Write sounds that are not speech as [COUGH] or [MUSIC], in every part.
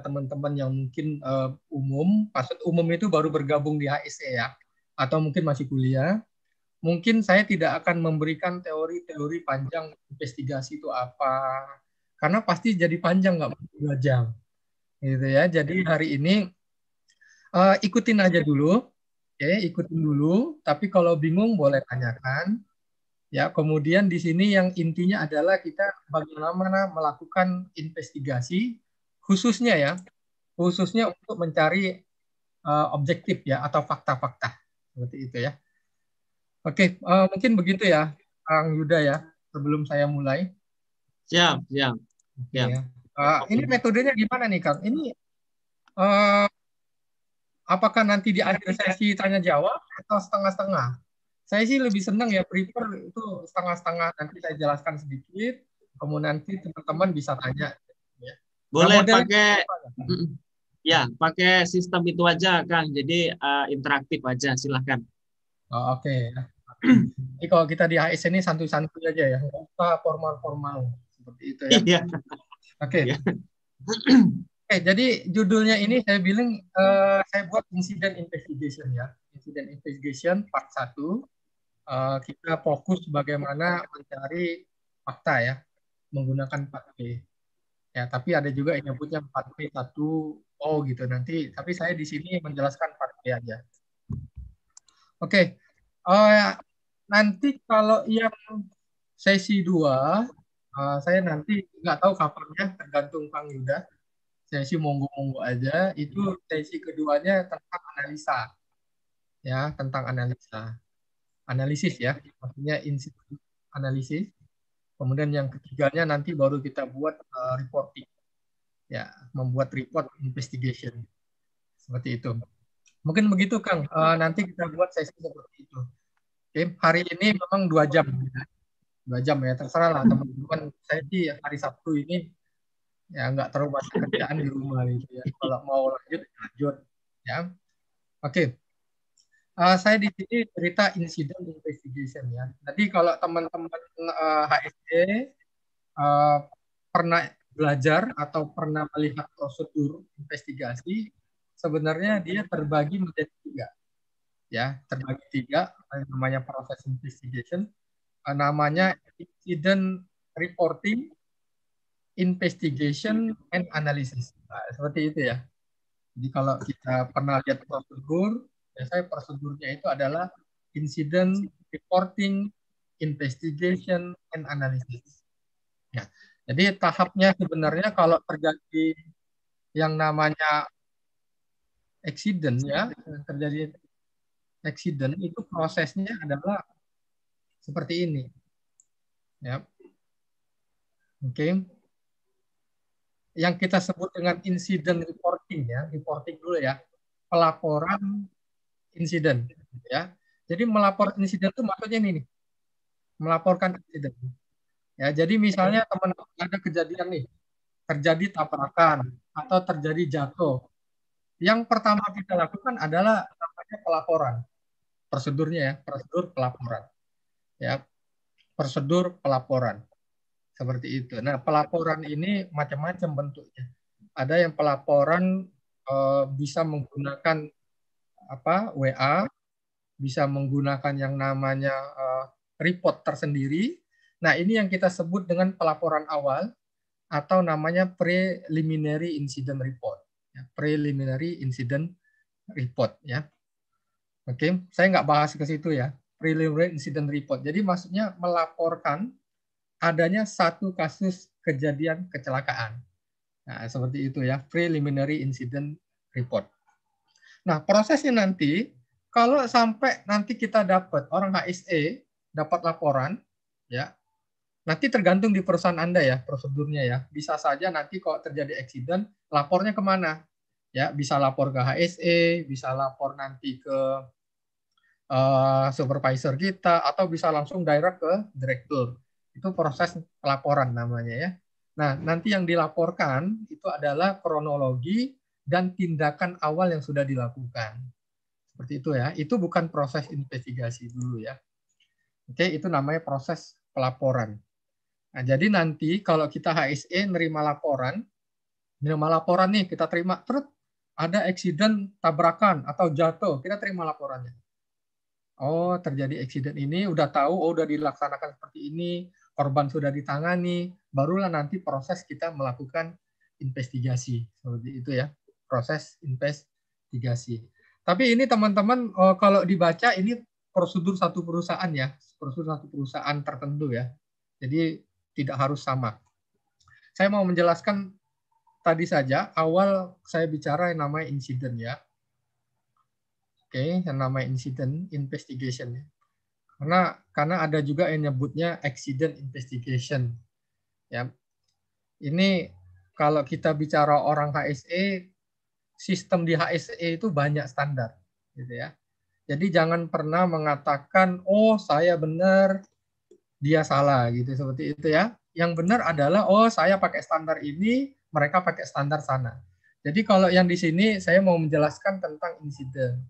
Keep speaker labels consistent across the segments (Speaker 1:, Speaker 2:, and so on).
Speaker 1: teman-teman yang mungkin uh, umum, maksud umum itu baru bergabung di HSE ya, atau mungkin masih kuliah, mungkin saya tidak akan memberikan teori-teori panjang investigasi itu apa, karena pasti jadi panjang nggak dua jam, gitu ya. Jadi hari ini uh, ikutin aja dulu, oke, ikutin dulu. Tapi kalau bingung boleh tanyakan. Ya, kemudian di sini yang intinya adalah kita bagaimana melakukan investigasi khususnya ya, khususnya untuk mencari uh, objektif ya atau fakta-fakta seperti itu ya. Oke, uh, mungkin begitu ya, Kang Yuda ya, sebelum saya mulai.
Speaker 2: Siap, siap.
Speaker 1: Ya. Uh, ini metodenya gimana nih, Kang? Ini uh, apakah nanti di akhir sesi tanya jawab atau setengah-setengah? Saya sih lebih senang ya prefer itu setengah-setengah. Nanti saya jelaskan sedikit, kemudian nanti teman-teman bisa tanya.
Speaker 2: Boleh nah, pakai ya pakai sistem itu aja Kang. Jadi uh, interaktif aja silahkan.
Speaker 1: Oh, Oke. Okay. Jadi kalau kita di HS ini santuy-santuy aja ya, nggak formal-formal seperti itu ya. Iya. Oke. Okay. Iya. Oke, jadi judulnya ini saya bilang uh, saya buat insiden investigation ya. Insiden investigation part 1 uh, kita fokus bagaimana mencari fakta ya menggunakan 4P. Ya, tapi ada juga yang nyebutnya 4P 1O gitu nanti. Tapi saya di sini menjelaskan 4P aja. Oke, okay. uh, nanti kalau yang sesi 2, uh, saya nanti nggak tahu kapannya, tergantung Kang Yuda. Sesi monggo-monggo aja. Itu sesi keduanya tentang analisa, ya tentang analisa analisis ya, maksudnya analisis. Kemudian yang ketiganya nanti baru kita buat uh, reporting, ya, membuat report investigation seperti itu. Mungkin begitu Kang. Uh, nanti kita buat sesi seperti itu. Oke, hari ini memang dua jam, dua jam ya terserah lah teman-teman. Saya sih hari Sabtu ini ya nggak terlalu banyak kerjaan di rumah gitu ya. Kalau mau lanjut lanjut ya. Oke uh, saya di sini cerita insiden investigation ya. Jadi kalau teman-teman uh, HSD uh, pernah belajar atau pernah melihat prosedur investigasi, sebenarnya dia terbagi menjadi tiga. Ya, terbagi tiga, namanya proses investigation, uh, namanya incident reporting, investigation, and analysis. Nah, seperti itu ya. Jadi kalau kita pernah lihat prosedur, biasanya prosedurnya itu adalah incident reporting, investigation, and analysis. Ya. Jadi tahapnya sebenarnya kalau terjadi yang namanya accident ya, terjadi accident itu prosesnya adalah seperti ini. Ya. Oke. Okay. Yang kita sebut dengan incident reporting ya, reporting dulu ya. Pelaporan insiden ya. Jadi melapor insiden itu maksudnya ini nih. Melaporkan insiden. Ya, jadi misalnya teman ada kejadian nih, terjadi tabrakan atau terjadi jatuh. Yang pertama kita lakukan adalah namanya pelaporan. Prosedurnya ya, prosedur pelaporan. Ya, prosedur pelaporan. Seperti itu. Nah, pelaporan ini macam-macam bentuknya. Ada yang pelaporan e, bisa menggunakan apa WA bisa menggunakan yang namanya uh, report tersendiri. Nah, ini yang kita sebut dengan pelaporan awal atau namanya preliminary incident report. Ya, preliminary incident report ya. Oke, saya nggak bahas ke situ ya. Preliminary incident report. Jadi maksudnya melaporkan adanya satu kasus kejadian kecelakaan. Nah, seperti itu ya, preliminary incident report. Nah, prosesnya nanti kalau sampai nanti kita dapat orang HSE dapat laporan, ya, nanti tergantung di perusahaan Anda ya prosedurnya ya. Bisa saja nanti kalau terjadi accident, lapornya ke mana? Ya, bisa lapor ke HSE, bisa lapor nanti ke uh, supervisor kita, atau bisa langsung direct ke direktur. Itu proses pelaporan namanya ya. Nah, nanti yang dilaporkan itu adalah kronologi dan tindakan awal yang sudah dilakukan. Seperti itu ya. Itu bukan proses investigasi dulu ya. Oke, itu namanya proses pelaporan. Nah, jadi nanti kalau kita HSE nerima laporan, Menerima laporan nih kita terima, terus ada eksiden tabrakan atau jatuh, kita terima laporannya. Oh, terjadi eksiden ini, udah tahu, oh udah dilaksanakan seperti ini, korban sudah ditangani, barulah nanti proses kita melakukan investigasi seperti itu ya, proses investigasi. Tapi ini teman-teman oh, kalau dibaca ini prosedur satu perusahaan ya, prosedur satu perusahaan tertentu ya. Jadi tidak harus sama. Saya mau menjelaskan tadi saja awal saya bicara yang namanya insiden ya. Oke, yang namanya insiden investigation ya. Karena karena ada juga yang nyebutnya accident investigation. Ya. Ini kalau kita bicara orang HSE, sistem di HSE itu banyak standar, gitu ya. Jadi jangan pernah mengatakan, oh saya benar, dia salah, gitu seperti itu ya. Yang benar adalah, oh saya pakai standar ini, mereka pakai standar sana. Jadi kalau yang di sini saya mau menjelaskan tentang insiden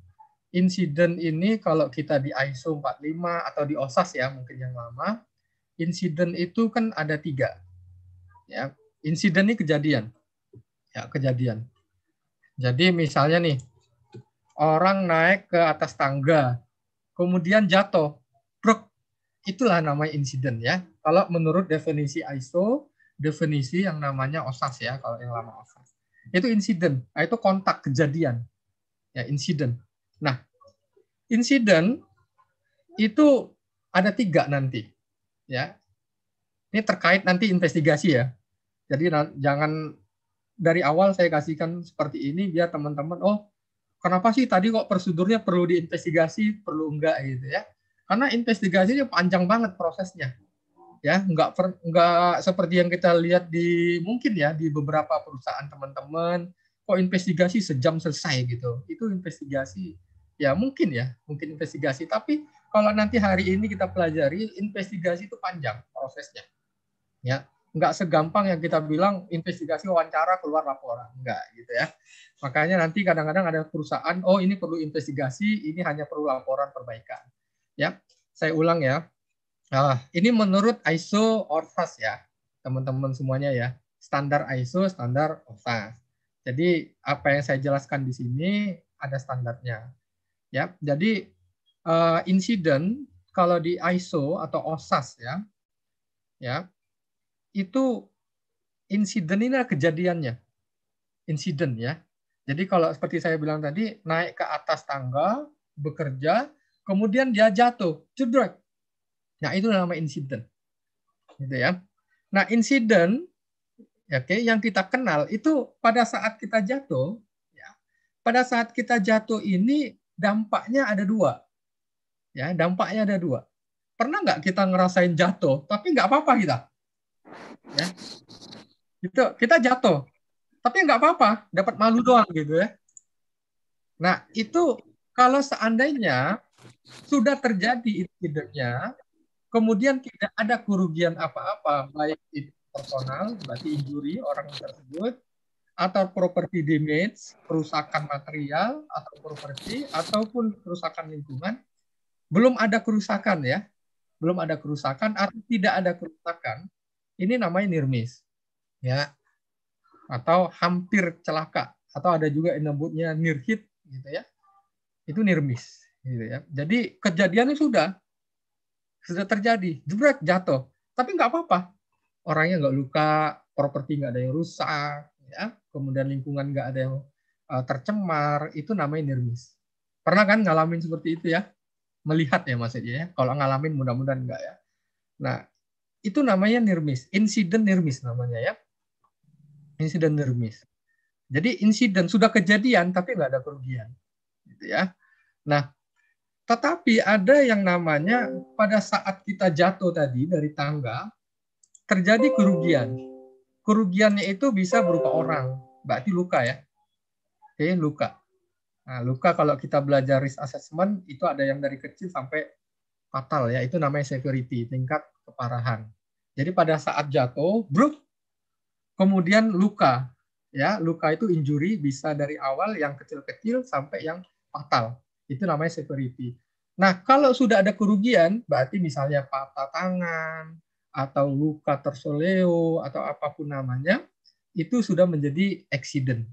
Speaker 1: insiden ini kalau kita di ISO 45 atau di OSAS ya mungkin yang lama, insiden itu kan ada tiga. Ya, insiden ini kejadian. Ya, kejadian. Jadi misalnya nih, orang naik ke atas tangga, kemudian jatuh, brok, itulah namanya insiden ya. Kalau menurut definisi ISO, definisi yang namanya OSAS ya, kalau yang lama OSAS. Itu insiden, nah, itu kontak kejadian. Ya, insiden. Nah, insiden itu ada tiga nanti, ya. Ini terkait nanti investigasi ya. Jadi jangan dari awal saya kasihkan seperti ini biar teman-teman, oh kenapa sih tadi kok prosedurnya perlu diinvestigasi, perlu enggak gitu ya. Karena investigasinya panjang banget prosesnya. Ya, enggak per, enggak seperti yang kita lihat di mungkin ya di beberapa perusahaan teman-teman kok investigasi sejam selesai gitu. Itu investigasi ya mungkin ya, mungkin investigasi. Tapi kalau nanti hari ini kita pelajari, investigasi itu panjang prosesnya. Ya, nggak segampang yang kita bilang investigasi wawancara keluar laporan, nggak gitu ya. Makanya nanti kadang-kadang ada perusahaan, oh ini perlu investigasi, ini hanya perlu laporan perbaikan. Ya, saya ulang ya. Nah, ini menurut ISO ORFAS ya, teman-teman semuanya ya. Standar ISO, standar ORFAS. Jadi apa yang saya jelaskan di sini ada standarnya. Ya, jadi uh, insiden kalau di ISO atau OSAS ya, ya itu insiden ini kejadiannya, insiden ya. Jadi kalau seperti saya bilang tadi naik ke atas tangga bekerja, kemudian dia jatuh, cedek. Nah itu nama insiden, gitu ya. Nah insiden, ya, oke, yang kita kenal itu pada saat kita jatuh, ya, pada saat kita jatuh ini dampaknya ada dua. Ya, dampaknya ada dua. Pernah nggak kita ngerasain jatuh, tapi nggak apa-apa kita? Ya, itu kita jatuh, tapi nggak apa-apa, dapat malu doang gitu ya. Nah itu kalau seandainya sudah terjadi insidennya, kemudian tidak ada kerugian apa-apa, baik itu personal, berarti injury orang tersebut, atau property damage, kerusakan material atau properti ataupun kerusakan lingkungan, belum ada kerusakan ya, belum ada kerusakan atau tidak ada kerusakan, ini namanya nirmis, ya, atau hampir celaka, atau ada juga yang nyebutnya near hit, gitu ya, itu nirmis, gitu ya. Jadi kejadiannya sudah, sudah terjadi, jebret jatuh, tapi nggak apa-apa, orangnya nggak luka, properti nggak ada yang rusak, ya. Kemudian lingkungan nggak ada yang uh, tercemar. Itu namanya nirmis. Pernah kan ngalamin seperti itu ya? Melihat ya maksudnya ya. Kalau ngalamin mudah-mudahan enggak ya. Nah itu namanya nirmis insiden nirmis namanya ya. Insiden nirmis jadi insiden sudah kejadian tapi nggak ada kerugian gitu ya. Nah tetapi ada yang namanya pada saat kita jatuh tadi dari tangga terjadi kerugian. Kerugiannya itu bisa berupa orang, berarti luka ya. Oke, luka. Nah, luka kalau kita belajar risk assessment itu ada yang dari kecil sampai fatal ya, itu namanya severity, tingkat keparahan. Jadi pada saat jatuh, bruk, kemudian luka. Ya, luka itu injury bisa dari awal yang kecil-kecil sampai yang fatal. Itu namanya severity. Nah, kalau sudah ada kerugian, berarti misalnya patah tangan, atau luka tersoleo atau apa pun namanya, itu sudah menjadi accident.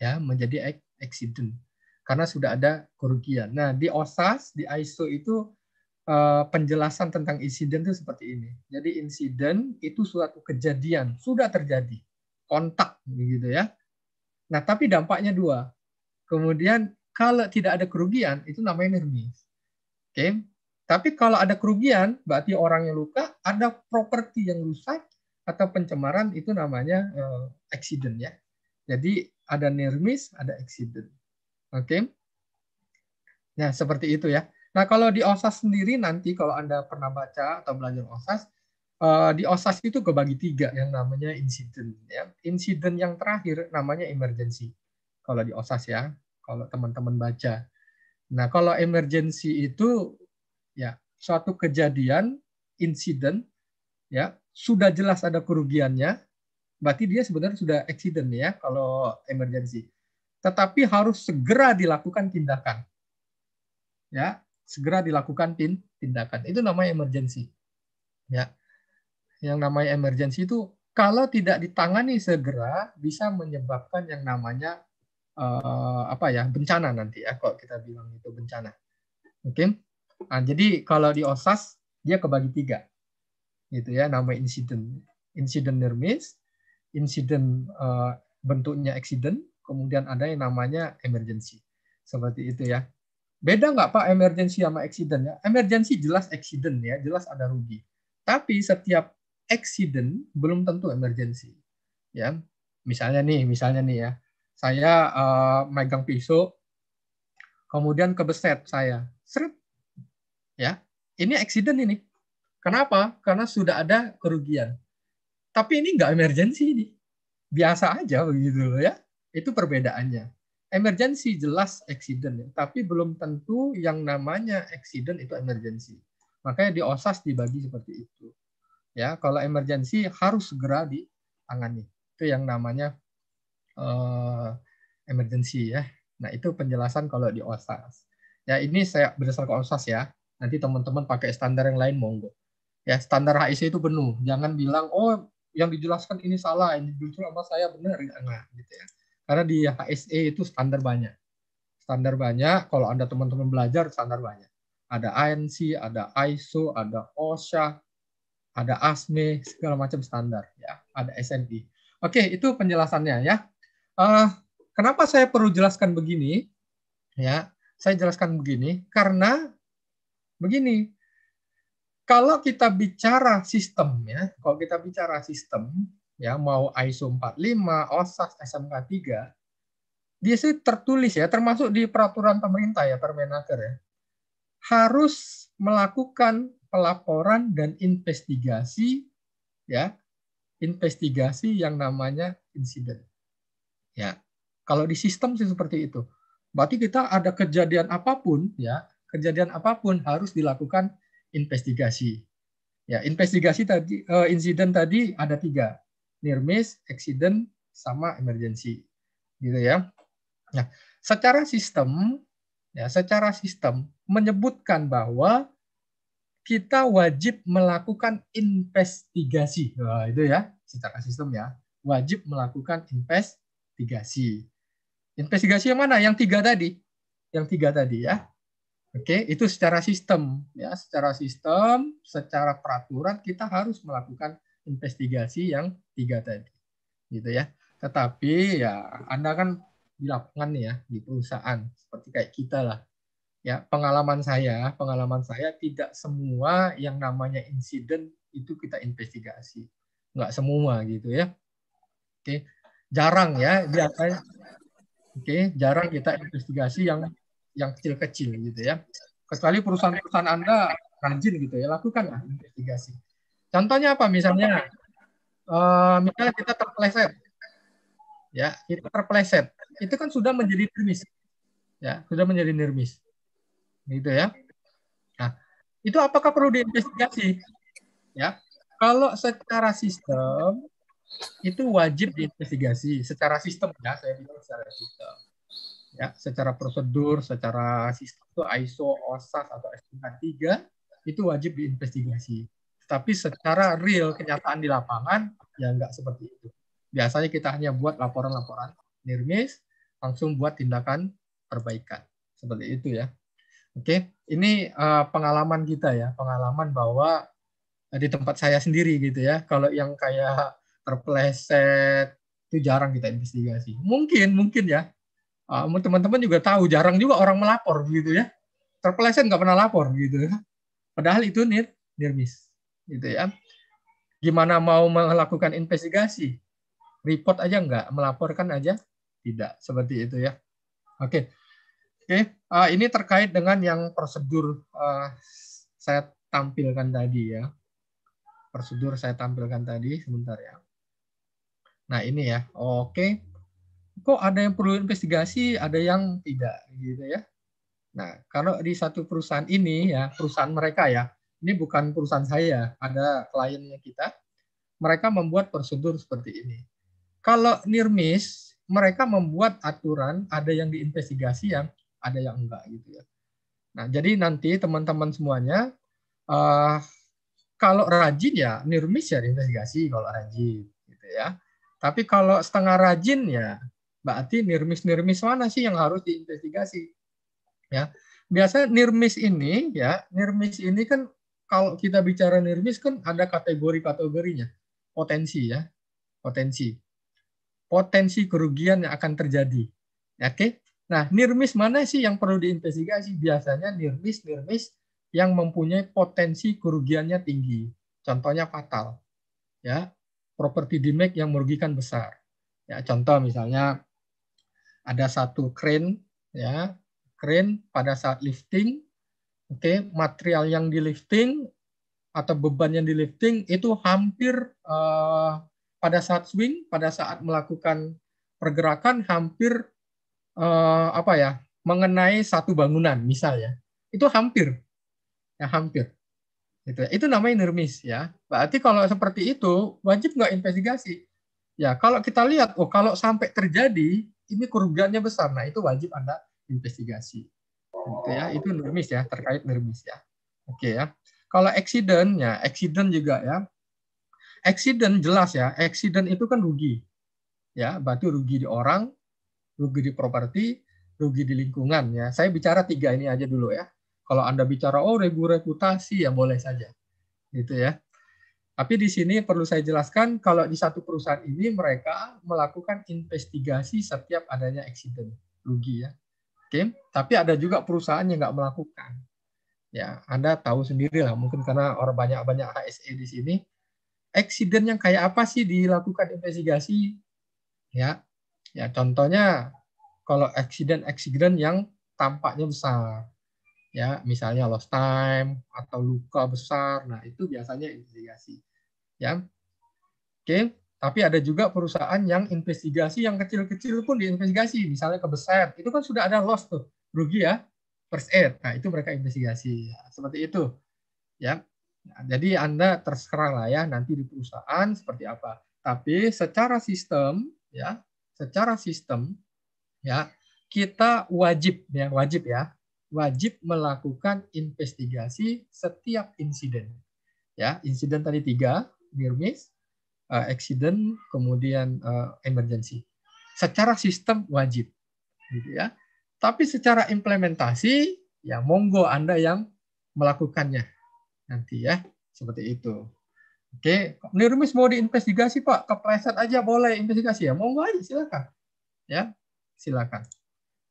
Speaker 1: Ya, menjadi accident karena sudah ada kerugian. Nah, di OSAS, di ISO itu eh, penjelasan tentang insiden itu seperti ini. Jadi insiden itu suatu kejadian, sudah terjadi. Kontak begitu ya. Nah, tapi dampaknya dua. Kemudian kalau tidak ada kerugian itu namanya nirmis. Oke. Tapi kalau ada kerugian, berarti orang yang luka, ada properti yang rusak, atau pencemaran itu namanya uh, accident ya. Jadi ada near miss, ada accident. Oke. Okay? Nah, seperti itu ya. Nah, kalau di OSAS sendiri nanti kalau Anda pernah baca atau belajar OSAS, uh, di OSAS itu kebagi tiga yang namanya incident ya. Incident yang terakhir namanya emergency. Kalau di OSAS ya, kalau teman-teman baca. Nah, kalau emergency itu ya suatu kejadian insiden ya sudah jelas ada kerugiannya, berarti dia sebenarnya sudah accident ya kalau emergency. Tetapi harus segera dilakukan tindakan. Ya, segera dilakukan tin tindakan. Itu namanya emergency. Ya. Yang namanya emergency itu kalau tidak ditangani segera bisa menyebabkan yang namanya uh, apa ya bencana nanti ya kalau kita bilang itu bencana. Oke. Okay? Nah, jadi kalau di OSAS dia kebagi tiga gitu ya nama insiden insiden near miss insiden uh, bentuknya accident kemudian ada yang namanya emergency seperti itu ya beda nggak pak emergency sama accident ya emergency jelas accident ya jelas ada rugi tapi setiap accident belum tentu emergency ya misalnya nih misalnya nih ya saya uh, megang pisau kemudian kebeset saya seret ya ini accident ini Kenapa? Karena sudah ada kerugian. Tapi ini nggak emergensi ini. Biasa aja begitu ya. Itu perbedaannya. Emergensi jelas accident ya, tapi belum tentu yang namanya accident itu emergensi. Makanya di OSAS dibagi seperti itu. Ya, kalau emergensi harus segera ditangani. Itu yang namanya uh, emergency ya. Nah, itu penjelasan kalau di OSAS. Ya, ini saya berdasarkan OSAS ya. Nanti teman-teman pakai standar yang lain monggo ya standar HIC itu penuh. Jangan bilang oh yang dijelaskan ini salah, ini justru sama saya benar enggak gitu ya. Karena di HSE itu standar banyak. Standar banyak, kalau Anda teman-teman belajar standar banyak. Ada ANC, ada ISO, ada OSHA, ada ASME, segala macam standar ya. Ada SNI. Oke, itu penjelasannya ya. Uh, kenapa saya perlu jelaskan begini? Ya, saya jelaskan begini karena begini, kalau kita bicara sistem ya, kalau kita bicara sistem ya mau ISO 45, OSAS, SMK 3, dia sih tertulis ya, termasuk di peraturan pemerintah ya, Permenaker ya. Harus melakukan pelaporan dan investigasi ya, investigasi yang namanya insiden. Ya. Kalau di sistem sih seperti itu. Berarti kita ada kejadian apa pun ya, kejadian apa pun harus dilakukan investigasi. Ya, investigasi tadi uh, insiden tadi ada tiga, near miss, accident, sama emergency, gitu ya. Nah, secara sistem, ya, secara sistem menyebutkan bahwa kita wajib melakukan investigasi, nah, itu ya, secara sistem ya, wajib melakukan investigasi. Investigasi yang mana? Yang tiga tadi, yang tiga tadi ya. Oke, itu secara sistem ya, secara sistem, secara peraturan kita harus melakukan investigasi yang tiga tadi. Gitu ya. Tetapi ya Anda kan di lapangan ya, di perusahaan seperti kayak kita lah. Ya, pengalaman saya, pengalaman saya tidak semua yang namanya insiden itu kita investigasi. Enggak semua gitu ya. Oke, jarang ya biasanya. Oke, jarang kita investigasi yang yang kecil-kecil gitu ya. Kecuali perusahaan-perusahaan Anda rajin gitu ya, lakukanlah investigasi. Contohnya apa? Misalnya, uh, misalnya kita terpeleset, ya kita terpeleset, itu kan sudah menjadi nirmis, ya sudah menjadi nirmis, gitu ya. Nah, itu apakah perlu diinvestigasi? Ya, kalau secara sistem itu wajib diinvestigasi secara sistem ya, saya bilang secara sistem ya secara prosedur, secara sistem itu ISO, OSAS atau SPK 3 itu wajib diinvestigasi. Tapi secara real kenyataan di lapangan ya nggak seperti itu. Biasanya kita hanya buat laporan-laporan nirmis, langsung buat tindakan perbaikan. Seperti itu ya. Oke, ini uh, pengalaman kita ya, pengalaman bahwa di tempat saya sendiri gitu ya. Kalau yang kayak terpleset itu jarang kita investigasi. Mungkin, mungkin ya. teman teman-teman juga tahu jarang juga orang melapor gitu ya. Terpleset nggak pernah lapor gitu ya. Padahal itu nir, nirmis gitu ya. Gimana mau melakukan investigasi? Report aja nggak, melaporkan aja tidak seperti itu ya. Oke, oke. Uh, ini terkait dengan yang prosedur uh, saya tampilkan tadi ya. Prosedur saya tampilkan tadi sebentar ya. Nah ini ya, oke. Kok ada yang perlu investigasi, ada yang tidak gitu ya. Nah kalau di satu perusahaan ini ya, perusahaan mereka ya, ini bukan perusahaan saya, ada kliennya kita, mereka membuat prosedur seperti ini. Kalau nirmis, mereka membuat aturan, ada yang diinvestigasi yang ada yang enggak gitu ya. Nah, jadi nanti teman-teman semuanya uh, kalau rajin ya nirmis ya diinvestigasi kalau rajin gitu ya. Tapi kalau setengah rajin ya berarti nirmis-nirmis mana sih yang harus diinvestigasi? Ya. Biasa nirmis ini ya, nirmis ini kan kalau kita bicara nirmis kan ada kategori-kategorinya. Potensi ya. Potensi. Potensi kerugian yang akan terjadi. Oke. Nah, nirmis mana sih yang perlu diinvestigasi? Biasanya nirmis-nirmis yang mempunyai potensi kerugiannya tinggi. Contohnya fatal. Ya, properti damage yang merugikan besar. Ya, contoh misalnya ada satu crane ya, crane pada saat lifting, oke, okay, material yang di lifting atau beban yang di lifting itu hampir uh, pada saat swing, pada saat melakukan pergerakan hampir uh, apa ya, mengenai satu bangunan misalnya. Itu hampir. Ya, hampir. Itu, itu namanya nirmis ya. Berarti kalau seperti itu wajib nggak investigasi? Ya kalau kita lihat, oh kalau sampai terjadi ini kerugiannya besar, nah itu wajib anda investigasi. Gitu ya, itu nirmis ya terkait nirmis ya. Oke ya. Kalau accident ya, accident juga ya. Accident jelas ya, accident itu kan rugi. Ya, berarti rugi di orang, rugi di properti, rugi di lingkungan ya. Saya bicara tiga ini aja dulu ya. Kalau Anda bicara oh regu reputasi ya boleh saja. Gitu ya. Tapi di sini perlu saya jelaskan kalau di satu perusahaan ini mereka melakukan investigasi setiap adanya accident rugi ya. Oke, tapi ada juga perusahaan yang nggak melakukan. Ya, Anda tahu sendiri lah, mungkin karena orang banyak-banyak HSE di sini. Accident yang kayak apa sih dilakukan investigasi? Ya, ya contohnya kalau accident-accident yang tampaknya besar, ya misalnya lost time atau luka besar nah itu biasanya investigasi ya oke tapi ada juga perusahaan yang investigasi yang kecil-kecil pun diinvestigasi. Misalnya kebesaran itu kan sudah ada loss tuh. Rugi ya. First aid. Nah itu mereka investigasi. Ya, seperti itu. Ya. Nah, jadi anda terserah lah ya nanti di perusahaan seperti apa. Tapi secara sistem ya secara sistem ya kita wajib ya wajib ya wajib melakukan investigasi setiap insiden. Ya, insiden tadi tiga, near uh, accident, kemudian uh, emergency. Secara sistem wajib, gitu ya. Tapi secara implementasi, ya monggo Anda yang melakukannya nanti ya, seperti itu. Oke, near miss mau diinvestigasi Pak, kepleset aja boleh investigasi ya, monggo aja silakan. Ya, silakan.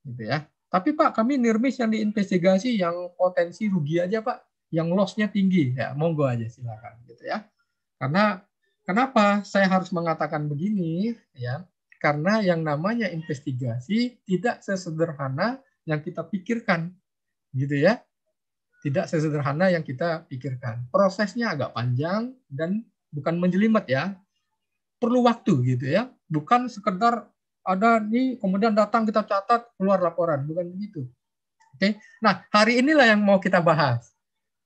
Speaker 1: Gitu ya. Tapi Pak, kami nirmis yang diinvestigasi yang potensi rugi aja Pak, yang loss-nya tinggi. Ya, monggo aja silakan gitu ya. Karena kenapa saya harus mengatakan begini ya? Karena yang namanya investigasi tidak sesederhana yang kita pikirkan. Gitu ya. Tidak sesederhana yang kita pikirkan. Prosesnya agak panjang dan bukan menjelimet ya. Perlu waktu gitu ya. Bukan sekedar ada nih kemudian datang kita catat keluar laporan bukan begitu oke nah hari inilah yang mau kita bahas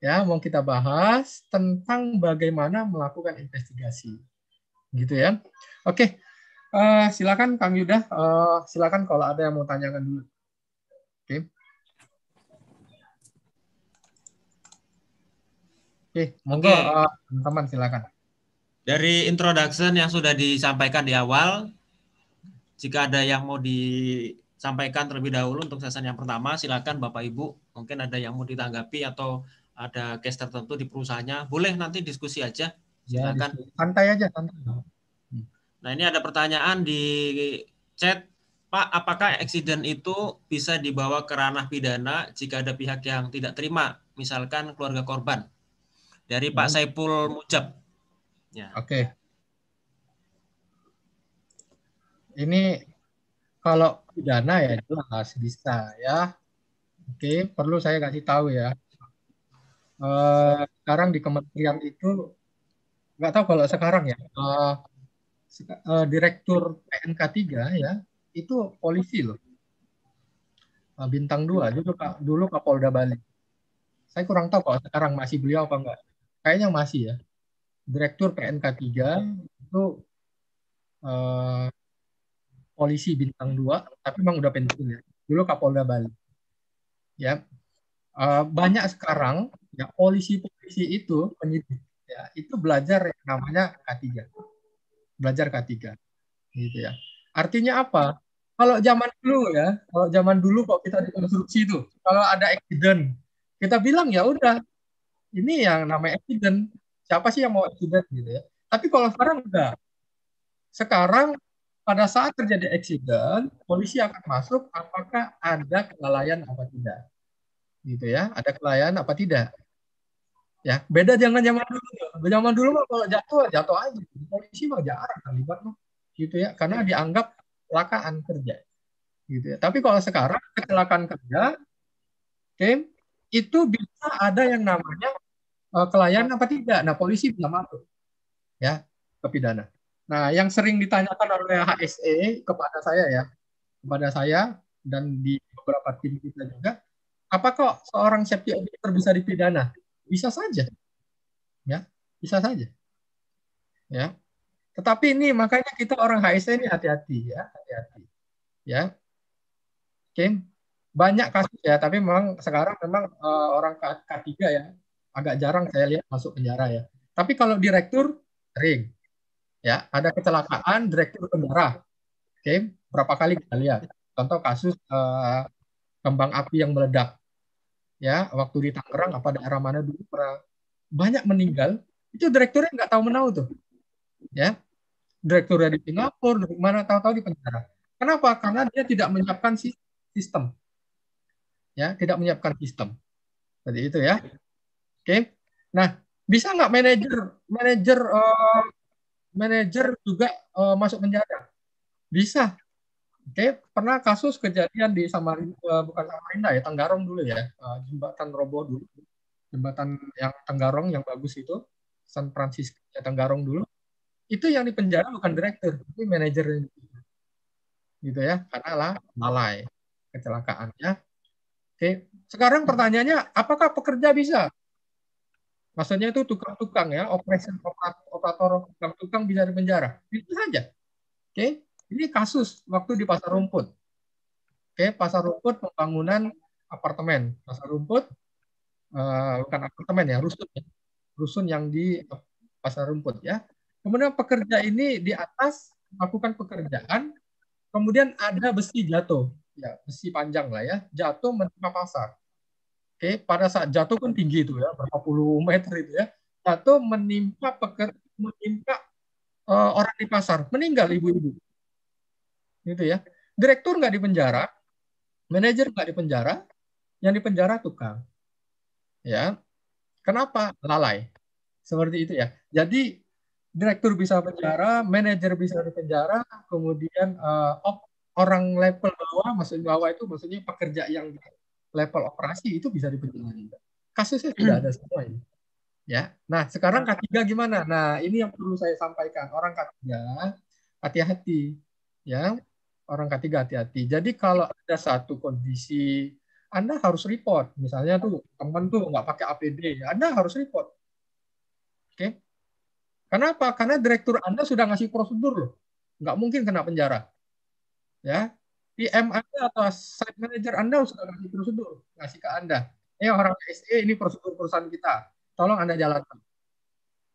Speaker 1: ya mau kita bahas tentang bagaimana melakukan investigasi. Gitu ya. Oke uh, silakan Kang Yuda uh, silakan kalau ada yang mau tanyakan dulu. Oke. Oke monggo uh, teman-teman silakan.
Speaker 2: Dari introduction yang sudah disampaikan di awal, jika ada yang mau disampaikan terlebih dahulu untuk sesi yang pertama, silakan Bapak Ibu. Mungkin ada yang mau ditanggapi atau ada case tertentu di perusahaannya, boleh nanti diskusi aja.
Speaker 1: Ya, silakan. Ya, santai aja, santai.
Speaker 2: Nah, ini ada pertanyaan di chat Pak, apakah eksiden itu bisa dibawa ke ranah pidana jika ada pihak yang tidak terima, misalkan keluarga korban? Dari Pak hmm. Saipul Mujab.
Speaker 1: Ya. Oke. Ini kalau pidana ya jelas bisa ya. Oke, perlu saya kasih tahu ya. Uh, sekarang di kementerian itu nggak tahu kalau sekarang ya. Uh, uh, direktur PNK 3 ya itu polisi loh. Ah, bintang dua dulu Kak dulu Kapolda Bali. Saya kurang tahu kalau sekarang masih beliau apa enggak. Kayaknya masih ya. Direktur PNK 3 itu uh, polisi bintang dua, tapi memang udah pensiun ya. Dulu Kapolda Bali. Ya. Uh, banyak sekarang ya polisi-polisi itu penyidik ya itu belajar yang namanya K3. Belajar K3. Gitu ya. Artinya apa? Kalau zaman dulu ya, kalau zaman dulu kok kita dikonstruksi itu, kalau ada accident, kita bilang ya udah, ini yang namanya accident. Siapa sih yang mau accident gitu ya? Tapi kalau sekarang udah, sekarang pada saat terjadi accident, polisi akan masuk apakah ada kelalaian apa tidak. Gitu ya, ada kelalaian apa tidak. Ya, beda jangan zaman dulu. Zaman dulu mah kalau jatuh jatuh aja. Polisi mah jarang terlibat loh gitu ya. Karena dianggap kecelakaan kerja gitu ya. Tapi kalau sekarang kecelakaan kerja oke okay, itu bisa ada yang namanya uh, kelayan apa tidak. Nah polisi bisa masuk ya ke pidana. Nah yang sering ditanyakan oleh HSE kepada saya ya kepada saya dan di beberapa tim kita juga apa kok seorang safety officer bisa dipidana bisa saja ya bisa saja ya tetapi ini makanya kita orang HSE ini hati-hati ya, hati-hati. Ya. Oke. Banyak kasus ya, tapi memang sekarang memang uh, orang K3 ya agak jarang saya lihat masuk penjara ya. Tapi kalau direktur sering. Ya, ada kecelakaan direktur penjara. Oke, berapa kali kita lihat. Contoh kasus uh, kembang api yang meledak. Ya, waktu di Tangerang apa daerah mana dulu pernah banyak meninggal, itu direkturnya nggak tahu menau tuh. Ya direktur dari Singapura dari mana tahu-tahu di penjara. Kenapa? Karena dia tidak menyiapkan sistem. Ya tidak menyiapkan sistem. Seperti itu ya. Oke. Nah bisa nggak manajer manajer uh, manajer juga uh, masuk penjara? Bisa Oke, pernah kasus kejadian di Samarinda, uh, bukan Samarinda ya, Tenggarong dulu ya, uh, jembatan roboh dulu, jembatan yang Tenggarong yang bagus itu, San Francisco ya, Tenggarong dulu itu yang di penjara bukan direktur, tapi manajer gitu ya, karena lah lalai kecelakaannya. Oke, sekarang pertanyaannya, apakah pekerja bisa? Maksudnya itu tukang-tukang ya, operation operator tukang-tukang bisa di penjara. Itu saja. Oke, ini kasus waktu di pasar rumput. Oke, pasar rumput pembangunan apartemen. Pasar rumput uh, bukan apartemen ya, rusun ya. Rusun yang di pasar rumput ya. Kemudian pekerja ini di atas melakukan pekerjaan, kemudian ada besi jatuh, ya besi panjang lah ya, jatuh menimpa pasar. Oke, pada saat jatuh kan tinggi itu ya, berapa puluh meter itu ya, jatuh menimpa pekerja, menimpa uh, orang di pasar, meninggal ibu-ibu. Gitu ya. Direktur nggak di penjara, manajer nggak di penjara, yang di penjara tukang. Ya, kenapa lalai? Seperti itu ya. Jadi direktur bisa penjara, manajer bisa dipenjara, kemudian uh, orang level bawah, maksud bawah itu maksudnya pekerja yang level operasi itu bisa dipenjara juga. Kasusnya [CLEARS THROAT] sudah ada semua ini. Ya. Nah, sekarang K3 gimana? Nah, ini yang perlu saya sampaikan. Orang K3 hati-hati. Ya. Orang K3 hati-hati. Jadi kalau ada satu kondisi anda harus report. Misalnya tuh teman tuh nggak pakai APD, Anda harus report. Oke, okay? Kenapa? Karena direktur Anda sudah ngasih prosedur loh. Nggak mungkin kena penjara. Ya, PM Anda atau site manager Anda sudah ngasih prosedur, ngasih ke Anda. Eh orang SE ini prosedur perusahaan kita, tolong Anda jalankan.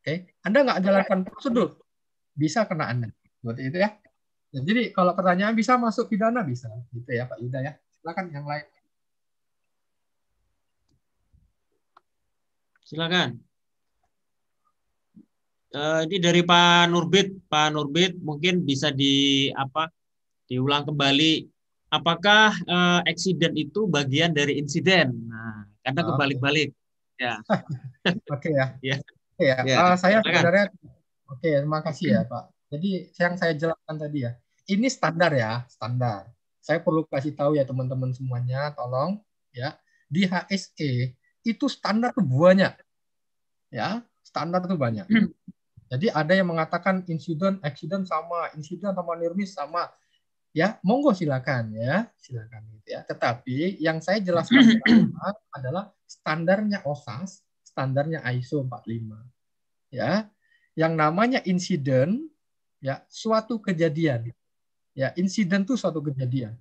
Speaker 1: Oke, Anda nggak jalankan prosedur, bisa kena Anda. Seperti itu ya. Jadi kalau pertanyaan bisa masuk pidana bisa, gitu ya Pak Yuda ya. Silakan yang lain.
Speaker 2: Silakan. Uh, ini dari Pak Nurbit, Pak Nurbit mungkin bisa di apa diulang kembali. Apakah uh, accident itu bagian dari insiden? Nah, karena oh, kebalik-balik.
Speaker 1: Ya. [LAUGHS] Oke ya. ya. Oke ya. ya. Uh, saya sebenarnya oke, terima kasih ya Pak. Jadi yang saya jelaskan tadi ya, ini standar ya, standar. Saya perlu kasih tahu ya teman-teman semuanya, tolong ya. Di HSE itu standar tuh banyak. Ya, standar tuh banyak. Hmm. Jadi ada yang mengatakan insiden, accident sama, insiden sama nirmis sama. Ya, monggo silakan ya, silakan gitu ya. Tetapi yang saya jelaskan adalah standarnya OSAS, standarnya ISO 45. Ya. Yang namanya insiden ya, suatu kejadian Ya, insiden itu suatu kejadian.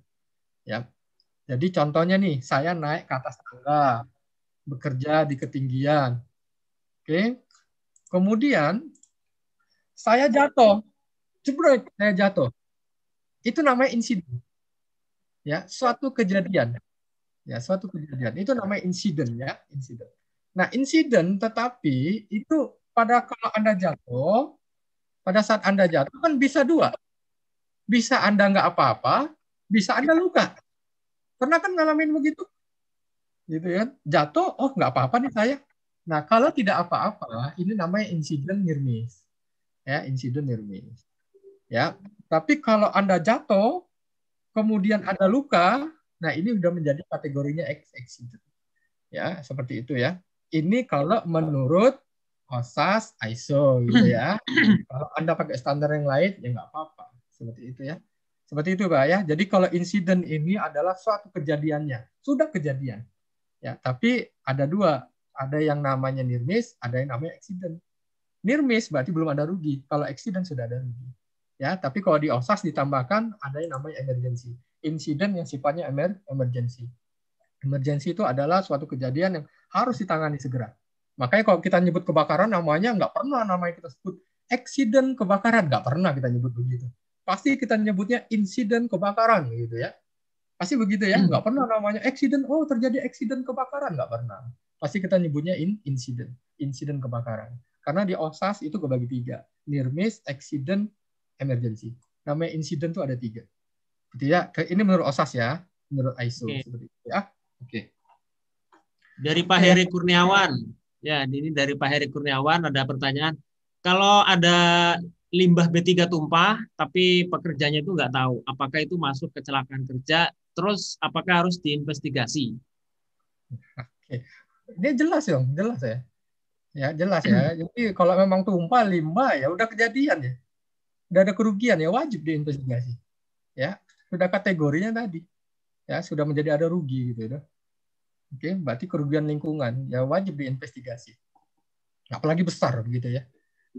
Speaker 1: Ya. Jadi contohnya nih, saya naik ke atas tangga, bekerja di ketinggian. Oke. Kemudian saya jatuh. Jebret, saya jatuh. Itu namanya insiden. Ya, suatu kejadian. Ya, suatu kejadian. Itu namanya insiden ya, insiden. Nah, insiden tetapi itu pada kalau Anda jatuh, pada saat Anda jatuh kan bisa dua bisa Anda nggak apa-apa, bisa Anda luka. Pernah kan ngalamin begitu? Gitu kan? Jatuh, oh nggak apa-apa nih saya. Nah, kalau tidak apa-apa, ini namanya insiden near miss. Ya, insiden near miss. Ya, tapi kalau Anda jatuh, kemudian ada luka, nah ini sudah menjadi kategorinya accident. Ya, seperti itu ya. Ini kalau menurut OSAS ISO gitu ya. [CLEARS THROAT] kalau Anda pakai standar yang lain ya nggak apa-apa. Seperti itu ya. Seperti itu Pak ya. Jadi kalau insiden ini adalah suatu kejadiannya. Sudah kejadian. Ya, tapi ada dua. Ada yang namanya near miss, ada yang namanya accident. Near miss berarti belum ada rugi. Kalau accident sudah ada rugi. Ya, tapi kalau di OSAS ditambahkan ada yang namanya emergency. Insiden yang sifatnya emer emergency. Emergency itu adalah suatu kejadian yang harus ditangani segera. Makanya kalau kita nyebut kebakaran namanya nggak pernah namanya kita sebut accident kebakaran nggak pernah kita nyebut begitu pasti kita nyebutnya insiden kebakaran gitu ya. Pasti begitu ya, hmm. nggak pernah namanya accident, oh terjadi accident kebakaran, nggak pernah. Pasti kita nyebutnya in insiden, insiden kebakaran. Karena di OSAS itu kebagi tiga, near miss, accident, emergency. Namanya insiden itu ada tiga. Gitu ya, ini menurut OSAS ya, menurut ISO okay. seperti itu ya. Oke. Okay.
Speaker 2: Dari Pak Heri Kurniawan, ya ini dari Pak Heri Kurniawan ada pertanyaan. Kalau ada limbah B3 tumpah, tapi pekerjanya itu nggak tahu apakah itu masuk kecelakaan kerja, terus apakah harus diinvestigasi?
Speaker 1: Oke, dia jelas dong, jelas ya. Ya jelas ya. Jadi kalau memang tumpah limbah ya udah kejadian ya, udah ada kerugian ya wajib diinvestigasi. Ya sudah kategorinya tadi, ya sudah menjadi ada rugi gitu ya. Oke, berarti kerugian lingkungan ya wajib diinvestigasi. Apalagi besar gitu ya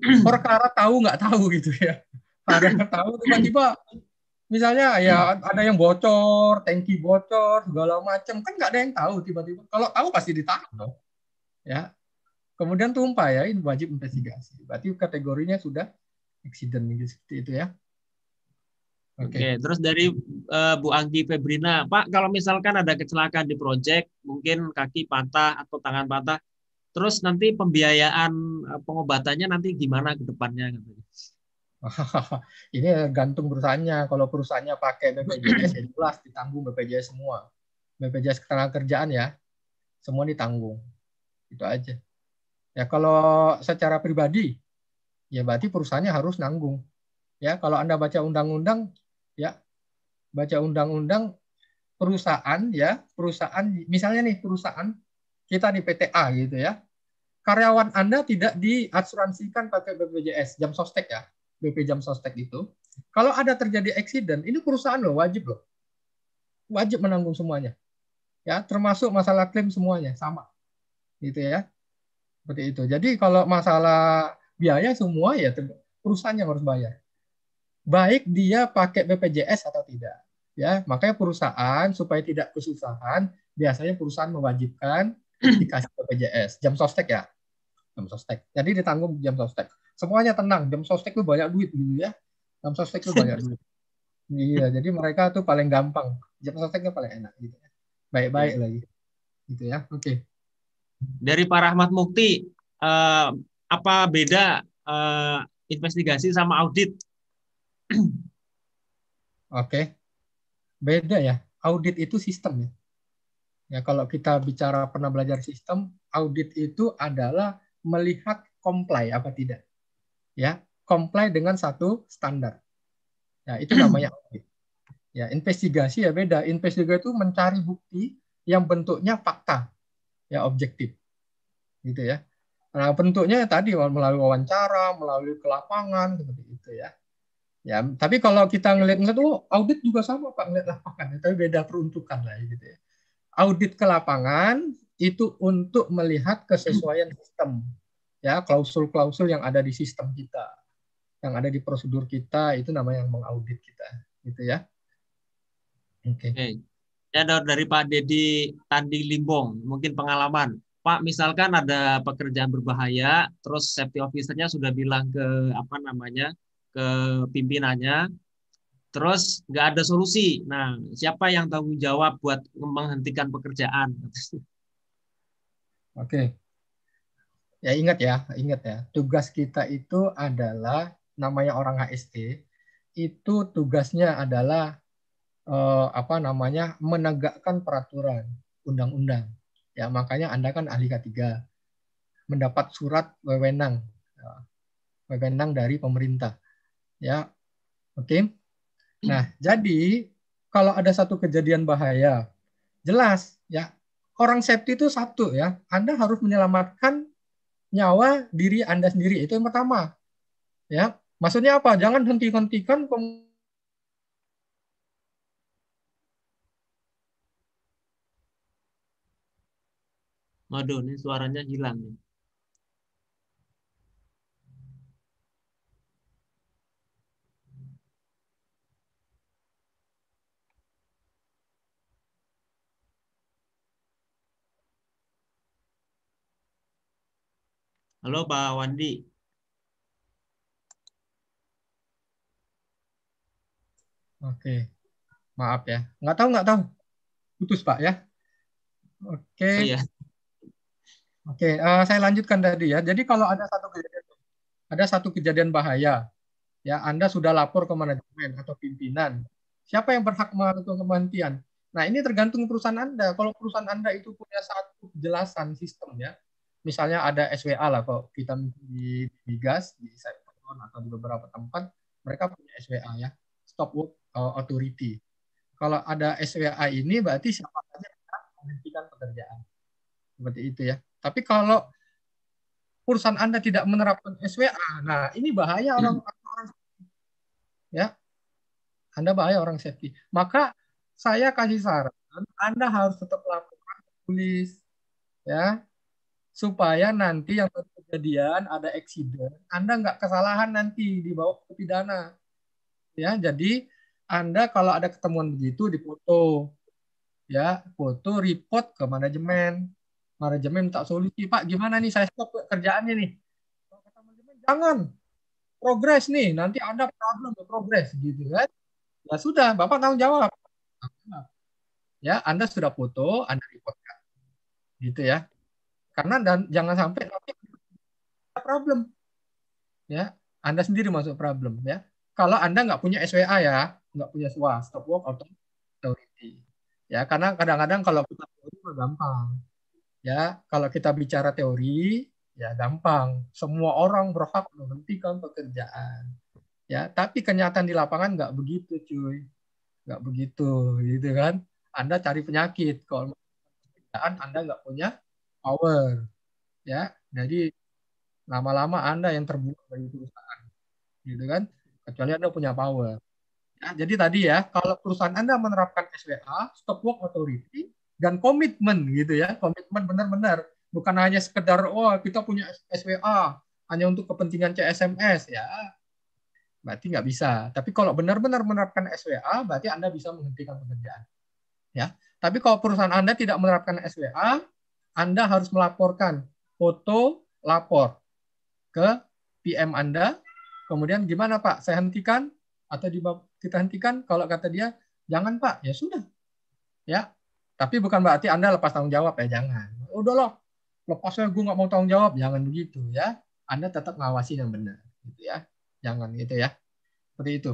Speaker 1: [CLEARS THROAT] perkara tahu nggak tahu gitu ya. [LAUGHS] Ada yang tahu tiba-tiba misalnya ya ada yang bocor tangki bocor segala macam kan nggak ada yang tahu tiba-tiba. Kalau tahu pasti ditahan dong. Ya. Kemudian tumpah ya ini wajib investigasi. Berarti kategorinya sudah accident seperti itu ya.
Speaker 2: Oke, okay. terus dari uh, Bu Anggi Febrina, Pak, kalau misalkan ada kecelakaan di proyek, mungkin kaki patah atau tangan patah, Terus nanti pembiayaan eh, pengobatannya nanti gimana ke depannya [LAUGHS]
Speaker 1: Ini gantung perusahaannya. Kalau perusahaannya pakai BPJS ya jelas ditanggung BPJS semua. BPJS ketenagakerjaan ya, semua ditanggung. Itu aja. Ya kalau secara pribadi, ya berarti perusahaannya harus nanggung. Ya kalau anda baca undang-undang, ya baca undang-undang perusahaan ya perusahaan misalnya nih perusahaan kita di PTA gitu ya karyawan Anda tidak diasuransikan pakai BPJS jam sostek ya, BP jam sostek itu. Kalau ada terjadi accident, ini perusahaan loh wajib loh. Wajib menanggung semuanya. Ya, termasuk masalah klaim semuanya sama. Gitu ya. Seperti itu. Jadi kalau masalah biaya semua ya perusahaan yang harus bayar. Baik dia pakai BPJS atau tidak. Ya, makanya perusahaan supaya tidak kesusahan, biasanya perusahaan mewajibkan dikasih BPJS jam sostek ya jam sostek. Jadi ditanggung jam sostek. Semuanya tenang, jam sostek itu banyak duit gitu ya. Jam sostek itu banyak duit. [LAUGHS] Iya, jadi mereka tuh paling gampang. Jam sosteknya paling enak gitu. Ya. Baik-baik ya. lagi. Gitu ya. Oke. Okay.
Speaker 2: Dari Pak Rahmat Mukti, uh, apa beda uh, investigasi sama audit? [CLEARS THROAT]
Speaker 1: Oke. Okay. Beda ya. Audit itu sistem ya. Ya, kalau kita bicara pernah belajar sistem, audit itu adalah melihat comply apa tidak. Ya, comply dengan satu standar. Ya, itu [CLEARS THROAT] namanya audit. Ya, investigasi ya beda. Investigasi itu mencari bukti yang bentuknya fakta, ya objektif. Gitu ya. Nah, bentuknya tadi melalui wawancara, melalui ke lapangan seperti itu ya. Ya, tapi kalau kita ngelihat-ngelihat oh audit juga sama Pak ngelihat lapangan, tapi beda peruntukan lah gitu ya. Audit ke lapangan itu untuk melihat kesesuaian sistem ya klausul-klausul yang ada di sistem kita yang ada di prosedur kita itu namanya yang mengaudit kita gitu ya
Speaker 2: oke okay. okay. ya dari Pak Dedi Tandi Limbong mungkin pengalaman Pak misalkan ada pekerjaan berbahaya terus safety officernya sudah bilang ke apa namanya ke pimpinannya terus nggak ada solusi nah siapa yang tanggung jawab buat menghentikan pekerjaan [LAUGHS]
Speaker 1: oke okay ya ingat ya, ingat ya. Tugas kita itu adalah namanya orang HST itu tugasnya adalah eh, apa namanya menegakkan peraturan undang-undang. Ya makanya anda kan ahli K3 mendapat surat wewenang ya, wewenang dari pemerintah. Ya, oke. Okay? Nah jadi kalau ada satu kejadian bahaya, jelas ya orang safety itu satu ya. Anda harus menyelamatkan nyawa diri Anda sendiri. Itu yang pertama. Ya, maksudnya apa? Jangan henti-hentikan
Speaker 2: Waduh, ini suaranya hilang nih. Halo Pak Wandi.
Speaker 1: Oke, maaf ya. Nggak tahu, nggak tahu. Putus Pak ya. Oke. Oh, iya. Oke, uh, saya lanjutkan tadi ya. Jadi kalau ada satu kejadian, ada satu kejadian bahaya, ya Anda sudah lapor ke manajemen atau pimpinan. Siapa yang berhak melakukan kematian? Nah ini tergantung perusahaan Anda. Kalau perusahaan Anda itu punya satu kejelasan sistem ya, misalnya ada SWA lah kalau kita di, di gas di Cybertron atau di beberapa tempat mereka punya SWA ya stop work uh, authority. Kalau ada SWA ini berarti siapa saja menghentikan pekerjaan. Seperti itu ya. Tapi kalau perusahaan anda tidak menerapkan SWA nah ini bahaya orang orang ya. Anda bahaya orang safety. Maka saya kasih saran anda harus tetap lakukan tulis ya supaya nanti yang kejadian ada eksiden, Anda nggak kesalahan nanti dibawa ke pidana. Ya, jadi Anda kalau ada ketemuan begitu dipoto, ya foto report ke manajemen, manajemen minta solusi, Pak gimana nih saya stop kerjaannya nih. Jangan progres nih, nanti ada problem progres gitu kan. Ya sudah, Bapak tanggung jawab. Ya, Anda sudah foto, Anda reportkan. Gitu ya. Karena dan jangan sampai nanti problem. Ya, Anda sendiri masuk problem ya. Kalau Anda nggak punya SWA ya, nggak punya SWA, stop work authority. Ya, karena kadang-kadang kalau kita teori gampang. Ya, kalau kita bicara teori ya gampang. Semua orang berhak menghentikan pekerjaan. Ya, tapi kenyataan di lapangan nggak begitu, cuy. Nggak begitu, gitu kan? Anda cari penyakit. Kalau pekerjaan Anda nggak punya power ya. Jadi lama-lama anda yang terbuka dari perusahaan gitu kan? Kecuali anda punya power. Ya, jadi tadi ya kalau perusahaan anda menerapkan SWA stop work authority dan komitmen gitu ya. Komitmen benar-benar. Bukan hanya sekedar oh kita punya SWA hanya untuk kepentingan CSMS ya. Berarti nggak bisa. Tapi kalau benar-benar menerapkan SWA berarti anda bisa menghentikan pekerjaan ya. Tapi kalau perusahaan anda tidak menerapkan SWA anda harus melaporkan foto lapor ke PM Anda, kemudian gimana Pak? Saya hentikan atau kita hentikan? Kalau kata dia, jangan Pak, ya sudah. Ya, tapi bukan berarti Anda lepas tanggung jawab ya, jangan. Udah loh, lepasnya gue nggak mau tanggung jawab, jangan begitu ya. Anda tetap ngawasi yang benar, gitu ya. Jangan gitu ya. Seperti itu.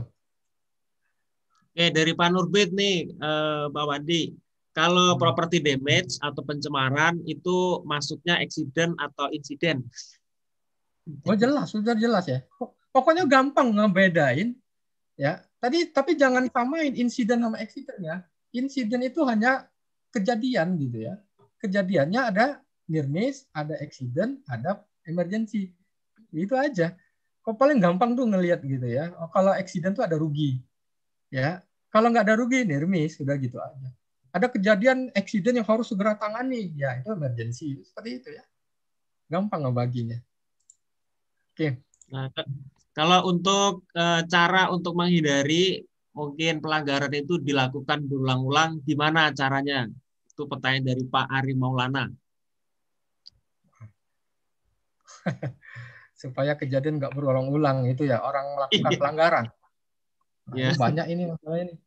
Speaker 2: Oke, dari Pak Nurbit nih, eh, Pak Wandi. Kalau hmm. property damage atau pencemaran itu masuknya accident atau insiden?
Speaker 1: Oh jelas, sudah jelas ya. Pokoknya gampang ngebedain ya. Tadi tapi jangan samain insiden sama accident ya. Insiden itu hanya kejadian gitu ya. Kejadiannya ada near miss, ada accident, ada emergency. Itu aja. Kok paling gampang tuh ngelihat gitu ya. Oh, kalau accident tuh ada rugi ya kalau nggak ada rugi nirmis sudah gitu aja ada kejadian eksiden yang harus segera tangani. Ya itu emergency. Seperti itu ya. Gampang ngebaginya. Oke.
Speaker 2: Nah, kalau untuk e, cara untuk menghindari mungkin pelanggaran itu dilakukan berulang-ulang. Gimana caranya? Itu pertanyaan dari Pak Ari Maulana. [LAUGHS]
Speaker 1: Supaya kejadian nggak berulang-ulang itu ya. Orang melakukan iya. pelanggaran. Yeah. Banyak ini masalah ini.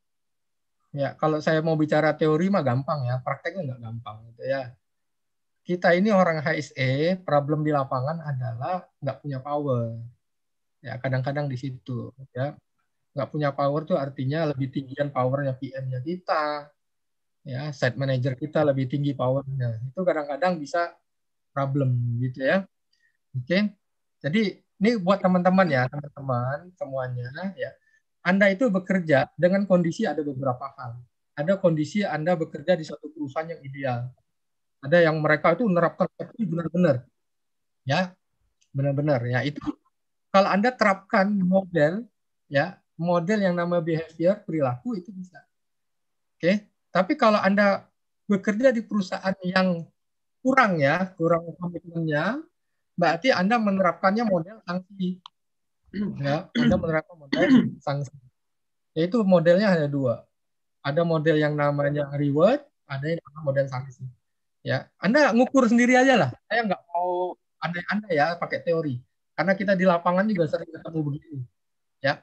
Speaker 1: Ya, kalau saya mau bicara teori mah gampang ya, prakteknya nggak gampang gitu ya. Kita ini orang HSE, problem di lapangan adalah nggak punya power. Ya, kadang-kadang di situ ya. Nggak punya power tuh artinya lebih tinggian powernya PM-nya kita. Ya, site manager kita lebih tinggi powernya. Itu kadang-kadang bisa problem gitu ya. Oke. Jadi ini buat teman-teman ya, teman-teman semuanya ya anda itu bekerja dengan kondisi ada beberapa hal. Ada kondisi Anda bekerja di suatu perusahaan yang ideal. Ada yang mereka itu menerapkan benar-benar. Ya, benar-benar. Ya, itu kalau Anda terapkan model ya, model yang nama behavior perilaku itu bisa. Oke, tapi kalau Anda bekerja di perusahaan yang kurang ya, kurang komitmennya, berarti Anda menerapkannya model sanksi ya Anda menerapkan model sanksi. Yaitu modelnya hanya dua. Ada model yang namanya reward, ada yang namanya model sanksi. Ya, Anda ngukur sendiri aja lah. Saya nggak mau anda anda ya pakai teori, karena kita di lapangan juga sering ketemu begitu. Ya,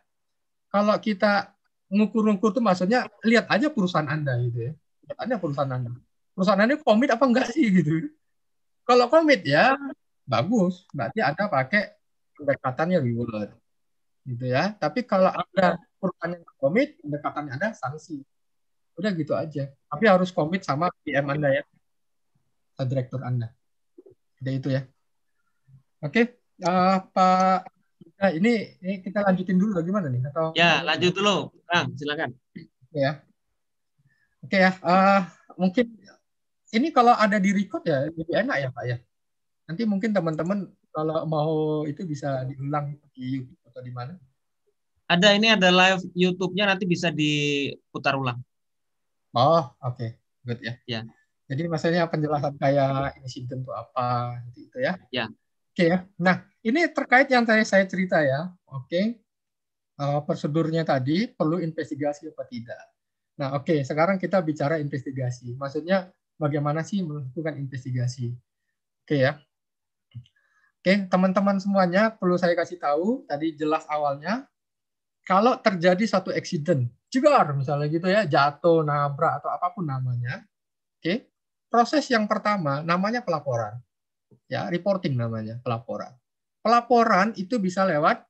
Speaker 1: kalau kita ngukur-ngukur tuh maksudnya lihat aja perusahaan Anda gitu ya. Lihat aja perusahaan Anda. Perusahaan Anda komit apa enggak sih gitu. Kalau komit ya bagus, berarti Anda pakai pendekatannya reward gitu ya. Tapi kalau ada perusahaan yang komit, pendekatannya ada sanksi. Udah gitu aja. Tapi harus komit sama PM Anda ya, atau direktur Anda. Udah itu ya. Oke, uh, Pak. Nah, ini, ini kita lanjutin dulu bagaimana nih? Atau
Speaker 2: ya, lanjut dulu, Kang. Silakan.
Speaker 1: Ya. Oke ya. Uh, mungkin ini kalau ada di record ya lebih enak ya Pak ya. Nanti mungkin teman-teman kalau mau itu bisa diulang di YouTube atau di mana?
Speaker 2: Ada ini ada live YouTube-nya nanti bisa diputar ulang.
Speaker 1: Oh, oke. Okay. Good ya.
Speaker 2: Ya.
Speaker 1: Jadi maksudnya penjelasan kayak insiden itu apa gitu itu ya.
Speaker 2: Ya.
Speaker 1: Oke okay, ya. Nah, ini terkait yang tadi saya cerita ya. Oke. Okay. Uh, prosedurnya tadi perlu investigasi apa tidak. Nah, oke, okay, sekarang kita bicara investigasi. Maksudnya bagaimana sih melakukan investigasi? Oke okay, ya. Oke, teman-teman semuanya perlu saya kasih tahu tadi jelas awalnya kalau terjadi satu accident, juga misalnya gitu ya, jatuh, nabrak atau apa pun namanya. Oke. Proses yang pertama namanya pelaporan. Ya, reporting namanya, pelaporan. Pelaporan itu bisa lewat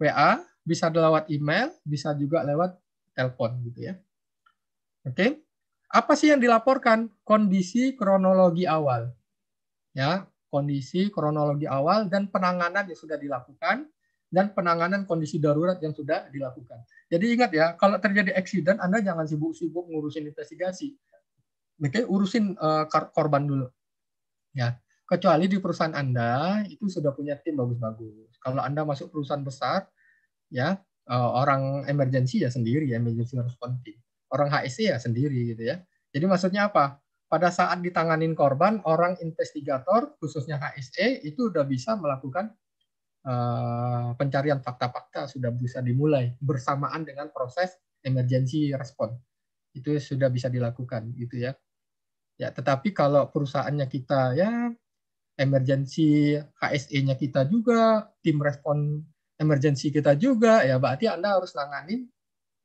Speaker 1: WA, bisa lewat email, bisa juga lewat telepon gitu ya. Oke. Apa sih yang dilaporkan? Kondisi kronologi awal. Ya, kondisi kronologi awal dan penanganan yang sudah dilakukan dan penanganan kondisi darurat yang sudah dilakukan. Jadi ingat ya, kalau terjadi eksiden Anda jangan sibuk-sibuk ngurusin investigasi. Oke, urusin uh, korban dulu. Ya, kecuali di perusahaan Anda itu sudah punya tim bagus-bagus. Kalau Anda masuk perusahaan besar, ya uh, orang emergency ya sendiri, ya, emergency response team. Orang HSC ya sendiri gitu ya. Jadi maksudnya apa? Pada saat ditanganin korban, orang investigator, khususnya HSE, itu sudah bisa melakukan uh, pencarian fakta-fakta, sudah bisa dimulai bersamaan dengan proses emergency response. Itu sudah bisa dilakukan, gitu ya. Ya, tetapi kalau perusahaannya kita ya emergency HSE-nya kita juga, tim respon emergency kita juga, ya berarti Anda harus nanganin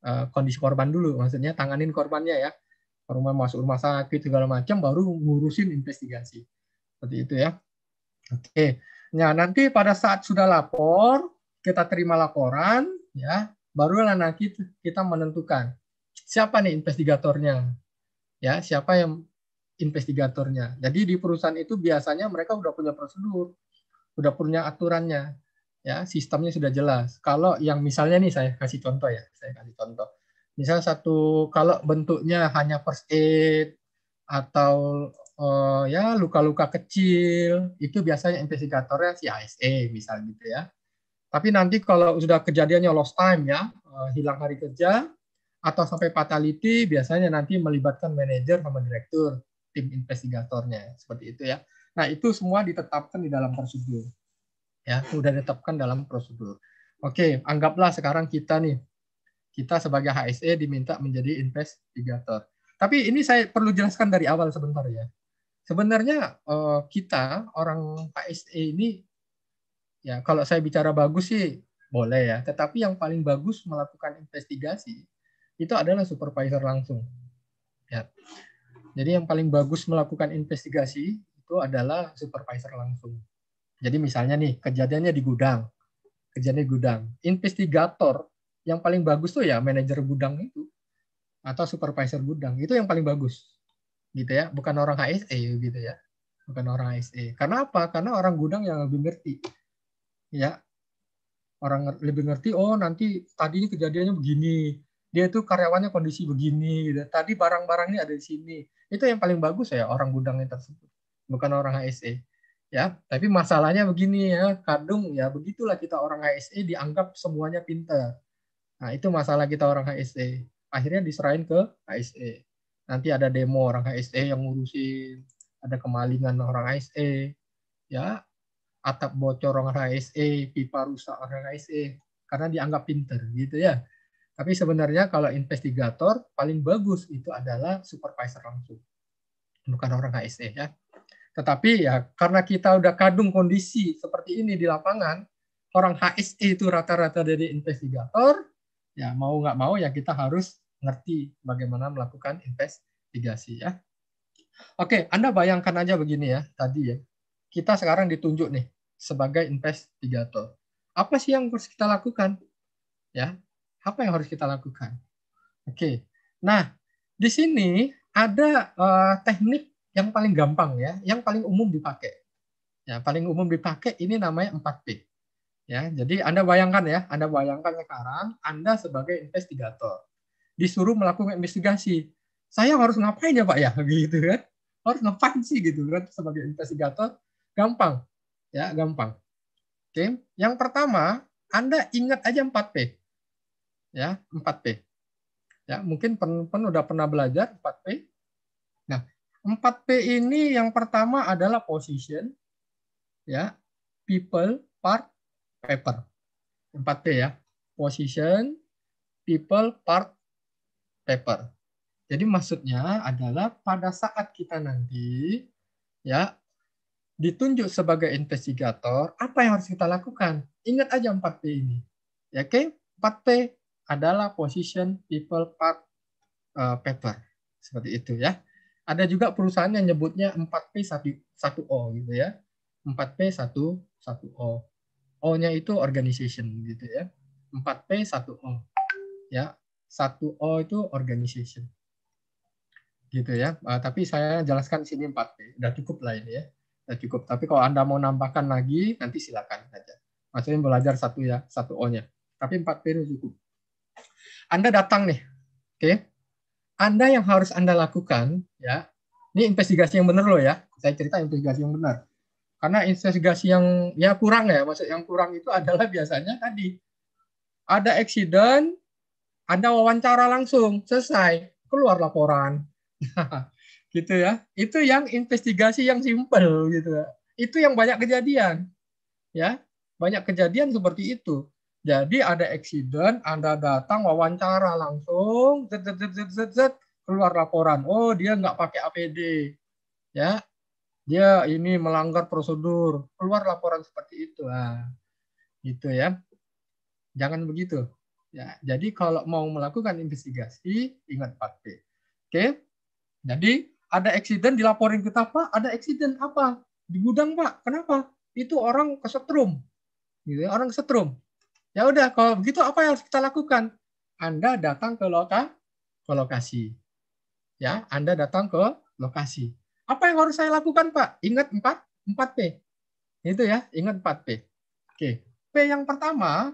Speaker 1: uh, kondisi korban dulu, maksudnya tanganin korbannya ya. Korban masuk rumah sakit segala macam, baru ngurusin investigasi. Seperti itu ya. Oke, nah nanti pada saat sudah lapor, kita terima laporan, ya, barulah nanti kita menentukan siapa nih investigatornya, ya, siapa yang investigatornya. Jadi di perusahaan itu biasanya mereka udah punya prosedur, udah punya aturannya, ya sistemnya sudah jelas. Kalau yang misalnya nih saya kasih contoh ya, saya kasih contoh. Misal satu kalau bentuknya hanya first aid atau uh, ya luka-luka kecil, itu biasanya investigatornya si ASE misal gitu ya. Tapi nanti kalau sudah kejadiannya lost time ya, uh, hilang hari kerja atau sampai fatality biasanya nanti melibatkan manajer sama direktur tim investigatornya seperti itu ya. Nah, itu semua ditetapkan di dalam prosedur. Ya, sudah ditetapkan dalam prosedur. Oke, anggaplah sekarang kita nih kita sebagai HSE diminta menjadi investigator. Tapi ini saya perlu jelaskan dari awal sebentar ya. Sebenarnya eh, kita orang HSE ini ya kalau saya bicara bagus sih boleh ya, tetapi yang paling bagus melakukan investigasi itu adalah supervisor langsung. Ya. Jadi yang paling bagus melakukan investigasi itu adalah supervisor langsung. Jadi misalnya nih kejadiannya di gudang, kejadian di gudang, investigator yang paling bagus tuh ya manajer gudang itu atau supervisor gudang itu yang paling bagus, gitu ya, bukan orang HSE gitu ya, bukan orang HSE. Karena apa? Karena orang gudang yang lebih ngerti, ya, orang lebih ngerti. Oh nanti tadinya kejadiannya begini, dia itu karyawannya kondisi begini, gitu. tadi barang-barangnya ada di sini itu yang paling bagus ya orang gudangnya tersebut, bukan orang HSE. Ya, tapi masalahnya begini ya, kadung ya begitulah kita orang HSE dianggap semuanya pintar. Nah, itu masalah kita orang HSE. Akhirnya diserahin ke HSE. Nanti ada demo orang HSE yang ngurusin, ada kemalingan orang HSE, ya, atap bocor orang HSE, pipa rusak orang HSE, karena dianggap pintar gitu ya. Tapi sebenarnya kalau investigator paling bagus itu adalah supervisor langsung, bukan orang HSE ya. Tetapi ya karena kita udah kadung kondisi seperti ini di lapangan, orang HSE itu rata-rata dari investigator, ya mau nggak mau ya kita harus ngerti bagaimana melakukan investigasi ya. Oke, Anda bayangkan aja begini ya tadi ya. Kita sekarang ditunjuk nih sebagai investigator. Apa sih yang harus kita lakukan? Ya, apa yang harus kita lakukan? Oke. Nah, di sini ada uh, teknik yang paling gampang ya, yang paling umum dipakai. Ya, paling umum dipakai ini namanya 4P. Ya, jadi Anda bayangkan ya, Anda bayangkan sekarang Anda sebagai investigator disuruh melakukan investigasi. Saya harus ngapain ya, Pak ya? Gitu kan. Harus ngapain sih gitu kan sebagai investigator? Gampang. Ya, gampang. Oke. Yang pertama, Anda ingat aja 4P ya 4P. Ya, mungkin pen, pen udah pernah belajar 4P. Nah, 4P ini yang pertama adalah position, ya, people, part, paper. 4P ya. Position, people, part, paper. Jadi maksudnya adalah pada saat kita nanti ya ditunjuk sebagai investigator, apa yang harus kita lakukan? Ingat aja 4P ini. Ya, oke? Okay? 4P adalah position people part uh, paper seperti itu ya. Ada juga perusahaan yang nyebutnya 4P 1 O gitu ya. 4P 1 1 O. O-nya itu organization gitu ya. 4P 1 O. Ya. 1 O itu organization. Gitu ya. Uh, tapi saya jelaskan sini 4P. Udah cukup lah ini ya. Udah cukup. Tapi kalau Anda mau nambahkan lagi nanti silakan saja. Maksudnya belajar satu ya, satu O-nya. Tapi 4P itu cukup. Anda datang nih, oke? Okay? Anda yang harus Anda lakukan, ya, ini investigasi yang benar loh ya. Saya cerita investigasi yang benar. Karena investigasi yang ya kurang ya, maksud yang kurang itu adalah biasanya tadi ada accident, Anda wawancara langsung, selesai, keluar laporan. [LAUGHS] gitu ya. Itu yang investigasi yang simpel gitu. Itu yang banyak kejadian. Ya, banyak kejadian seperti itu. Jadi ada accident, Anda datang wawancara langsung, zet, zet, zet, zet, zet, keluar laporan. Oh dia nggak pakai APD, ya dia ini melanggar prosedur, keluar laporan seperti itu. Nah, gitu ya. Jangan begitu. Ya, jadi kalau mau melakukan investigasi, ingat 4P. Oke. Jadi ada eksiden dilaporin kita Pak, ada eksiden apa? Di gudang Pak. Kenapa? Itu orang kesetrum. Gitu ya, orang kesetrum. Ya udah, kalau begitu apa yang harus kita lakukan? Anda datang ke loka, ke lokasi. Ya, Anda datang ke lokasi. Apa yang harus saya lakukan, Pak? Ingat 4 4P. Itu ya, ingat 4P. Oke. P yang pertama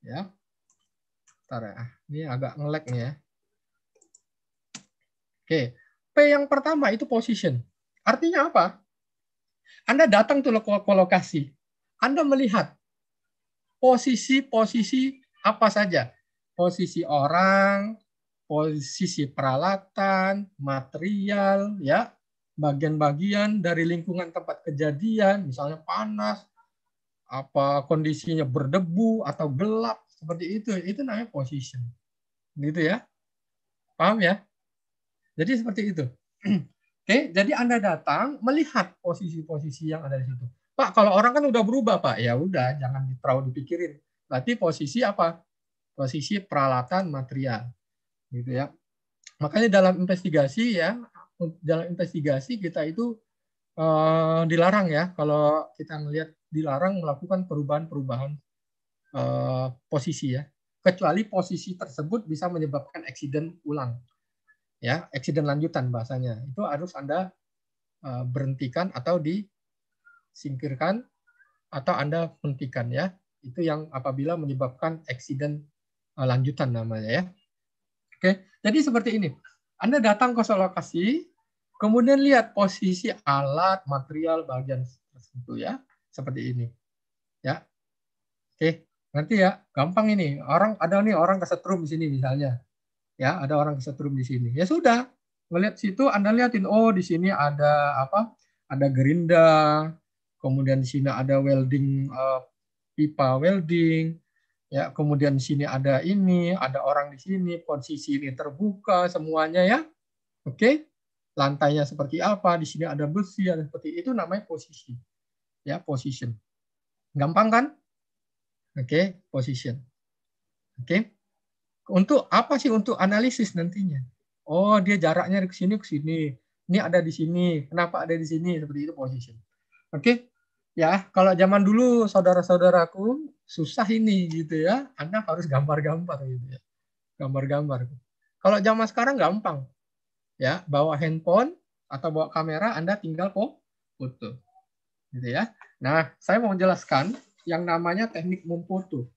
Speaker 1: ya. Bentar ya. Ini agak ngelek nih ya. Oke. P yang pertama itu position. Artinya apa? Anda datang ke lokasi. Anda melihat posisi-posisi apa saja. Posisi orang, posisi peralatan, material, ya, bagian-bagian dari lingkungan tempat kejadian, misalnya panas, apa kondisinya berdebu atau gelap seperti itu, itu namanya position. Gitu ya. Paham ya? Jadi seperti itu. [CLEARS THROAT] Oke, jadi Anda datang melihat posisi-posisi yang ada di situ. Pak, kalau orang kan udah berubah, Pak. Ya udah, jangan terlalu dipikirin. Berarti posisi apa? Posisi peralatan material gitu ya. Makanya dalam investigasi ya, dalam investigasi kita itu uh, dilarang ya kalau kita melihat dilarang melakukan perubahan-perubahan uh, posisi ya, kecuali posisi tersebut bisa menyebabkan eksiden ulang, ya, eksiden lanjutan bahasanya. Itu harus anda uh, berhentikan atau disingkirkan atau anda hentikan ya. Itu yang apabila menyebabkan eksiden lanjutan namanya ya. Oke, jadi seperti ini. Anda datang ke lokasi, kemudian lihat posisi alat, material, bagian tertentu ya, seperti ini. Ya. Oke, nanti ya, gampang ini. Orang ada nih orang kesetrum di sini misalnya. Ya, ada orang kesetrum di sini. Ya sudah, ngelihat situ Anda lihatin oh di sini ada apa? Ada gerinda, kemudian di sini ada welding uh, pipa welding, Ya, kemudian di sini ada ini, ada orang di sini, posisi ini terbuka semuanya ya. Oke. Lantainya seperti apa? Di sini ada besi, ada seperti itu namanya posisi. Ya, position. Gampang kan? Oke, position. Oke. Untuk apa sih untuk analisis nantinya? Oh, dia jaraknya ke sini ke sini. Ini ada di sini. Kenapa ada di sini? Seperti itu position. Oke. Ya, kalau zaman dulu saudara-saudaraku susah ini gitu ya. Anda harus gambar-gambar gitu ya. Gambar-gambar. Kalau zaman sekarang gampang. Ya, bawa handphone atau bawa kamera Anda tinggal kok foto. Gitu ya. Nah, saya mau menjelaskan yang namanya teknik memfoto.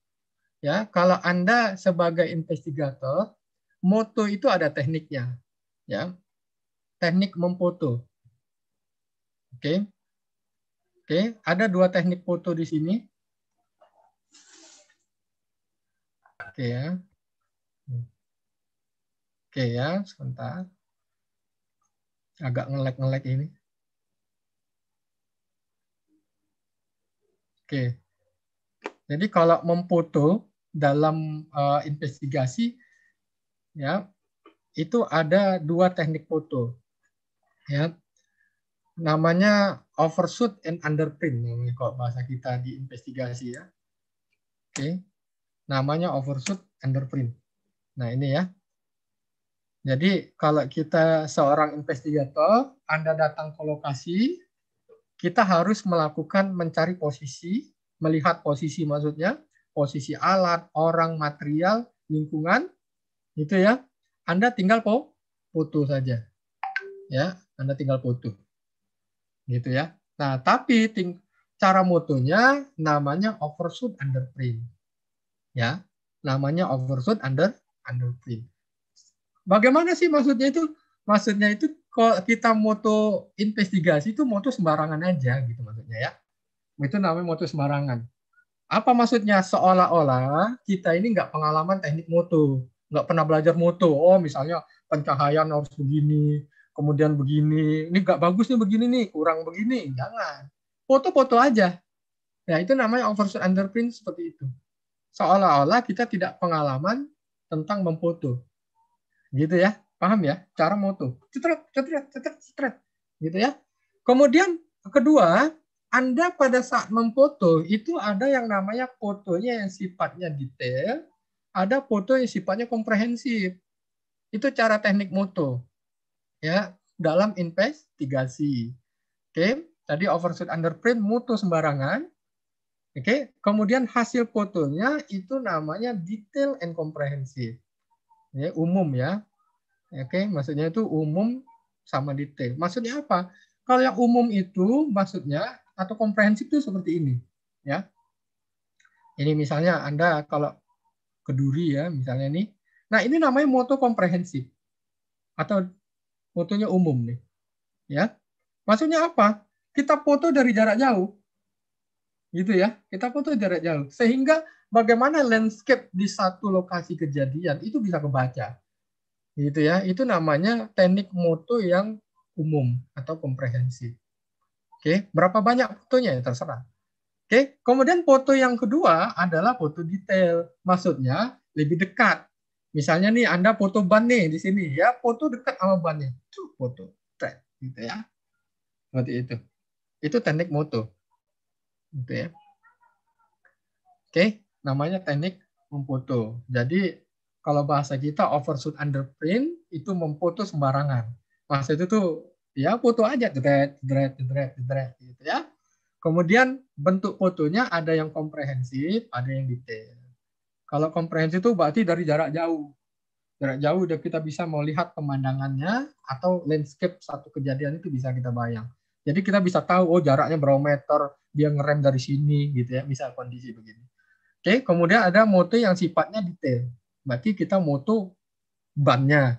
Speaker 1: Ya, kalau Anda sebagai investigator, moto itu ada tekniknya. Ya. Teknik memfoto. Oke. Oke, ada dua teknik foto di sini. Oke ya. Oke ya, sebentar. Agak ngelek-ngelek ini. Oke. Jadi kalau memfoto dalam uh, investigasi ya itu ada dua teknik foto. Ya. Namanya overshoot and underprint namanya kalau bahasa kita di investigasi ya. Oke namanya overshoot underprint. Nah ini ya. Jadi kalau kita seorang investigator, Anda datang ke lokasi, kita harus melakukan mencari posisi, melihat posisi maksudnya, posisi alat, orang, material, lingkungan, itu ya. Anda tinggal foto saja. Ya, Anda tinggal foto. Gitu ya. Nah, tapi ting cara motonya namanya overshoot underprint ya namanya overshoot under underprint. Bagaimana sih maksudnya itu? Maksudnya itu kalau kita moto investigasi itu moto sembarangan aja gitu maksudnya ya. Itu namanya moto sembarangan. Apa maksudnya? Seolah-olah kita ini nggak pengalaman teknik moto, nggak pernah belajar moto. Oh misalnya pencahayaan harus begini, kemudian begini, ini nggak bagus nih begini nih, kurang begini, jangan. Foto-foto aja. Ya itu namanya overshoot underprint seperti itu seolah-olah kita tidak pengalaman tentang memfoto. Gitu ya. Paham ya? Cara moto. Cetret, cetret, cetret, cetret. Gitu ya. Kemudian kedua, Anda pada saat memfoto itu ada yang namanya fotonya yang sifatnya detail, ada foto yang sifatnya komprehensif. Itu cara teknik moto. Ya, dalam investigasi. Oke, tadi overshoot underprint mutu sembarangan. Oke, kemudian hasil fotonya itu namanya detail and comprehensive. Ya, umum ya. Oke, maksudnya itu umum sama detail. Maksudnya apa? Kalau yang umum itu maksudnya atau komprehensif itu seperti ini, ya. Ini misalnya Anda kalau keduri ya, misalnya ini. Nah, ini namanya moto komprehensif atau fotonya umum nih. Ya. Maksudnya apa? Kita foto dari jarak jauh. Gitu ya? Kita foto jarak jauh. Sehingga bagaimana landscape di satu lokasi kejadian itu bisa kebaca. Gitu ya? Itu namanya teknik moto yang umum atau komprehensif. Oke? Berapa banyak fotonya? Ya terserah. Oke? Kemudian foto yang kedua adalah foto detail. Maksudnya lebih dekat misalnya nih anda foto ban nih di sini ya foto dekat sama bannya tuh foto gitu ya seperti itu itu teknik moto gitu ya. Oke, namanya teknik memfoto. Jadi kalau bahasa kita overshoot underprint itu memfoto sembarangan. Maksud itu tuh ya foto aja dread dread dread dread gitu ya. Kemudian bentuk fotonya ada yang komprehensif, ada yang detail. Kalau komprehensif itu berarti dari jarak jauh. Jarak jauh udah kita bisa melihat pemandangannya atau landscape satu kejadian itu bisa kita bayang. Jadi kita bisa tahu oh jaraknya berapa meter, dia ngerem dari sini gitu ya, misal kondisi begini. Oke, kemudian ada moto yang sifatnya detail. Berarti kita moto bannya.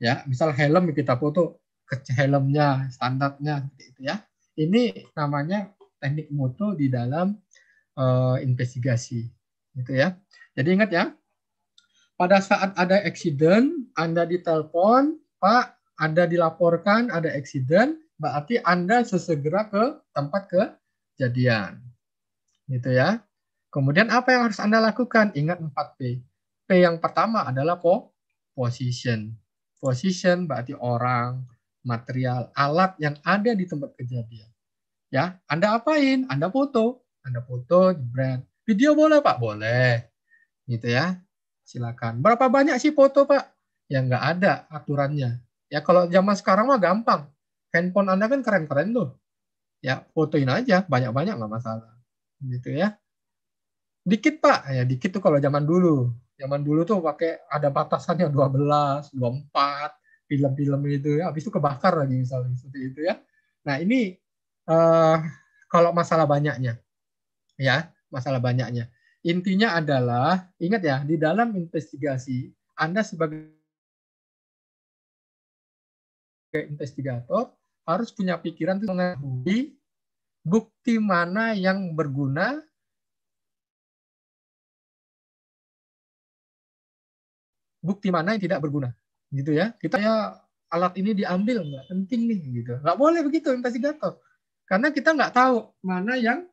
Speaker 1: Ya, misal helm kita foto ke helmnya, standarnya gitu ya. Ini namanya teknik moto di dalam uh, investigasi gitu ya. Jadi ingat ya, pada saat ada accident, Anda ditelepon, Pak, Anda dilaporkan ada accident, berarti Anda sesegera ke tempat ke kejadian. Gitu ya. Kemudian apa yang harus Anda lakukan? Ingat 4P. P yang pertama adalah po position. Position berarti orang, material, alat yang ada di tempat kejadian. Ya, Anda apain? Anda foto. Anda foto, jebret. Video boleh, Pak? Boleh. Gitu ya. Silakan. Berapa banyak sih foto, Pak? Ya nggak ada aturannya. Ya kalau zaman sekarang mah gampang. Handphone Anda kan keren-keren tuh ya fotoin aja banyak-banyak nggak masalah gitu ya dikit pak ya dikit tuh kalau zaman dulu zaman dulu tuh pakai ada batasannya 12 24 film-film itu ya habis itu kebakar lagi misalnya seperti itu ya nah ini uh, kalau masalah banyaknya ya masalah banyaknya intinya adalah ingat ya di dalam investigasi anda sebagai investigator harus punya pikiran untuk mengetahui bukti mana yang berguna bukti mana yang tidak berguna gitu ya. Kita ya alat ini diambil nggak penting nih gitu. Nggak boleh begitu investigator. Karena kita nggak tahu mana yang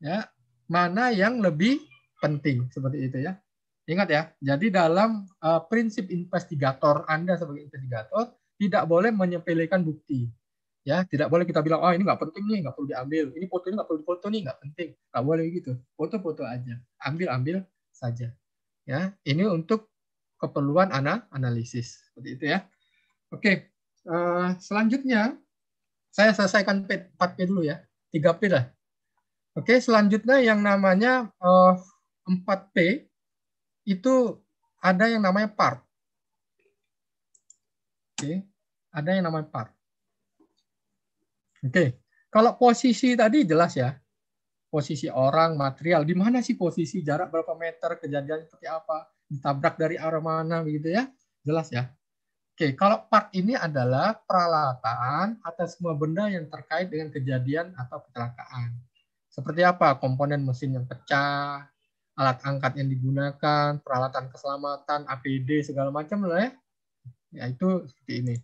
Speaker 1: ya mana yang lebih penting seperti itu ya ingat ya jadi dalam uh, prinsip investigator anda sebagai investigator tidak boleh menyepelekan bukti. Ya, tidak boleh kita bilang, oh ini nggak penting nih, nggak perlu diambil. Ini foto ini nggak perlu difoto nih, nggak penting. Nggak boleh gitu. Foto-foto aja. Ambil-ambil saja. Ya, ini untuk keperluan anak analisis. Seperti itu ya. Oke, uh, selanjutnya saya selesaikan P, 4P dulu ya. 3P lah. Oke, selanjutnya yang namanya uh, eh, 4P itu ada yang namanya part. Oke, ada yang namanya part. Oke, kalau posisi tadi jelas ya. Posisi orang, material, di mana sih posisi, jarak berapa meter, kejadian seperti apa, ditabrak dari arah mana begitu ya. Jelas ya. Oke, kalau part ini adalah peralatan atas semua benda yang terkait dengan kejadian atau kecelakaan. Seperti apa? Komponen mesin yang pecah, alat angkat yang digunakan, peralatan keselamatan, APD segala macam lah ya ya itu seperti ini.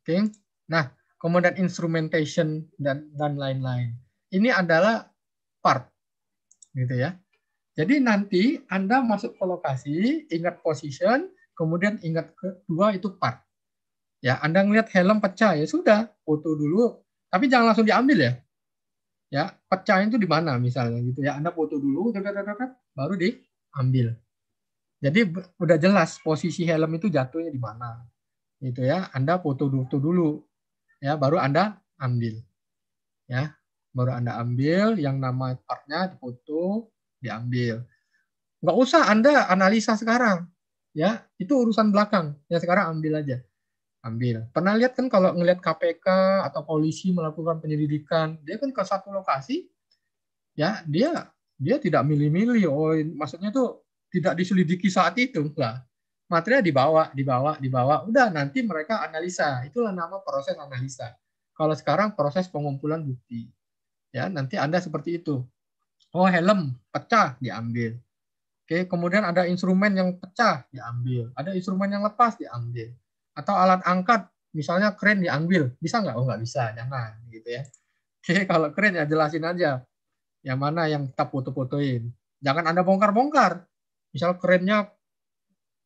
Speaker 1: Oke. Nah, kemudian instrumentation dan dan lain-lain. Ini adalah part gitu ya. Jadi nanti Anda masuk ke lokasi, ingat position, kemudian ingat kedua itu part. Ya, Anda ngelihat helm pecah ya sudah, foto dulu, tapi jangan langsung diambil ya. Ya, pecahnya itu di mana misalnya gitu ya. Anda foto dulu, baru diambil. Jadi udah jelas posisi helm itu jatuhnya di mana. Gitu ya. Anda foto dulu, dulu ya, baru Anda ambil. Ya, baru Anda ambil yang nama partnya difoto, diambil. Nggak usah Anda analisa sekarang. Ya, itu urusan belakang. Ya sekarang ambil aja ambil. Pernah lihat kan kalau ngelihat KPK atau polisi melakukan penyelidikan, dia kan ke satu lokasi, ya dia dia tidak milih-milih. Oh, maksudnya tuh tidak diselidiki saat itu, lah. Material dibawa, dibawa, dibawa. Udah nanti mereka analisa. Itulah nama proses analisa. Kalau sekarang proses pengumpulan bukti. Ya, nanti Anda seperti itu. Oh, helm pecah diambil. Oke, kemudian ada instrumen yang pecah diambil, ada instrumen yang lepas diambil atau alat angkat misalnya keren diambil. Bisa nggak? Oh nggak bisa. Jangan gitu ya. [LAUGHS] Oke kalau keren ya jelasin aja. Yang mana yang kita foto-fotoin. Jangan anda bongkar-bongkar. Misal kerennya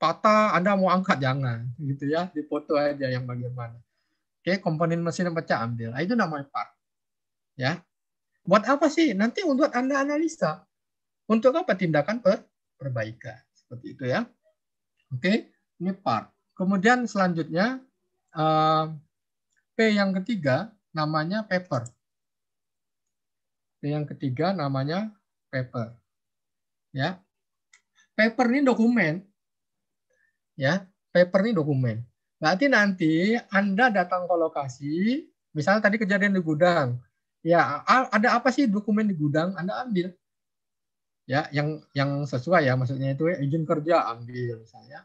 Speaker 1: patah anda mau angkat jangan gitu ya. Dipoto aja yang bagian mana oke komponen mesin yang pecah ambil. Nah, itu namanya part ya. Buat apa sih? Nanti untuk anda analisa. Untuk apa? Tindakan per perbaikan seperti itu ya. Oke ini part Kemudian selanjutnya uh, P yang ketiga namanya paper. P yang ketiga namanya paper. Ya. Paper ini dokumen. Ya, paper ini dokumen. Berarti nanti Anda datang ke lokasi, misalnya tadi kejadian di gudang. Ya, ada apa sih dokumen di gudang? Anda ambil. Ya, yang yang sesuai ya maksudnya itu izin kerja ambil misalnya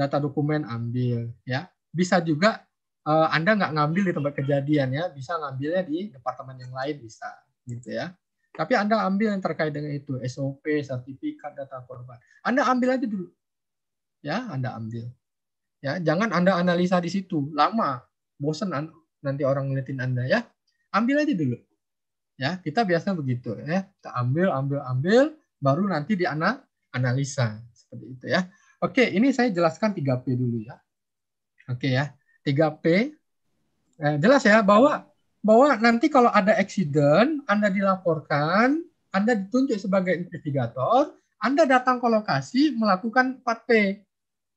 Speaker 1: data dokumen ambil ya. Bisa juga uh, anda nggak ngambil di tempat kejadian ya. Bisa ngambilnya di departemen yang lain bisa gitu ya. Tapi anda ambil yang terkait dengan itu SOP sertifikat data korban. Anda ambil aja dulu. Ya anda ambil. Ya jangan anda analisa di situ. Lama. Bosan nanti orang ngeliatin anda ya. Ambil aja dulu. Ya kita biasa begitu ya. Kita ambil ambil ambil baru nanti di analisa. Seperti itu ya Oke, ini saya jelaskan 3P dulu ya. Oke ya, 3P. Eh, jelas ya bahwa bahwa nanti kalau ada accident, Anda dilaporkan, Anda ditunjuk sebagai investigator, Anda datang ke lokasi melakukan 4P.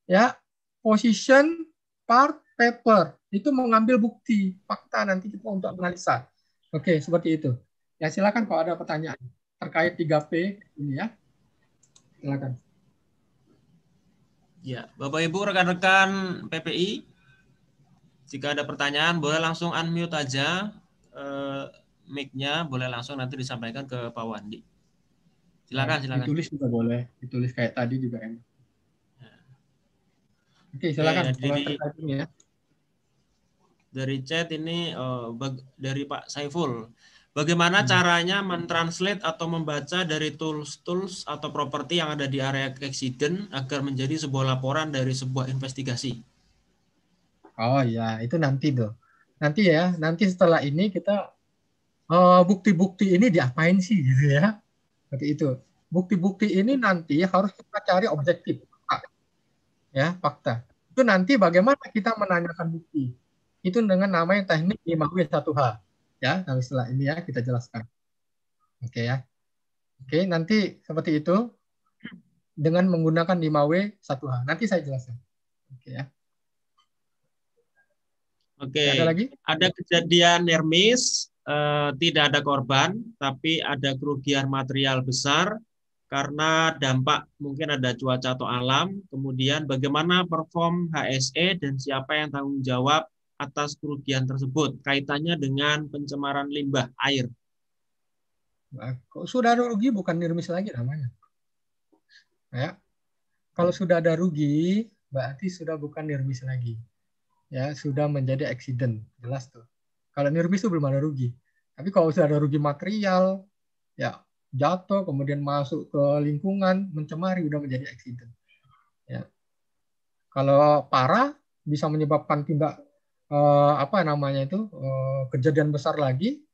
Speaker 1: Ya, position, part, paper. Itu mengambil bukti, fakta nanti kita untuk analisa. Oke, seperti itu. Ya, silakan kalau ada pertanyaan terkait 3P ini ya. Silakan.
Speaker 2: Ya, Bapak Ibu rekan-rekan PPI, jika ada pertanyaan boleh langsung unmute aja eh, mic-nya, boleh langsung nanti disampaikan ke Pak Wandi. Silakan,
Speaker 1: ya, silakan. Ditulis juga boleh, ditulis kayak tadi juga enak. Ya. Oke, silakan. Oke,
Speaker 2: dari, ya. Dari chat ini uh, dari Pak Saiful. Bagaimana hmm. caranya mentranslate atau membaca dari tools-tools atau properti yang ada di area accident agar menjadi sebuah laporan dari sebuah investigasi?
Speaker 1: Oh ya, itu nanti tuh. Nanti ya, nanti setelah ini kita eh, bukti-bukti ini diapain sih gitu ya. Seperti itu. Bukti-bukti ini nanti harus kita cari objektif. Ya, fakta. Itu nanti bagaimana kita menanyakan bukti. Itu dengan nama yang teknik 5W1H ya nanti setelah ini ya kita jelaskan. Oke ya. Oke nanti seperti itu dengan menggunakan 5W 1H nanti saya jelaskan. Oke ya.
Speaker 2: Oke ada lagi? ada kejadian nermis eh, tidak ada korban tapi ada kerugian material besar karena dampak mungkin ada cuaca atau alam. Kemudian bagaimana perform HSE dan siapa yang tanggung jawab atas kerugian tersebut kaitannya dengan pencemaran limbah air.
Speaker 1: Nah, kok sudah ada rugi bukan nirmis lagi namanya. Ya. Kalau sudah ada rugi berarti sudah bukan nirmis lagi. Ya, sudah menjadi accident, jelas tuh. Kalau nirmis itu belum ada rugi. Tapi kalau sudah ada rugi material, ya jatuh kemudian masuk ke lingkungan mencemari udah menjadi accident. Ya. Kalau parah bisa menyebabkan tindak uh, apa namanya itu uh, kejadian besar lagi,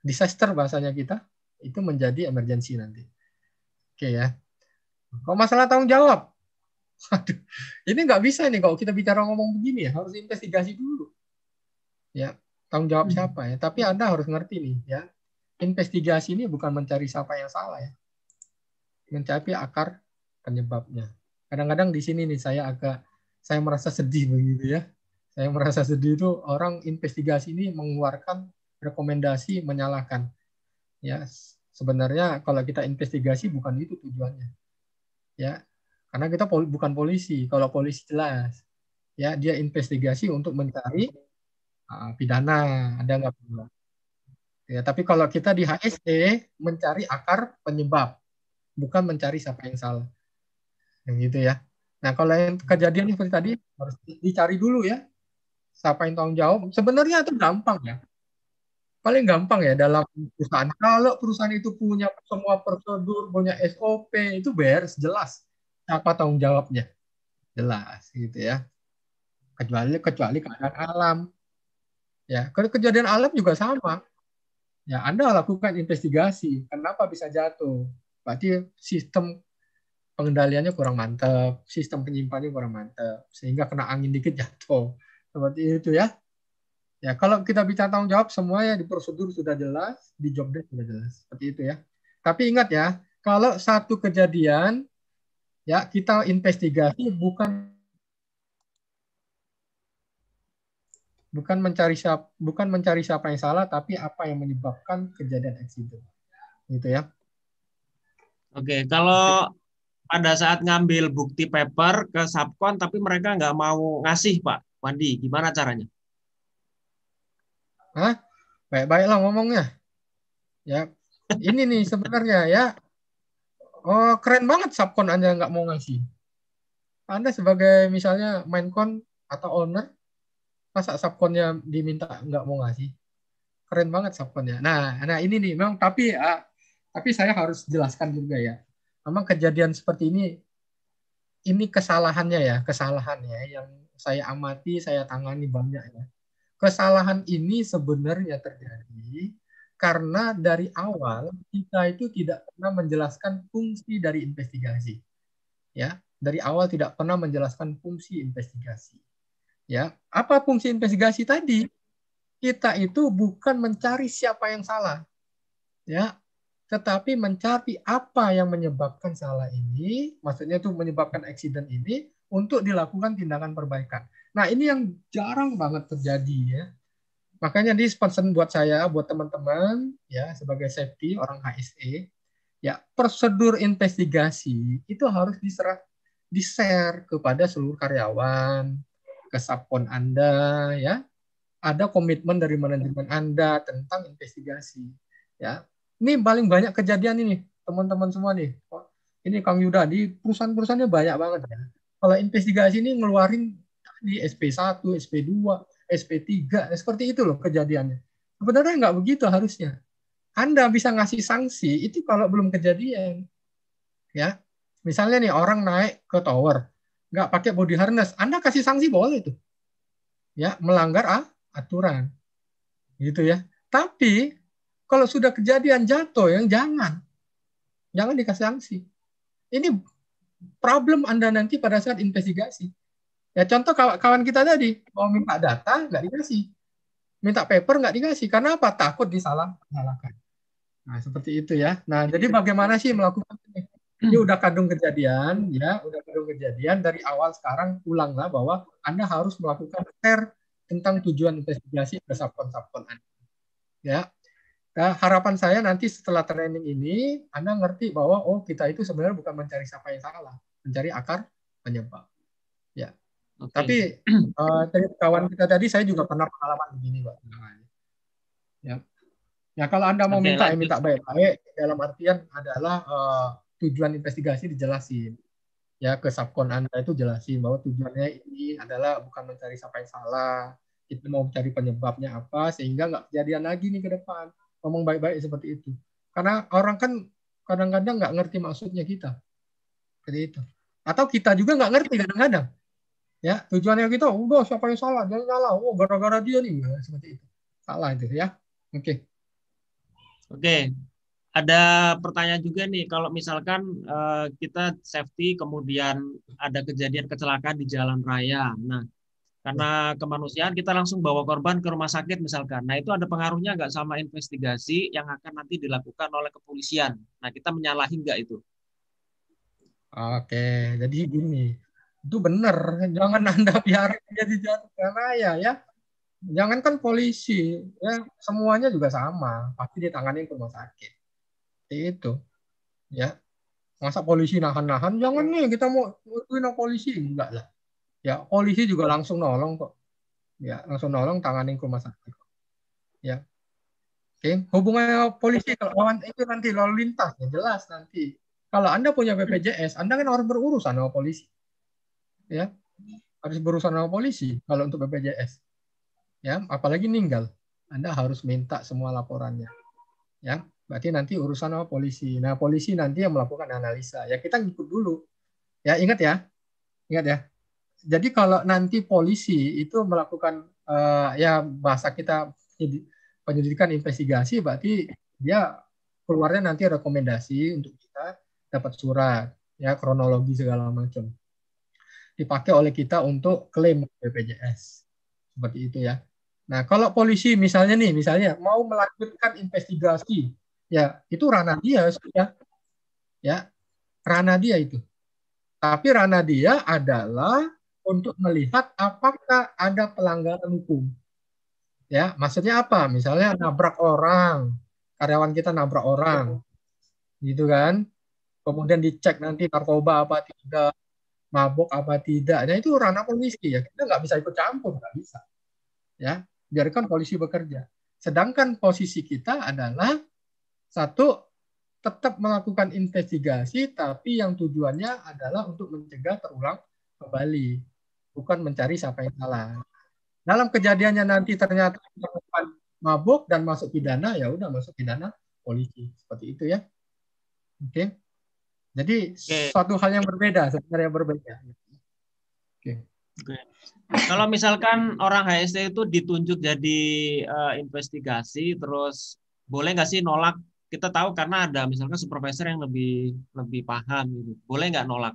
Speaker 1: disaster bahasanya kita, itu menjadi emergensi nanti. Oke ya. Kalau masalah tanggung jawab, [LAUGHS] Aduh, ini nggak bisa nih kalau kita bicara ngomong begini ya, harus investigasi dulu. Ya, tanggung jawab hmm. siapa ya? Tapi Anda harus ngerti nih ya, investigasi ini bukan mencari siapa yang salah ya, mencari akar penyebabnya. Kadang-kadang di sini nih saya agak saya merasa sedih begitu ya. Saya merasa sedih itu orang investigasi ini mengeluarkan rekomendasi menyalahkan. Ya, sebenarnya kalau kita investigasi bukan itu tujuannya. Ya, karena kita pol bukan polisi. Kalau polisi jelas, ya dia investigasi untuk mencari uh, pidana, ada nggak Ya, tapi kalau kita di HSE mencari akar penyebab, bukan mencari siapa yang salah. Yang gitu ya. Nah, kalau yang kejadian seperti tadi harus dicari dulu ya. Siapa yang tanggung jawab? Sebenarnya itu gampang ya. Paling gampang ya dalam perusahaan. Kalau perusahaan itu punya semua prosedur, punya SOP, itu beres, jelas apa tanggung jawabnya jelas gitu ya kecuali kecuali keadaan alam ya kalau kejadian alam juga sama ya anda lakukan investigasi kenapa bisa jatuh berarti sistem pengendaliannya kurang mantap sistem penyimpanannya kurang mantap sehingga kena angin dikit jatuh seperti itu ya. Ya kalau kita bicara tanggung jawab semuanya di prosedur sudah jelas di job desk sudah jelas. Seperti itu ya. Tapi ingat ya kalau satu kejadian ya kita investigasi bukan bukan mencari siapa bukan mencari siapa yang salah tapi apa yang menyebabkan kejadian eksiden gitu ya.
Speaker 2: Oke kalau pada saat ngambil bukti paper ke subkon tapi mereka nggak mau ngasih pak Wandi gimana caranya
Speaker 1: Hah? baik-baiklah ngomongnya ya ini nih sebenarnya ya Oh, keren banget subkon Anda nggak mau ngasih. Anda sebagai misalnya maincon atau owner, masa subkonnya diminta nggak mau ngasih? Keren banget subkonnya. Nah, nah ini nih, memang tapi ah, tapi saya harus jelaskan juga ya. Memang kejadian seperti ini, ini kesalahannya ya, kesalahannya yang saya amati, saya tangani banyak ya. Kesalahan ini sebenarnya terjadi karena dari awal kita itu tidak pernah menjelaskan fungsi dari investigasi. Ya, dari awal tidak pernah menjelaskan fungsi investigasi. Ya, apa fungsi investigasi tadi? Kita itu bukan mencari siapa yang salah. Ya, tetapi mencari apa yang menyebabkan salah ini, maksudnya itu menyebabkan accident ini untuk dilakukan tindakan perbaikan. Nah, ini yang jarang banget terjadi ya Makanya di pesan buat saya, buat teman-teman ya sebagai safety orang HSE, ya prosedur investigasi itu harus diserah di-share kepada seluruh karyawan, ke subkon Anda ya. Ada komitmen dari manajemen Anda tentang investigasi ya. Ini paling banyak kejadian ini, teman-teman semua nih. Ini Kang Yuda di perusahaan-perusahaannya banyak banget ya. Kalau investigasi ini ngeluarin di SP1, SP2, SP3, seperti itu loh kejadiannya. Sebenarnya nggak begitu harusnya. Anda bisa ngasih sanksi itu kalau belum kejadian. Ya, misalnya nih orang naik ke tower, nggak pakai body harness, Anda kasih sanksi boleh itu. Ya, melanggar ah, aturan. Gitu ya. Tapi kalau sudah kejadian jatuh yang jangan. Jangan dikasih sanksi. Ini problem Anda nanti pada saat investigasi. Ya contoh kawan kita tadi mau minta data nggak dikasih, minta paper nggak dikasih. Karena apa? Takut disalah salahkan. Nah seperti itu ya. Nah jadi bagaimana sih melakukan ini? Ini udah kandung kejadian, ya, udah kandung kejadian dari awal sekarang ulanglah bahwa Anda harus melakukan share tentang tujuan investigasi ke subkon-subkon Anda. Ya, Nah, harapan saya nanti setelah training ini, Anda ngerti bahwa oh kita itu sebenarnya bukan mencari siapa yang salah, mencari akar penyebab. Ya. Okay. Tapi [CLEARS THROAT] uh, kawan kita tadi saya juga pernah pengalaman begini, Pak. Ya. Ya kalau Anda mau okay, minta ya minta baik-baik dalam artian adalah uh, tujuan investigasi dijelasin. Ya ke subkon Anda itu jelasin bahwa tujuannya ini adalah bukan mencari siapa yang salah, kita mau mencari penyebabnya apa sehingga nggak kejadian lagi nih ke depan. Ngomong baik-baik seperti itu. Karena orang kan kadang-kadang nggak ngerti maksudnya kita. Seperti itu. Atau kita juga nggak ngerti kadang-kadang ya tujuannya kita udah siapa yang salah jangan salah oh gara-gara dia nih ya, seperti itu salah itu ya oke okay.
Speaker 2: oke okay. ada pertanyaan juga nih, kalau misalkan uh, kita safety kemudian ada kejadian kecelakaan di jalan raya, nah karena kemanusiaan kita langsung bawa korban ke rumah sakit misalkan, nah itu ada pengaruhnya nggak sama investigasi yang akan nanti dilakukan oleh kepolisian? Nah kita menyalahi nggak itu?
Speaker 1: Oke, jadi gini, itu benar, jangan [LAUGHS] anda biarkan dia di jalan raya ya. Jangankan polisi, ya. Semuanya juga sama, pasti ditangani ke rumah sakit. Itu ya. Masa polisi nahan-nahan? Jangan nih kita mau ituin polisi? Enggak lah ya polisi juga langsung nolong kok ya langsung nolong tanganin ke rumah sakit ya oke hubungannya polisi kalau lawan itu nanti lalu lintas ya jelas nanti kalau anda punya BPJS anda kan harus berurusan sama polisi ya harus berurusan sama polisi kalau untuk BPJS ya apalagi ninggal anda harus minta semua laporannya ya berarti nanti urusan sama polisi. Nah, polisi nanti yang melakukan analisa. Ya kita ngikut dulu. Ya, ingat ya. Ingat ya. Jadi kalau nanti polisi itu melakukan uh, ya bahasa kita penyelidikan investigasi berarti dia keluarnya nanti rekomendasi untuk kita dapat surat ya kronologi segala macam. Dipakai oleh kita untuk klaim BPJS seperti itu ya. Nah kalau polisi misalnya nih misalnya mau melanjutkan investigasi ya itu ranah dia sudah ya. Ranah dia itu. Tapi ranah dia adalah untuk melihat apakah ada pelanggaran hukum. Ya maksudnya apa? Misalnya nabrak orang karyawan kita nabrak orang gitu kan? Kemudian dicek nanti narkoba apa tidak mabuk apa tidak. Nah itu ranah polisi ya. Kita nggak bisa ikut campur nggak bisa. Ya biarkan polisi bekerja. Sedangkan posisi kita adalah satu, tetap melakukan investigasi, tapi yang tujuannya adalah untuk mencegah terulang kembali, bukan mencari siapa yang salah. Dalam kejadiannya nanti ternyata mabuk dan masuk pidana, ya udah masuk pidana polisi seperti itu ya. Oke. Jadi Oke. suatu hal yang berbeda, sebenarnya berbeda.
Speaker 2: Oke. Oke. Kalau misalkan orang HST itu ditunjuk jadi uh, investigasi, terus boleh nggak sih nolak kita tahu karena ada misalkan supervisor yang lebih lebih paham gitu. Boleh nggak nolak?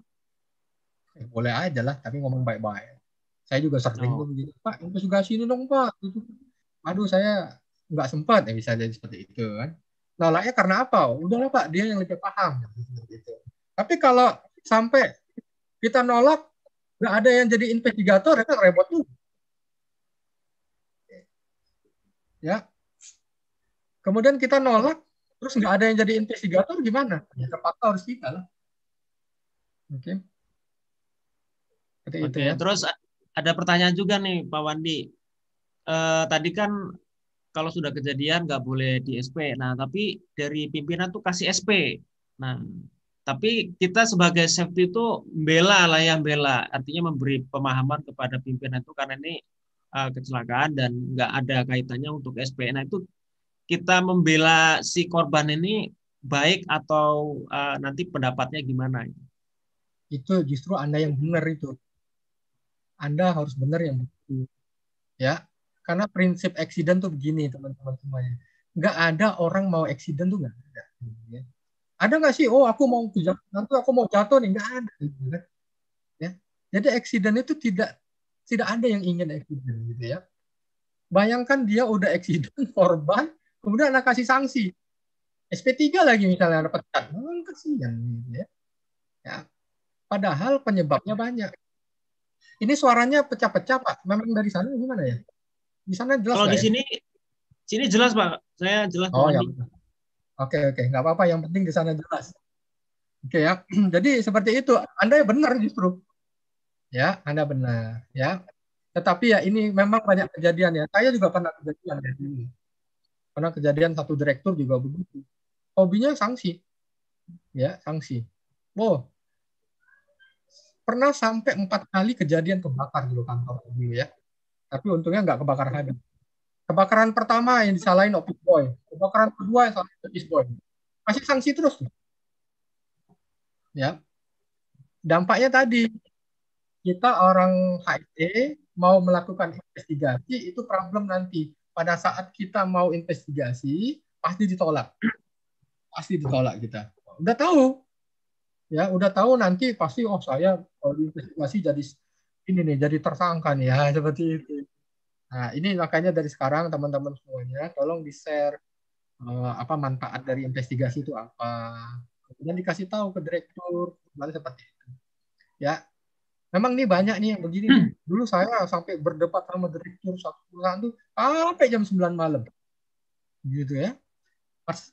Speaker 1: Eh, boleh aja lah, tapi ngomong baik-baik. Saya juga sering oh. begitu, Pak, investigasi ini dong Pak. Gitu. Aduh, saya nggak sempat ya bisa jadi seperti itu kan. Nolaknya karena apa? Udahlah Pak, dia yang lebih paham. Gitu. Tapi kalau sampai kita nolak, nggak ada yang jadi investigator, itu kan repot tuh. Ya. Kemudian kita nolak, terus nggak ada yang jadi investigator gimana? Ya terpaksa harus kita lah. Oke.
Speaker 2: Okay. Oke, ya. terus ada pertanyaan juga nih Pak Wandi. Eh, tadi kan kalau sudah kejadian nggak boleh di SP. Nah, tapi dari pimpinan tuh kasih SP. Nah, tapi kita sebagai safety itu bela lah yang bela. Artinya memberi pemahaman kepada pimpinan itu karena ini uh, kecelakaan dan nggak ada kaitannya untuk SP. Nah, itu kita membela si korban ini baik atau uh, nanti pendapatnya gimana?
Speaker 1: Itu justru Anda yang benar itu. Anda harus benar yang betul. Ya, karena prinsip accident tuh begini teman-teman semuanya. Nggak ada orang mau accident tuh nggak ada. Ya. Ada nggak sih? Oh, aku mau nanti aku mau jatuh nih nggak ada. Gitu, kan? Ya, jadi accident itu tidak tidak ada yang ingin accident gitu ya. Bayangkan dia udah accident [LAUGHS] korban kemudian anak kasih sanksi SP3 lagi misalnya ada pecat memang kasihan gitu ya. ya padahal penyebabnya banyak ini suaranya pecah-pecah pak. Memang dari sana gimana ya? Di sana jelas
Speaker 2: kalau di ya? sini sini jelas pak. Saya jelas
Speaker 1: oh ya oke oke. Nggak apa-apa. Yang penting di sana jelas. Oke ya. [CLEARS THROAT] Jadi seperti itu. Anda benar justru. Ya anda benar. Ya. Tetapi ya ini memang banyak kejadian ya. Saya juga pernah kejadian ya ini karena kejadian satu direktur juga begitu. Hobinya sanksi. Ya, sanksi. Wow. Pernah sampai empat kali kejadian kebakar dulu kantor dulu ya. Tapi untungnya nggak kebakar habis. Kebakaran pertama yang disalahin office boy. Kebakaran kedua yang salahin office boy. Masih sanksi terus. Ya. Dampaknya tadi kita orang HIT mau melakukan investigasi itu problem nanti pada saat kita mau investigasi pasti ditolak. pasti ditolak kita. Udah tahu, ya udah tahu nanti pasti oh saya kalau diinvestigasi jadi ini nih jadi tersangka nih ya [LAUGHS] seperti itu. Nah ini makanya dari sekarang teman-teman semuanya tolong di share uh, apa manfaat dari investigasi itu apa. Kemudian dikasih tahu ke direktur, kembali seperti itu. Ya, memang nih banyak nih yang begini. Dulu saya sampai berdebat sama direktur satu perusahaan tuh sampai jam 9 malam. Gitu ya.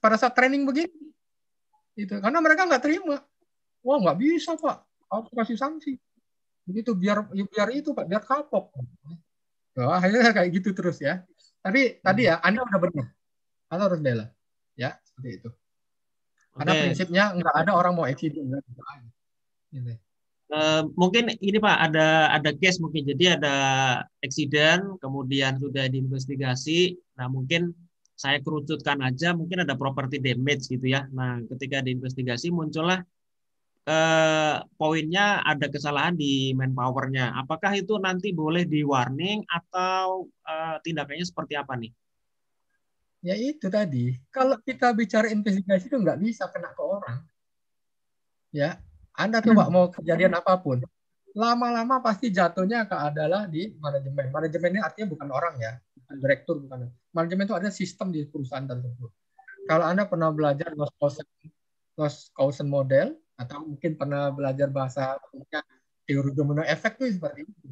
Speaker 1: pada saat training begini. Itu karena mereka nggak terima. Wah, nggak bisa, Pak. Harus kasih sanksi. Begitu biar biar itu, Pak, biar kapok. Wah, akhirnya [LAUGHS] kayak gitu terus ya. Tapi tadi ya, Anda udah benar atau harus bela ya seperti itu karena okay. prinsipnya nggak ada orang mau accident
Speaker 2: gitu. Uh, mungkin ini pak ada ada case mungkin jadi ada accident kemudian sudah diinvestigasi nah mungkin saya kerucutkan aja mungkin ada property damage gitu ya nah ketika diinvestigasi muncullah uh, poinnya ada kesalahan di manpowernya apakah itu nanti boleh di warning atau uh, tindakannya seperti apa nih
Speaker 1: Ya itu tadi, kalau kita bicara investigasi itu nggak bisa kena ke orang. Ya, Anda coba hmm. mau kejadian apa pun, lama-lama pasti jatuhnya ke adalah di manajemen. Manajemen ini artinya bukan orang ya, bukan direktur, bukan. Manajemen itu ada sistem di perusahaan tersebut. Kalau Anda pernah belajar loss causation model, atau mungkin pernah belajar bahasa teori domino efek itu seperti itu.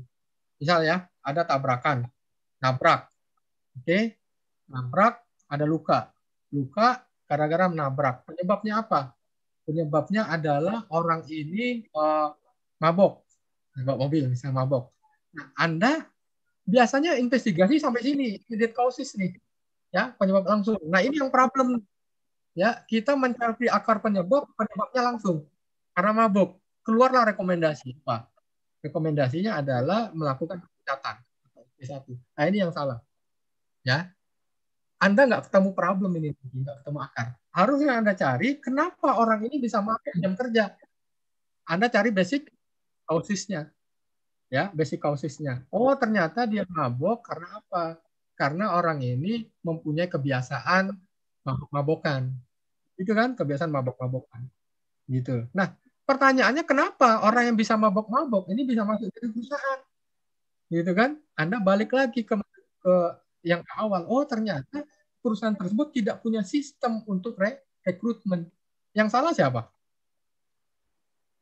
Speaker 1: Misal ya, ada tabrakan, nabrak, oke, okay? nabrak, ada luka. Luka gara-gara menabrak. Penyebabnya apa? Penyebabnya adalah orang ini uh, mabok. Mabok mobil, misalnya mabok. Nah, Anda biasanya investigasi sampai sini, immediate causes nih. Ya, penyebab langsung. Nah, ini yang problem. Ya, kita mencari akar penyebab, penyebabnya langsung. Karena mabok. Keluarlah rekomendasi. Apa? Rekomendasinya adalah melakukan pencatatan. Nah, ini yang salah. Ya, anda nggak ketemu problem ini, nggak ketemu akar. Harusnya Anda cari kenapa orang ini bisa makan jam kerja. Anda cari basic causesnya. Ya, basic causesnya. Oh, ternyata dia mabok karena apa? Karena orang ini mempunyai kebiasaan mabok-mabokan. Itu kan kebiasaan mabok-mabokan. Gitu. Nah, pertanyaannya kenapa orang yang bisa mabok-mabok ini bisa masuk ke perusahaan? Gitu kan? Anda balik lagi ke, ke yang awal. Oh ternyata perusahaan tersebut tidak punya sistem untuk re rekrutmen. Yang salah siapa?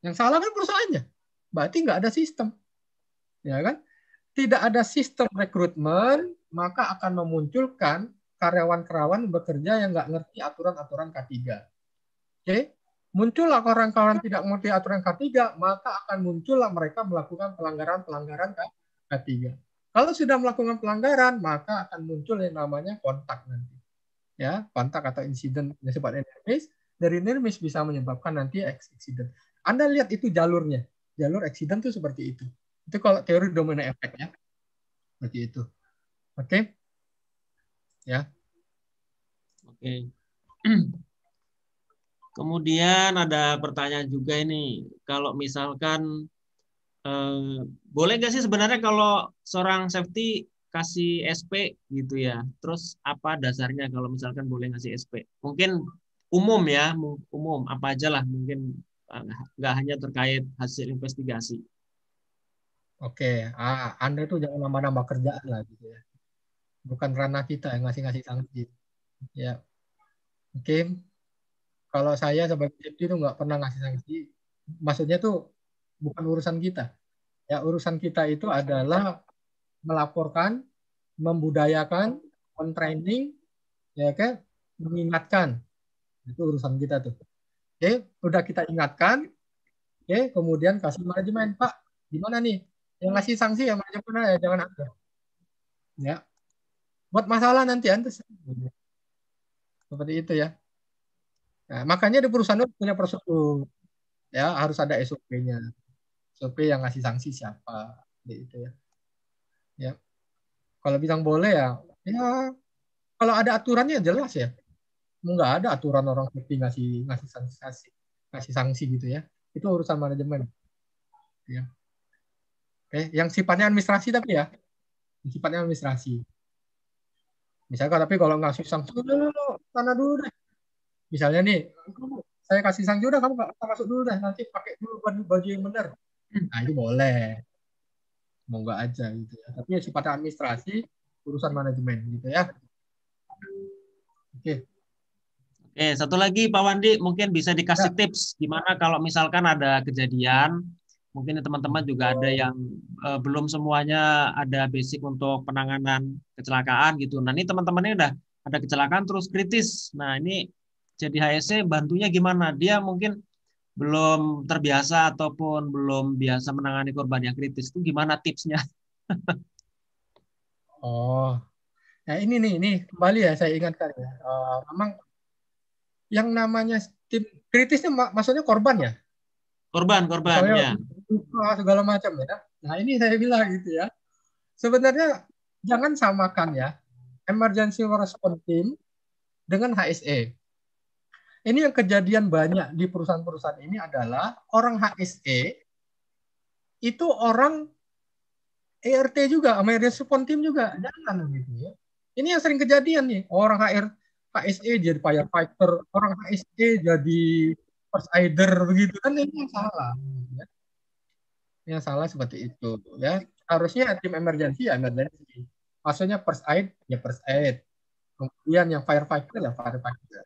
Speaker 1: Yang salah kan perusahaannya. Berarti nggak ada sistem. Ya kan? Tidak ada sistem rekrutmen, maka akan memunculkan karyawan-karyawan bekerja yang nggak ngerti aturan-aturan K3. Oke? Muncullah orang-orang tidak mengerti aturan K3, maka akan muncullah mereka melakukan pelanggaran-pelanggaran K3. Kalau sudah melakukan pelanggaran, maka akan muncul yang namanya kontak nanti. Ya, kontak atau insiden sifatnya enermis. Dari enermis bisa menyebabkan nanti accident. Anda lihat itu jalurnya. Jalur accident itu seperti itu. Itu kalau teori domino efek ya. Seperti itu. Oke. Okay? Ya.
Speaker 2: Oke. Okay. [CLEARS THROAT] Kemudian ada pertanyaan juga ini, kalau misalkan Eh, boleh nggak sih sebenarnya kalau seorang safety kasih SP gitu ya. Terus apa dasarnya kalau misalkan boleh ngasih SP? Mungkin umum ya, umum apa aja lah mungkin eh, nggak hanya terkait hasil investigasi.
Speaker 1: Oke, ah, Anda itu jangan nambah-nambah kerjaan lah gitu ya. Bukan ranah kita yang ngasih-ngasih sanksi. Ya, oke. Kalau saya sebagai safety itu nggak pernah ngasih sanksi. Maksudnya tuh bukan urusan kita. Ya, urusan kita itu adalah melaporkan, membudayakan, training, ya kan, mengingatkan. Itu urusan kita tuh. Oke, udah kita ingatkan. Oke, kemudian kasih manajemen, Pak, gimana nih? Yang ngasih sanksi ya manajemen ya jangan ada. Ya. Buat masalah nanti Anda seperti itu ya. Nah, makanya di perusahaan itu punya prosedur. Ya, harus ada SOP-nya. SOP yang ngasih sanksi siapa gitu ya. Ya. Kalau bilang boleh ya ya kalau ada aturannya jelas ya. Nggak ada aturan orang seperti ngasih ngasih sanksi ngasih sanksi gitu ya. Itu urusan manajemen. Ya. Oke yang sifatnya administrasi tapi ya. Yang sifatnya administrasi. Misalkan tapi kalau ngasih sanksi dulu, dulu, dulu dulu deh Misalnya nih, saya kasih sanksi udah kamu nggak masuk dulu deh, nanti pakai dulu baju yang benar. Nah itu boleh, mau nggak aja gitu ya. Tapi ya sifatnya administrasi, urusan manajemen gitu ya.
Speaker 2: Oke. Oke, satu lagi Pak Wandi mungkin bisa dikasih ya. tips gimana kalau misalkan ada kejadian, mungkin teman-teman juga ada yang uh, belum semuanya ada basic untuk penanganan kecelakaan gitu. Nah ini teman-temannya udah ada kecelakaan terus kritis. Nah ini jadi HSC bantunya gimana? Dia mungkin belum terbiasa ataupun belum biasa menangani korban yang kritis itu gimana tipsnya? [LAUGHS]
Speaker 1: oh, nah ini nih, ini kembali ya saya ingatkan ya. Uh, memang yang namanya tim kritisnya mak maksudnya korban ya?
Speaker 2: Korban, korban Misalnya,
Speaker 1: ya. Segala macam ya. Nah ini saya bilang gitu ya. Sebenarnya jangan samakan ya emergency response team dengan HSE. Ini yang kejadian banyak di perusahaan-perusahaan ini adalah orang HSE itu orang ERT juga, emergency response team juga. Jangan gitu ya. Ini yang sering kejadian nih. Orang HR HSE jadi firefighter, orang HSE jadi first aider begitu kan ini yang salah. Ya. Yang salah seperti itu ya. Harusnya tim emergency ya emergency. Maksudnya first aid ya first aid. Kemudian yang firefighter ya firefighter.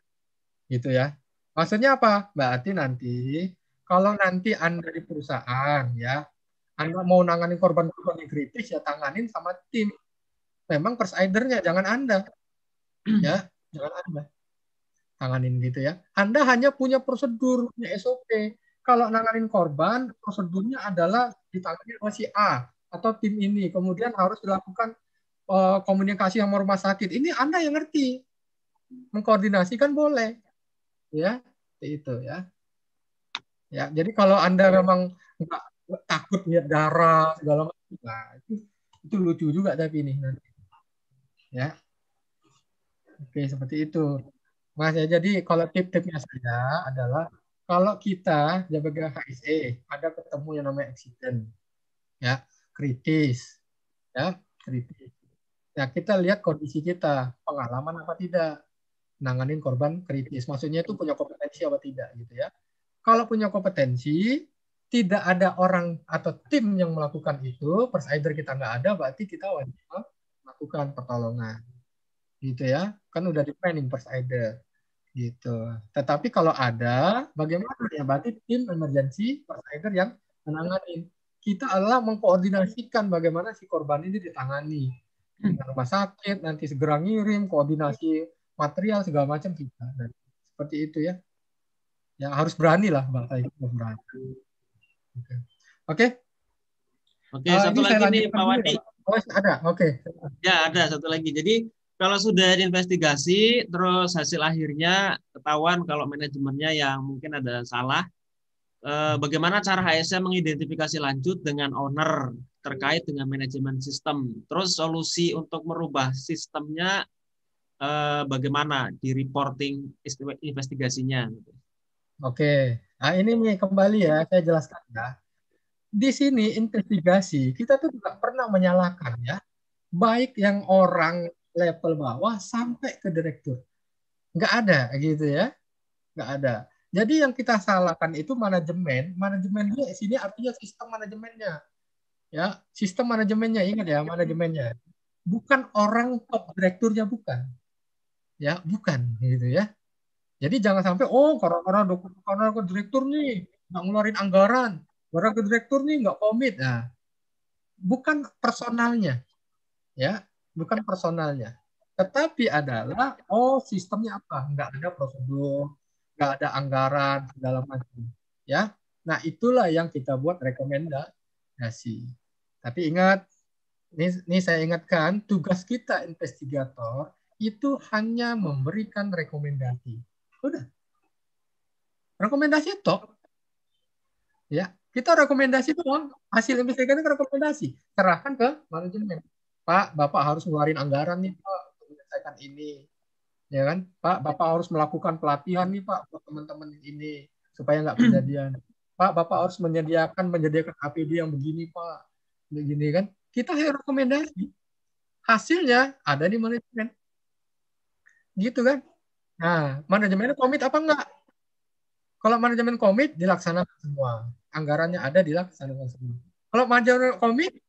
Speaker 1: Gitu ya. Maksudnya apa? Berarti nanti kalau nanti Anda di perusahaan ya, Anda mau nangani korban-korban yang kritis ya tanganin sama tim. Memang first aidernya jangan Anda. Ya, jangan Anda tanganin gitu ya. Anda hanya punya prosedur, punya SOP. Kalau nanganin korban, prosedurnya adalah ditangani oleh si A atau tim ini. Kemudian harus dilakukan uh, komunikasi sama rumah sakit. Ini Anda yang ngerti. Mengkoordinasikan boleh. Ya, itu ya. Ya, jadi kalau Anda memang nggak takut lihat darah segala macam, nah itu itu lucu juga tapi ini nanti. Ya. Oke, seperti itu. Mas ya, jadi kalau tip-tipnya saya adalah kalau kita sebagai HSE ada ketemu yang namanya accident, ya kritis, ya kritis. Ya kita lihat kondisi kita, pengalaman apa tidak, nanganin korban kritis. Maksudnya itu punya kompetensi apa tidak gitu ya. Kalau punya kompetensi, tidak ada orang atau tim yang melakukan itu, persider kita nggak ada, berarti kita wajib melakukan pertolongan. Gitu ya. Kan udah di planning persider gitu. Tetapi kalau ada, bagaimana ya? Berarti tim emergency provider yang menangani. Kita adalah mengkoordinasikan bagaimana si korban ini ditangani. Di rumah sakit, nanti segera ngirim, koordinasi material segala macam kita. Dan seperti itu ya. Ya harus berani lah bahasa itu berani. Oke. Oke.
Speaker 2: Uh, satu lagi nih Pak Wandi. Ya,
Speaker 1: oh, ada. Oke.
Speaker 2: Okay. Ya, ada satu lagi. Jadi kalau sudah diinvestigasi terus hasil akhirnya ketahuan kalau manajemennya yang mungkin ada salah eh, bagaimana cara HSM mengidentifikasi lanjut dengan owner terkait dengan manajemen sistem terus solusi untuk merubah sistemnya eh, bagaimana di reporting investigasinya
Speaker 1: Oke, nah ini kembali ya saya jelaskan ya. Di sini investigasi kita tuh tidak pernah menyalahkan ya, baik yang orang level bawah sampai ke direktur. Nggak ada gitu ya. Nggak ada. Jadi yang kita salahkan itu manajemen. Manajemen di sini artinya sistem manajemennya. Ya, sistem manajemennya ingat ya, manajemennya. Bukan orang top direkturnya bukan. Ya, bukan gitu ya. Jadi jangan sampai oh karena karena ke direktur nih nggak ngeluarin anggaran, karena ke direktur nih nggak komit. Nah, bukan personalnya, ya bukan personalnya. Tetapi adalah, oh sistemnya apa? Nggak ada prosedur, nggak ada anggaran, segala macam. Ya, Nah itulah yang kita buat rekomendasi. Tapi ingat, ini, ini saya ingatkan, tugas kita investigator itu hanya memberikan rekomendasi. Udah. Rekomendasi itu Ya, kita rekomendasi doang. Hasil investigasi rekomendasi. Serahkan ke manajemen. Pak, Bapak harus ngeluarin anggaran nih Pak untuk menyelesaikan ini. Ya kan? Pak, Bapak harus melakukan pelatihan nih Pak buat teman-teman ini supaya nggak kejadian. Pak, Bapak harus menyediakan menyediakan APD yang begini Pak. Begini kan? Kita rekomendasi. Hasilnya ada di manajemen. Gitu kan? Nah, manajemennya komit apa enggak? Kalau manajemen komit dilaksanakan semua, anggarannya ada dilaksanakan semua. Kalau manajemen komit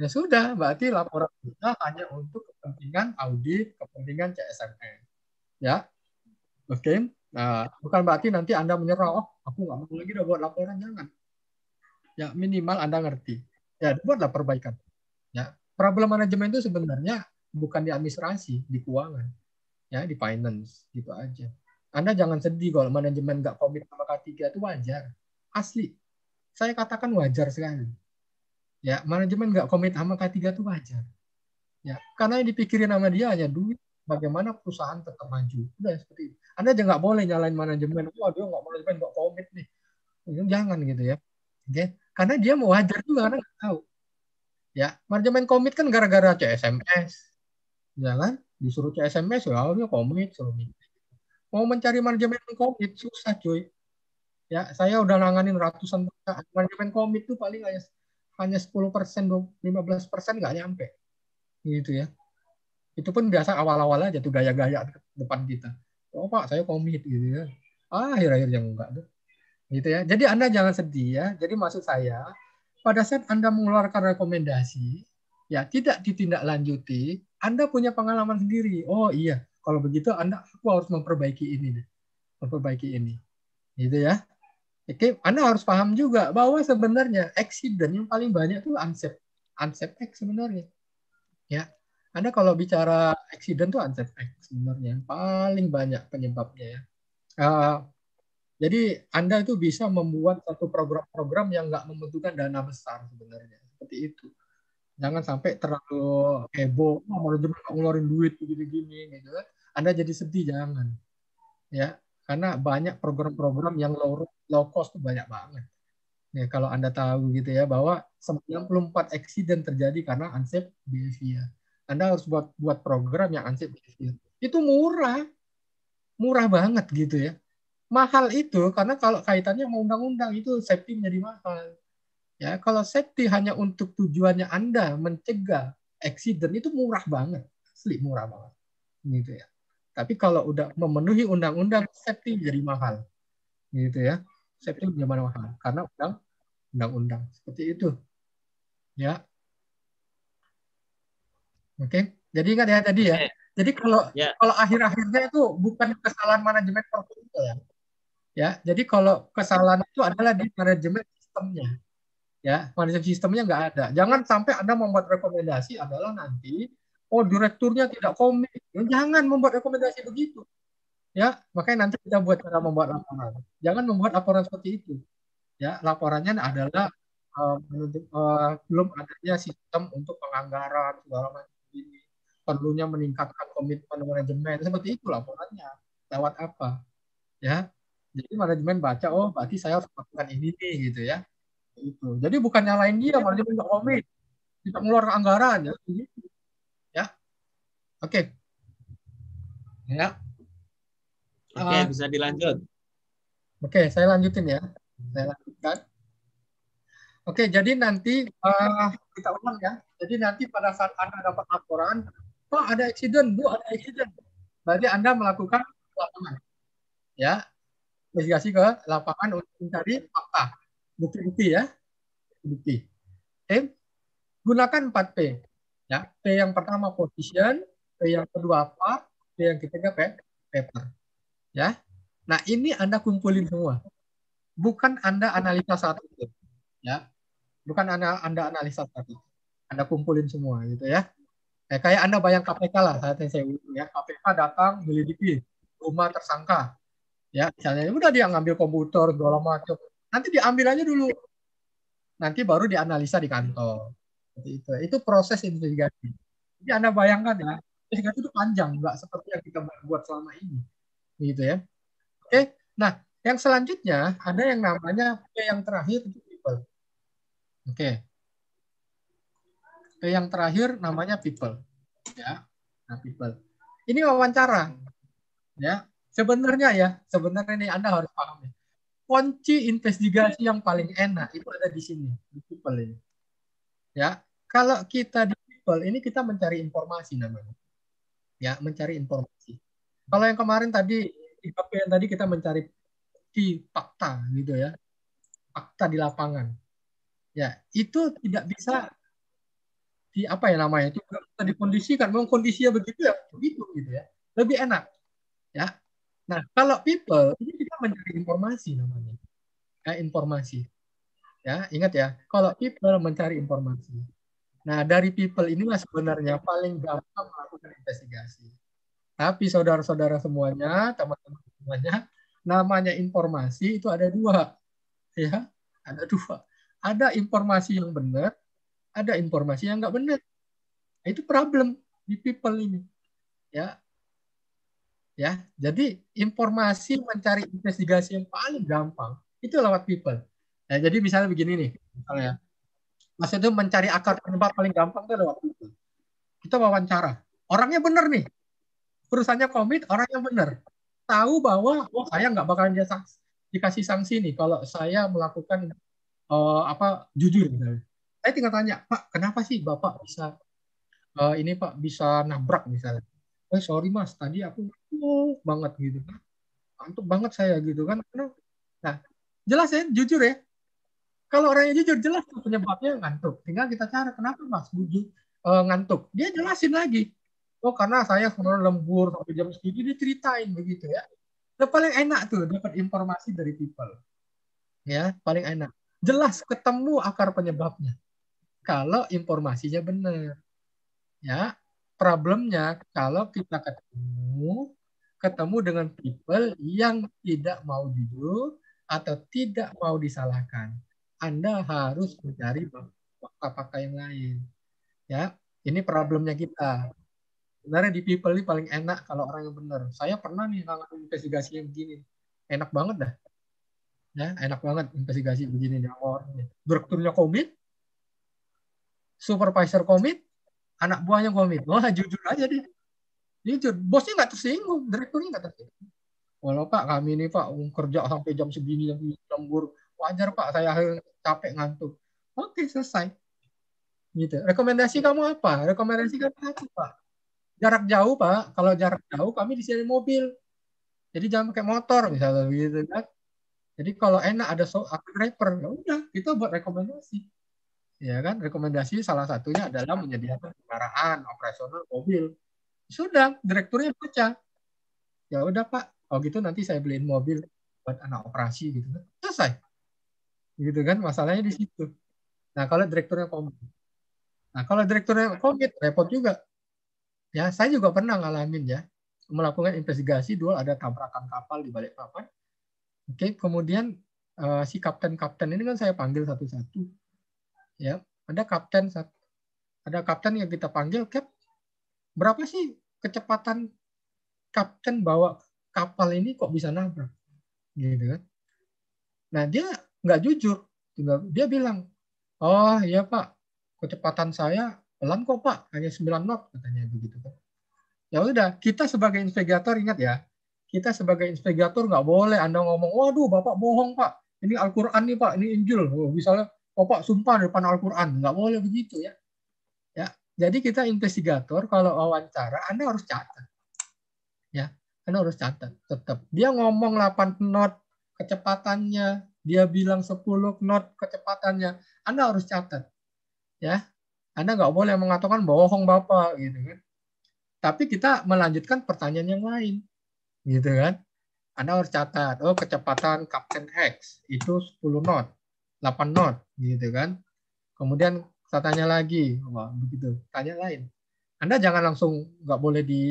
Speaker 1: ya sudah, berarti laporan kita hanya untuk kepentingan audit, kepentingan CSMS. Ya, oke. Okay? Nah, bukan berarti nanti Anda menyerah, oh aku nggak mau lagi udah buat laporan, jangan. Ya, minimal Anda ngerti. Ya, buatlah perbaikan. Ya, problem manajemen itu sebenarnya bukan di administrasi, di keuangan. Ya, di finance, gitu aja. Anda jangan sedih kalau manajemen nggak komit sama K3 itu wajar. Asli. Saya katakan wajar sekali. Ya, manajemen nggak komit sama K3 itu wajar. Ya, karena yang dipikirin sama dia hanya duit, bagaimana perusahaan tetap maju. Udah seperti itu. Anda nggak boleh nyalain manajemen. Wah, dia nggak manajemen nggak komit nih. Jangan gitu ya. Oke, karena dia mau wajar juga karena nggak tahu. Ya, manajemen komit kan gara-gara CSMS. Ya kan? Disuruh CSMS, ya dia komit, suruh Mau mencari manajemen komit susah cuy. Ya, saya udah nanganin ratusan manajemen komit tuh paling hanya hanya 10 persen, 15 persen nggak nyampe. Gitu ya. Itu pun biasa awal-awal aja tuh gaya-gaya depan kita. Oh Pak, saya komit gitu ya. Ah, akhir-akhir yang enggak tuh. Gitu ya. Jadi Anda jangan sedih ya. Jadi maksud saya, pada saat Anda mengeluarkan rekomendasi, ya tidak ditindaklanjuti, Anda punya pengalaman sendiri. Oh iya, kalau begitu Anda aku harus memperbaiki ini deh. Memperbaiki ini. Gitu ya. Oke, Anda harus paham juga bahwa sebenarnya accident yang paling banyak itu unsafe unsafe X sebenarnya. Ya. Anda kalau bicara accident itu unsafe X sebenarnya yang paling banyak penyebabnya ya. Uh, jadi Anda itu bisa membuat satu program-program yang nggak membutuhkan dana besar sebenarnya. Seperti itu jangan sampai terlalu heboh oh, manajemen ngeluarin duit begini gini gitu kan. Anda jadi sedih jangan. Ya karena banyak program-program yang low low cost tuh banyak banget. Ya kalau anda tahu gitu ya bahwa 94 accident terjadi karena unsafe behavior. Anda harus buat buat program yang unsafe behavior. Itu murah. Murah banget gitu ya. Mahal itu karena kalau kaitannya sama undang-undang itu safety menjadi mahal Ya, kalau safety hanya untuk tujuannya Anda mencegah accident itu murah banget, asli murah banget. Gitu ya. Tapi kalau udah memenuhi undang-undang safety jadi mahal. Gitu ya. Safety menjadi mahal karena undang undang-undang seperti itu. Ya. Oke. Jadi ingat ya tadi ya. Jadi kalau ya. kalau akhir-akhirnya itu bukan kesalahan manajemen portfolio ya. Ya, jadi kalau kesalahan itu adalah di manajemen sistemnya ya manajemen sistemnya nggak ada. Jangan sampai Anda membuat rekomendasi adalah nanti oh direkturnya tidak komit. Ya, jangan membuat rekomendasi begitu. Ya, makanya nanti kita buat cara membuat laporan. Jangan membuat laporan seperti itu. Ya, laporannya adalah uh, uh, belum adanya sistem untuk penganggaran segala macam ini. Perlunya meningkatkan komitmen manajemen seperti itu laporannya. Lewat apa? Ya. Jadi manajemen baca oh berarti saya harus melakukan ini nih gitu ya itu. Jadi bukan nyalain dia, malah dia punya komit. Kita mengeluarkan anggaran ya. Ya. Oke. Okay. Ya.
Speaker 2: Oke, okay, uh, bisa dilanjut.
Speaker 1: Oke, okay, saya lanjutin ya. Saya lanjutkan. Oke, jadi nanti uh, kita ulang ya. Jadi nanti pada saat Anda dapat laporan, Pak ada accident, Bu ada accident. Berarti Anda melakukan lapangan. Ya, investigasi ke lapangan untuk mencari fakta bukti-bukti ya. Bukti. Oke. Gunakan 4P. Ya. P yang pertama position, P yang kedua apa, P yang ketiga paper. Ya. Nah, ini Anda kumpulin semua. Bukan Anda analisa satu itu. Ya. Bukan Anda Anda analisa satu. Anda kumpulin semua gitu ya. Eh, kayak Anda bayang KPK lah saat saya ya. KPK datang menyelidiki rumah tersangka. Ya, misalnya udah dia ngambil komputer segala macam Nanti diambil aja dulu. Nanti baru dianalisa di kantor. Itu. Itu proses investigasi. Jadi Anda bayangkan ya, investigasi itu panjang, nggak seperti yang kita buat selama ini. Gitu ya. Oke. Nah, yang selanjutnya ada yang namanya yang terakhir itu people. Oke. Yang terakhir namanya people. Ya. Nah, people. Ini wawancara. Ya. Sebenarnya ya, sebenarnya ini Anda harus paham ya kunci investigasi yang paling enak itu ada di sini di people ini. Ya, kalau kita di people ini kita mencari informasi namanya. Ya, mencari informasi. Kalau yang kemarin tadi di yang tadi kita mencari di fakta gitu ya, fakta di lapangan. Ya, itu tidak bisa di apa ya namanya itu bisa dikondisikan. Memang kondisinya begitu ya, begitu gitu ya. Lebih enak. Ya. Nah, kalau people ini kita mencari informasi namanya. Ya, informasi. Ya, ingat ya, kalau people mencari informasi. Nah, dari people inilah sebenarnya paling gampang melakukan investigasi. Tapi saudara-saudara semuanya, teman-teman semuanya, namanya informasi itu ada dua. Ya, ada dua. Ada informasi yang benar, ada informasi yang nggak benar. Itu problem di people ini. Ya. Ya, jadi informasi mencari investigasi yang paling gampang itu lewat people. Ya, jadi misalnya begini nih, misalnya Mas itu mencari akar penyebab paling gampang itu lewat people. Kita wawancara. Orangnya benar nih. Perusahaannya komit, orangnya benar. Tahu bahwa oh saya nggak bakalan dia sanksi, dikasih sanksi nih kalau saya melakukan uh, apa jujur misalnya saya tinggal tanya pak kenapa sih bapak bisa uh, ini pak bisa nabrak misalnya eh sorry mas. Tadi aku oh, banget gitu kan. Ngantuk banget saya gitu kan. Nah jelas ya jujur ya. Kalau orangnya jujur jelas penyebabnya ngantuk. Tinggal kita cara kenapa mas jujur uh, ngantuk? Dia jelasin lagi. Oh karena saya sebenarnya lembur sampai jam segini dia ceritain begitu ya. Itu paling enak tuh dapat informasi dari people. Ya paling enak. Jelas ketemu akar penyebabnya. Kalau informasinya benar. Ya, problemnya kalau kita ketemu ketemu dengan people yang tidak mau jujur atau tidak mau disalahkan. Anda harus mencari fakta-fakta yang lain. Ya, ini problemnya kita. Sebenarnya di people ini paling enak kalau orang yang benar. Saya pernah nih nangani investigasi yang begini. Enak banget dah. Ya, enak banget investigasi begini nih. Direkturnya komit, supervisor komit, anak buahnya komit. Wah, jujur aja deh. Jujur. Bosnya nggak tersinggung, direkturnya nggak tersinggung. Walau Pak, kami ini Pak kerja sampai jam segini, jam lembur. Wajar Pak, saya capek ngantuk. Oke, selesai. Gitu. Rekomendasi kamu apa? Rekomendasi kamu apa, Pak? Jarak jauh, Pak. Kalau jarak jauh, kami di sini mobil. Jadi jangan pakai motor, misalnya gitu kan. Jadi kalau enak ada so driver, ya udah kita buat rekomendasi ya kan rekomendasi salah satunya adalah menyediakan kendaraan operasional mobil. Sudah direkturnya baca. Ya udah pak. Kalau gitu nanti saya beliin mobil buat anak operasi gitu kan. Selesai. Gitu kan masalahnya di situ. Nah kalau direkturnya komit. Nah kalau direkturnya komit repot juga. Ya saya juga pernah ngalamin ya melakukan investigasi dulu ada tabrakan kapal di balik papan. Oke kemudian uh, si kapten kapten ini kan saya panggil satu-satu ya ada kapten ada kapten yang kita panggil cap. Berapa sih kecepatan kapten bawa kapal ini kok bisa nabrak? Gitu kan. Nah dia nggak jujur. Dia bilang oh iya pak. Kecepatan saya pelan kok pak. Hanya 9 knot katanya begitu kan. Ya udah kita sebagai investigator ingat ya. Kita sebagai investigator nggak boleh anda ngomong waduh bapak bohong pak. Ini Al-Quran nih pak. Ini Injil. Oh, misalnya oh pak sumpah depan Al-Quran. Nggak boleh begitu ya. Ya jadi kita investigator kalau wawancara anda harus catat. Ya anda harus catat tetap. Dia ngomong 8 knot kecepatannya. Dia bilang 10 knot kecepatannya. Anda harus catat. Ya anda nggak boleh mengatakan bohong bapak gitu kan. Tapi kita melanjutkan pertanyaan yang lain gitu kan. Anda harus catat. Oh kecepatan Kapten X itu 10 knot 8 knot gitu kan. Kemudian saya tanya lagi, wah begitu, tanya lain. Anda jangan langsung nggak boleh di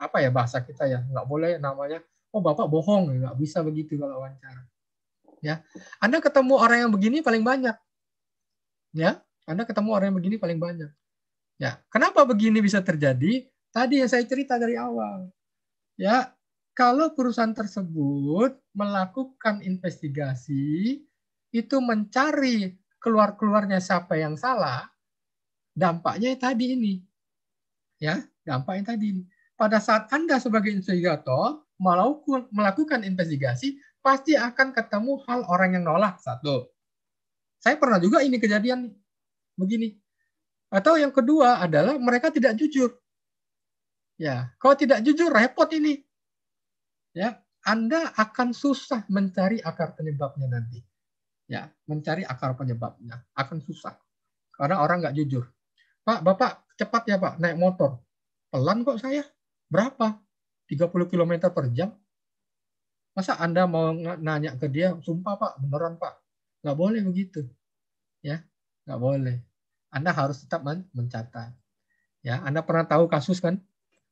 Speaker 1: apa ya bahasa kita ya, nggak boleh namanya, oh bapak bohong, nggak bisa begitu kalau wawancara. Ya, Anda ketemu orang yang begini paling banyak. Ya, Anda ketemu orang yang begini paling banyak. Ya, kenapa begini bisa terjadi? Tadi yang saya cerita dari awal. Ya, kalau perusahaan tersebut melakukan investigasi itu mencari keluar-keluarnya siapa yang salah, dampaknya tadi ini. Ya, dampaknya tadi ini. Pada saat Anda sebagai investigator melakukan investigasi, pasti akan ketemu hal orang yang nolak. Satu. Saya pernah juga ini kejadian begini. Atau yang kedua adalah mereka tidak jujur. Ya, kalau tidak jujur repot ini. ya Anda akan susah mencari akar penyebabnya nanti. Ya, mencari akar penyebabnya akan susah. Karena orang nggak jujur. Pak, Bapak cepat ya Pak naik motor. Pelan kok saya. Berapa? 30 km per jam. Masa Anda mau nanya ke dia, sumpah Pak, beneran Pak. Nggak boleh begitu. Ya, nggak boleh. Anda harus tetap mencatat. Ya, Anda pernah tahu kasus kan?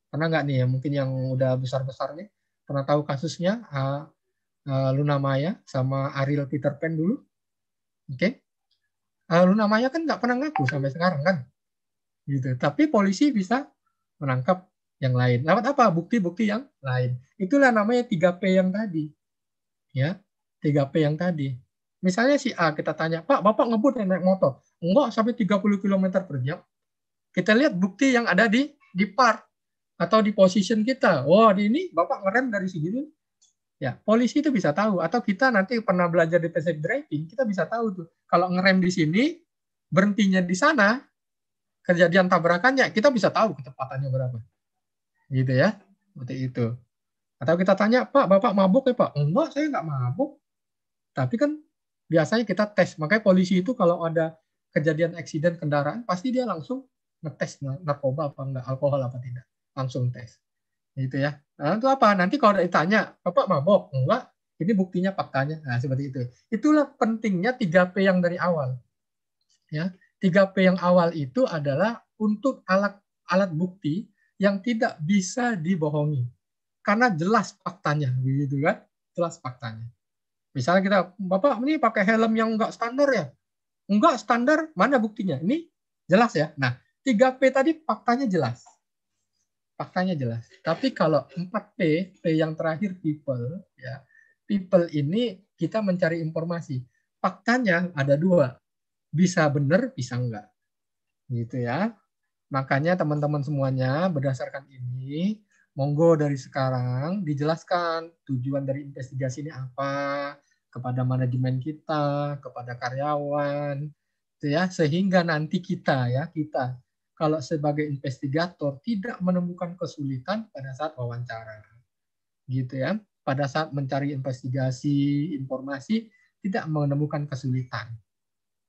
Speaker 1: Pernah nggak nih ya, mungkin yang udah besar-besar nih, pernah tahu kasusnya uh, Luna Maya sama Ariel Peter Pan dulu? Oke. Okay? Uh, Luna Maya kan nggak pernah ngaku sampai sekarang kan? Gitu. Tapi polisi bisa menangkap yang lain. Lewat apa? Bukti-bukti yang lain. Itulah namanya 3P yang tadi. Ya, 3P yang tadi. Misalnya si A kita tanya, Pak, Bapak ngebut naik motor. Enggak, sampai 30 km per jam. Kita lihat bukti yang ada di di part atau di position kita. Wah, di ini Bapak ngerem dari dulu. Ya, polisi itu bisa tahu. Atau kita nanti pernah belajar di basic driving, kita bisa tahu tuh. Kalau ngerem di sini, berhentinya di sana, kejadian tabrakannya, kita bisa tahu kecepatannya berapa. Gitu ya. Seperti itu. Atau kita tanya, Pak, Bapak mabuk ya Pak? Enggak, saya nggak mabuk. Tapi kan biasanya kita tes. Makanya polisi itu kalau ada kejadian eksiden kendaraan, pasti dia langsung ngetes narkoba apa enggak, alkohol apa tidak. Langsung tes. Gitu ya. Nah, itu apa? Nanti kalau ditanya, Bapak mabok? Enggak. Ini buktinya, faktanya. Nah, seperti itu. Itulah pentingnya 3P yang dari awal. Ya, 3P yang awal itu adalah untuk alat alat bukti yang tidak bisa dibohongi. Karena jelas faktanya, begitu kan? Jelas faktanya. Misalnya kita, Bapak ini pakai helm yang enggak standar ya? Enggak standar, mana buktinya? Ini jelas ya. Nah, 3P tadi faktanya jelas. Faktanya jelas. Tapi kalau 4P, P yang terakhir people, ya people ini kita mencari informasi. Faktanya ada dua. Bisa benar, bisa enggak. Gitu ya. Makanya teman-teman semuanya berdasarkan ini, monggo dari sekarang dijelaskan tujuan dari investigasi ini apa, kepada manajemen kita, kepada karyawan, gitu ya, sehingga nanti kita ya kita kalau sebagai investigator tidak menemukan kesulitan pada saat wawancara. Gitu ya. Pada saat mencari investigasi, informasi tidak menemukan kesulitan.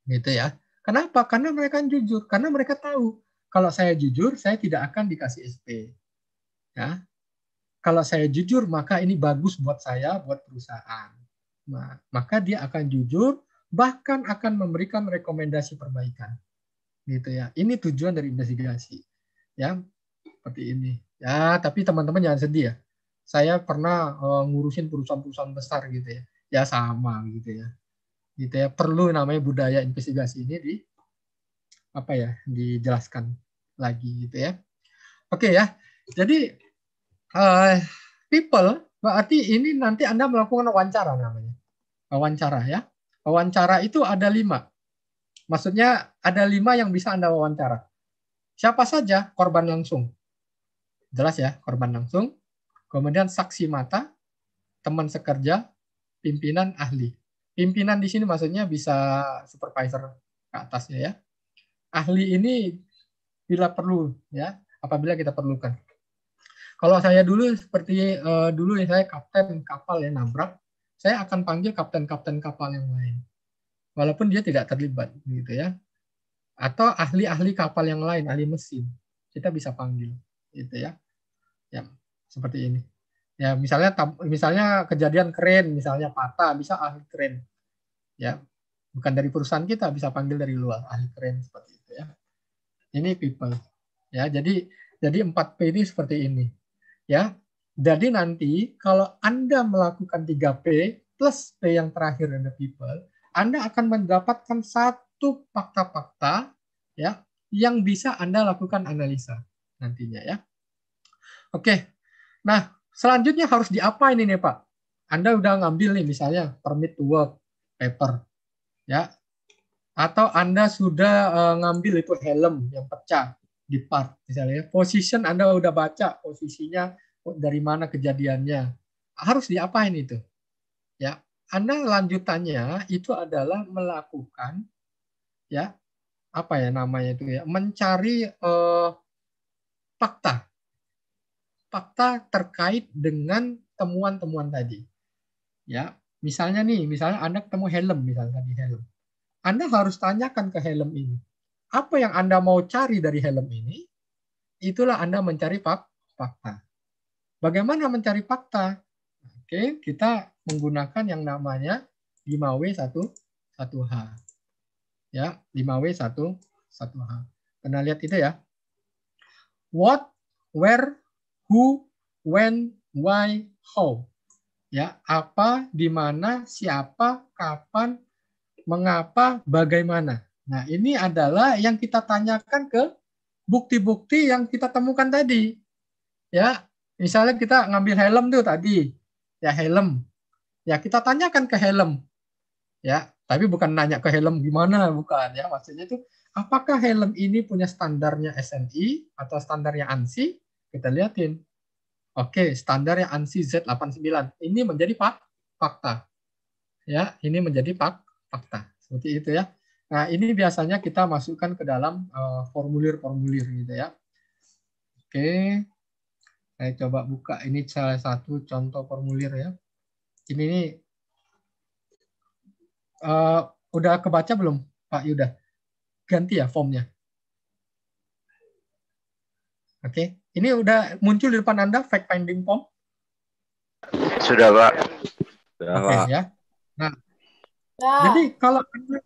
Speaker 1: Gitu ya. Kenapa? Karena mereka jujur, karena mereka tahu kalau saya jujur saya tidak akan dikasih SP. Ya. Kalau saya jujur maka ini bagus buat saya, buat perusahaan. Nah, maka dia akan jujur bahkan akan memberikan rekomendasi perbaikan gitu ya. Ini tujuan dari investigasi. Ya, seperti ini. Ya, tapi teman-teman jangan sedih ya. Saya pernah uh, ngurusin perusahaan-perusahaan besar gitu ya. Ya sama gitu ya. Gitu ya. Perlu namanya budaya investigasi ini di apa ya, dijelaskan lagi gitu ya. Oke ya. Jadi uh, people berarti ini nanti Anda melakukan wawancara namanya. Wawancara ya. Wawancara itu ada lima Maksudnya ada lima yang bisa Anda wawancara. Siapa saja korban langsung? Jelas ya, korban langsung. Kemudian saksi mata, teman sekerja, pimpinan ahli. Pimpinan di sini maksudnya bisa supervisor ke atasnya ya. Ahli ini bila perlu ya, apabila kita perlukan. Kalau saya dulu seperti uh, dulu ya saya kapten kapal ya nabrak, saya akan panggil kapten-kapten kapal yang lain walaupun dia tidak terlibat gitu ya. Atau ahli-ahli kapal yang lain ahli mesin kita bisa panggil gitu ya. Ya seperti ini. Ya misalnya misalnya kejadian keren misalnya patah bisa ahli keren. Ya bukan dari perusahaan kita bisa panggil dari luar ahli keren seperti itu ya. Ini people. Ya jadi jadi 4P ini seperti ini. Ya jadi nanti kalau Anda melakukan 3P plus P yang terakhir ada people anda akan mendapatkan satu fakta-fakta ya yang bisa Anda lakukan analisa nantinya ya. Oke. Nah, selanjutnya harus diapain ini Pak? Anda udah ngambil nih misalnya permit to work paper ya. Atau Anda sudah uh, ngambil itu helm yang pecah di part misalnya. Position Anda udah baca posisinya dari mana kejadiannya. Harus diapain itu? Ya, anda lanjutannya itu adalah melakukan ya apa ya namanya itu ya mencari eh, fakta fakta terkait dengan temuan-temuan tadi. Ya, misalnya nih, misalnya Anda ketemu helm misalnya di helm. Anda harus tanyakan ke helm ini. Apa yang Anda mau cari dari helm ini? Itulah Anda mencari fakta. Bagaimana mencari fakta? Oke, kita menggunakan yang namanya 5W1 1H. Ya, 5W1 1H. Pernah lihat itu ya? What, where, who, when, why, how. Ya, apa, di mana, siapa, kapan, mengapa, bagaimana. Nah, ini adalah yang kita tanyakan ke bukti-bukti yang kita temukan tadi. Ya, misalnya kita ngambil helm tuh tadi, ya helm. Ya, kita tanyakan ke helm. Ya, tapi bukan nanya ke helm gimana, bukan ya. Maksudnya itu apakah helm ini punya standarnya SNI atau standarnya ANSI? Kita lihatin. Oke, standarnya ANSI Z89. Ini menjadi fakta. Ya, ini menjadi fakta. Seperti itu ya. Nah, ini biasanya kita masukkan ke dalam eh, formulir-formulir gitu ya. Oke. Saya coba buka ini salah satu contoh formulir ya. Ini nih uh, udah kebaca belum Pak Yuda? Ganti ya formnya. Oke, ini udah muncul di depan Anda fact finding form?
Speaker 3: Sudah, Pak.
Speaker 1: Sudah, Oke, Pak. ya. Nah, ya. jadi kalau Anda,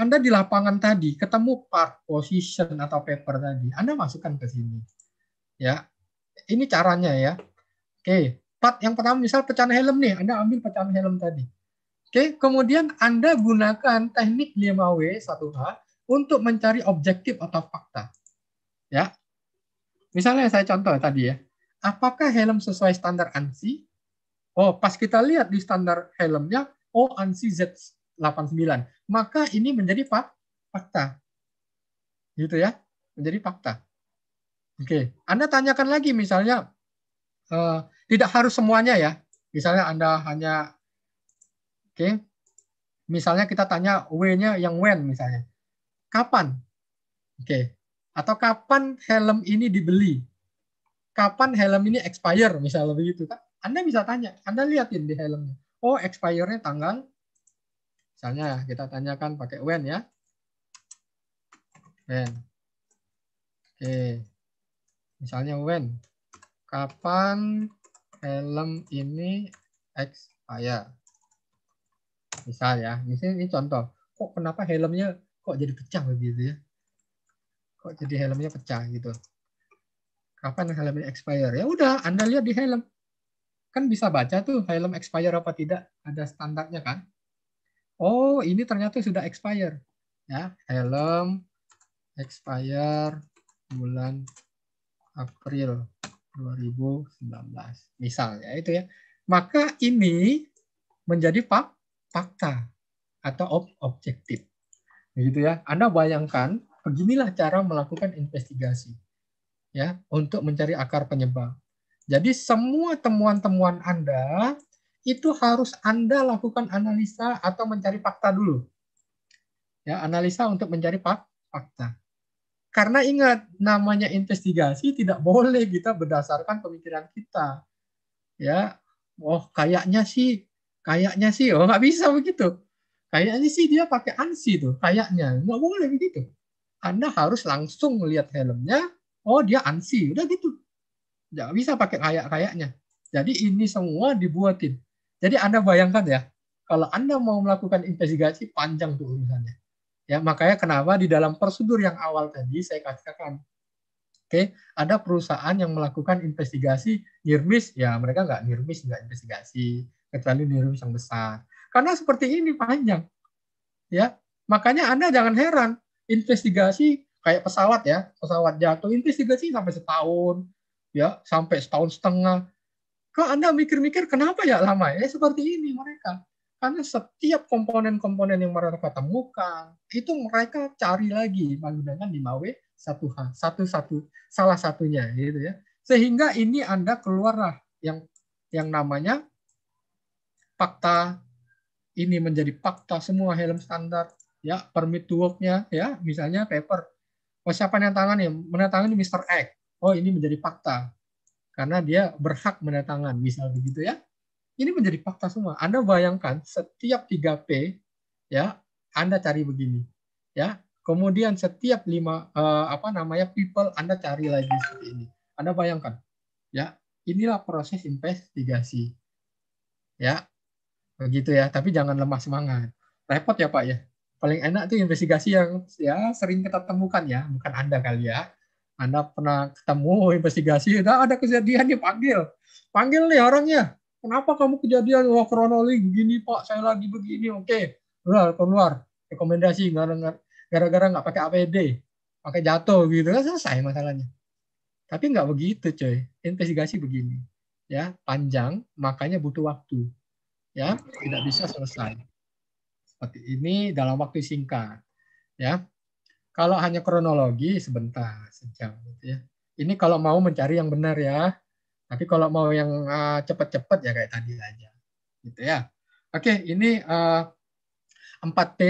Speaker 1: Anda di lapangan tadi ketemu part, position atau paper tadi, Anda masukkan ke sini. Ya. Ini caranya ya. Oke, part yang pertama misal pecahan helm nih, Anda ambil pecahan helm tadi. Oke, kemudian Anda gunakan teknik 5W 1H untuk mencari objektif atau fakta. Ya, Misalnya saya contoh tadi ya, apakah helm sesuai standar ANSI? Oh, pas kita lihat di standar helmnya, oh ANSI Z89. Maka ini menjadi fakta. Gitu ya, menjadi fakta. Oke, Anda tanyakan lagi misalnya, uh, tidak harus semuanya ya. Misalnya Anda hanya, oke, misalnya kita tanya W-nya yang when misalnya. Kapan? Oke, atau kapan helm ini dibeli? Kapan helm ini expire? Misalnya begitu kan? Anda bisa tanya, Anda lihatin di helmnya. Oh, expire-nya tanggal misalnya kita tanyakan pakai when ya. When. Oke. Misalnya when. Kapan helm ini expire? Misal ya, ini contoh. Kok kenapa helmnya kok jadi pecah begitu ya? kok jadi helmnya pecah gitu. Kapan helmnya expire? Ya udah, Anda lihat di helm. Kan bisa baca tuh helm expire apa tidak, ada standarnya kan. Oh, ini ternyata sudah expire. Ya, helm expire bulan April 2019. Misalnya itu ya. Maka ini menjadi fakta atau ob objektif. Begitu ya. Anda bayangkan Beginilah cara melakukan investigasi ya untuk mencari akar penyebab. Jadi semua temuan-temuan Anda itu harus Anda lakukan analisa atau mencari fakta dulu. Ya, analisa untuk mencari fakta. Karena ingat, namanya investigasi tidak boleh kita berdasarkan pemikiran kita. Ya, oh kayaknya sih, kayaknya sih, oh nggak bisa begitu. Kayaknya sih dia pakai ansi tuh, kayaknya nggak boleh begitu. Anda harus langsung melihat helmnya, oh dia ANSI, udah gitu. Nggak bisa pakai kayak-kayaknya. Jadi ini semua dibuatin. Jadi Anda bayangkan ya, kalau Anda mau melakukan investigasi panjang tuh urusannya. Ya, makanya kenapa di dalam prosedur yang awal tadi saya katakan, oke, okay, ada perusahaan yang melakukan investigasi nirmis, ya mereka nggak nirmis, nggak investigasi, kecuali nirmis yang besar. Karena seperti ini panjang. Ya, makanya Anda jangan heran investigasi kayak pesawat ya, pesawat jatuh investigasi sampai setahun, ya sampai setahun setengah. Kok Anda mikir-mikir kenapa ya lama ya? Seperti ini mereka. Karena setiap komponen-komponen yang mereka temukan, itu mereka cari lagi menggunakan 5W satu h satu satu salah satunya gitu ya. Sehingga ini Anda keluarlah yang yang namanya fakta ini menjadi fakta semua helm standar ya permit to work-nya ya misalnya paper oh siapa ya menandatangani Mr. X oh ini menjadi fakta karena dia berhak menandatangan, misal begitu ya. Ini menjadi fakta semua. Anda bayangkan setiap 3P ya, Anda cari begini. Ya. Kemudian setiap lima uh, apa namanya people Anda cari lagi seperti ini. Anda bayangkan. Ya, inilah proses investigasi. Ya. Begitu ya, tapi jangan lemah semangat. Repot ya, Pak ya. Paling enak tuh investigasi yang ya sering kita temukan ya, bukan Anda kali ya anda pernah ketemu investigasi, nah, ada kejadian nih panggil, panggil nih orangnya. Kenapa kamu kejadian? Wah kronologi begini pak, saya lagi begini. Oke, keluar keluar. Rekomendasi gara-gara nggak pakai APD, pakai jatuh gitu. Kan selesai masalahnya. Tapi nggak begitu coy, investigasi begini, ya. Panjang, makanya butuh waktu, ya. Tidak bisa selesai. Seperti ini dalam waktu singkat, ya. Kalau hanya kronologi sebentar, sejam gitu ya. Ini kalau mau mencari yang benar ya. Tapi kalau mau yang uh, cepat-cepat ya kayak tadi aja. Gitu ya. Oke, ini uh, 4P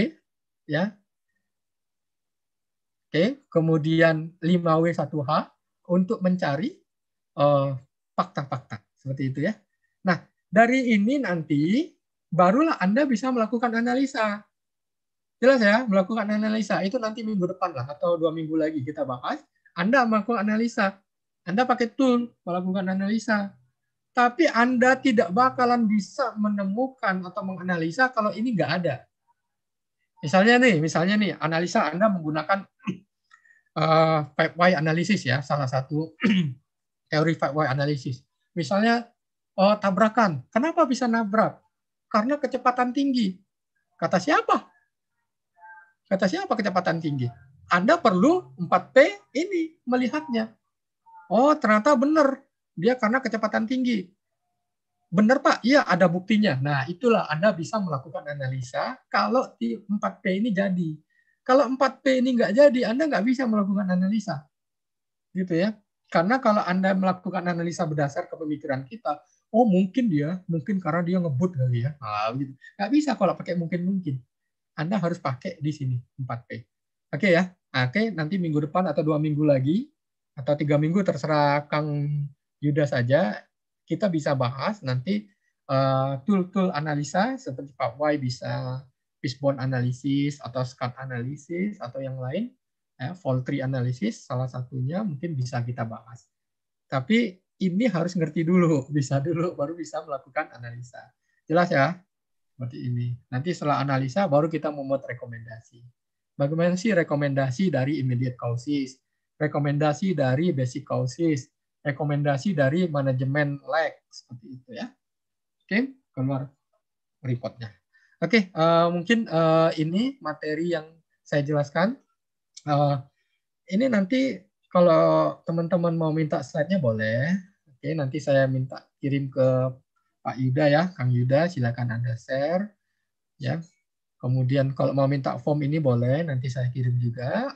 Speaker 1: ya. Oke, kemudian 5W1H untuk mencari eh, fakta-fakta seperti itu ya. Nah, dari ini nanti barulah Anda bisa melakukan analisa. Jelas ya, melakukan analisa. Itu nanti minggu depan lah, atau dua minggu lagi kita bahas. Anda melakukan analisa. Anda pakai tool melakukan analisa. Tapi Anda tidak bakalan bisa menemukan atau menganalisa kalau ini nggak ada. Misalnya nih, misalnya nih, analisa Anda menggunakan [CLEARS THROAT] uh, analysis ya, salah satu [CLEARS THROAT] teori five why analysis. Misalnya oh, tabrakan. Kenapa bisa nabrak? Karena kecepatan tinggi. Kata siapa? Kata siapa kecepatan tinggi? Anda perlu 4P ini melihatnya. Oh, ternyata benar. Dia karena kecepatan tinggi. Benar, Pak? Iya, ada buktinya. Nah, itulah Anda bisa melakukan analisa kalau di 4P ini jadi. Kalau 4P ini nggak jadi, Anda nggak bisa melakukan analisa. Gitu ya. Karena kalau Anda melakukan analisa berdasar ke pemikiran kita, oh mungkin dia, mungkin karena dia ngebut kali ya. Nah, gitu. Nggak bisa kalau pakai mungkin-mungkin. Anda harus pakai di sini 4P. Oke ya, oke nanti minggu depan atau dua minggu lagi atau tiga minggu terserah Kang Yuda saja kita bisa bahas nanti eh, tool-tool uh, analisa seperti Pak Y bisa fishbone analysis atau scan analysis atau yang lain ya, fault tree analysis salah satunya mungkin bisa kita bahas. Tapi ini harus ngerti dulu, [LAUGHS] bisa dulu baru bisa melakukan analisa. Jelas ya? seperti ini. Nanti setelah analisa baru kita membuat rekomendasi. Bagaimana sih rekomendasi dari immediate causes, rekomendasi dari basic causes, rekomendasi dari manajemen lag seperti itu ya. Oke, keluar reportnya. Oke, uh, mungkin uh, ini materi yang saya jelaskan. Uh, ini nanti kalau teman-teman mau minta slide-nya boleh. Oke, nanti saya minta kirim ke Pak Yuda ya, Kang Yuda, silakan Anda share. Ya. Kemudian kalau mau minta form ini boleh, nanti saya kirim juga.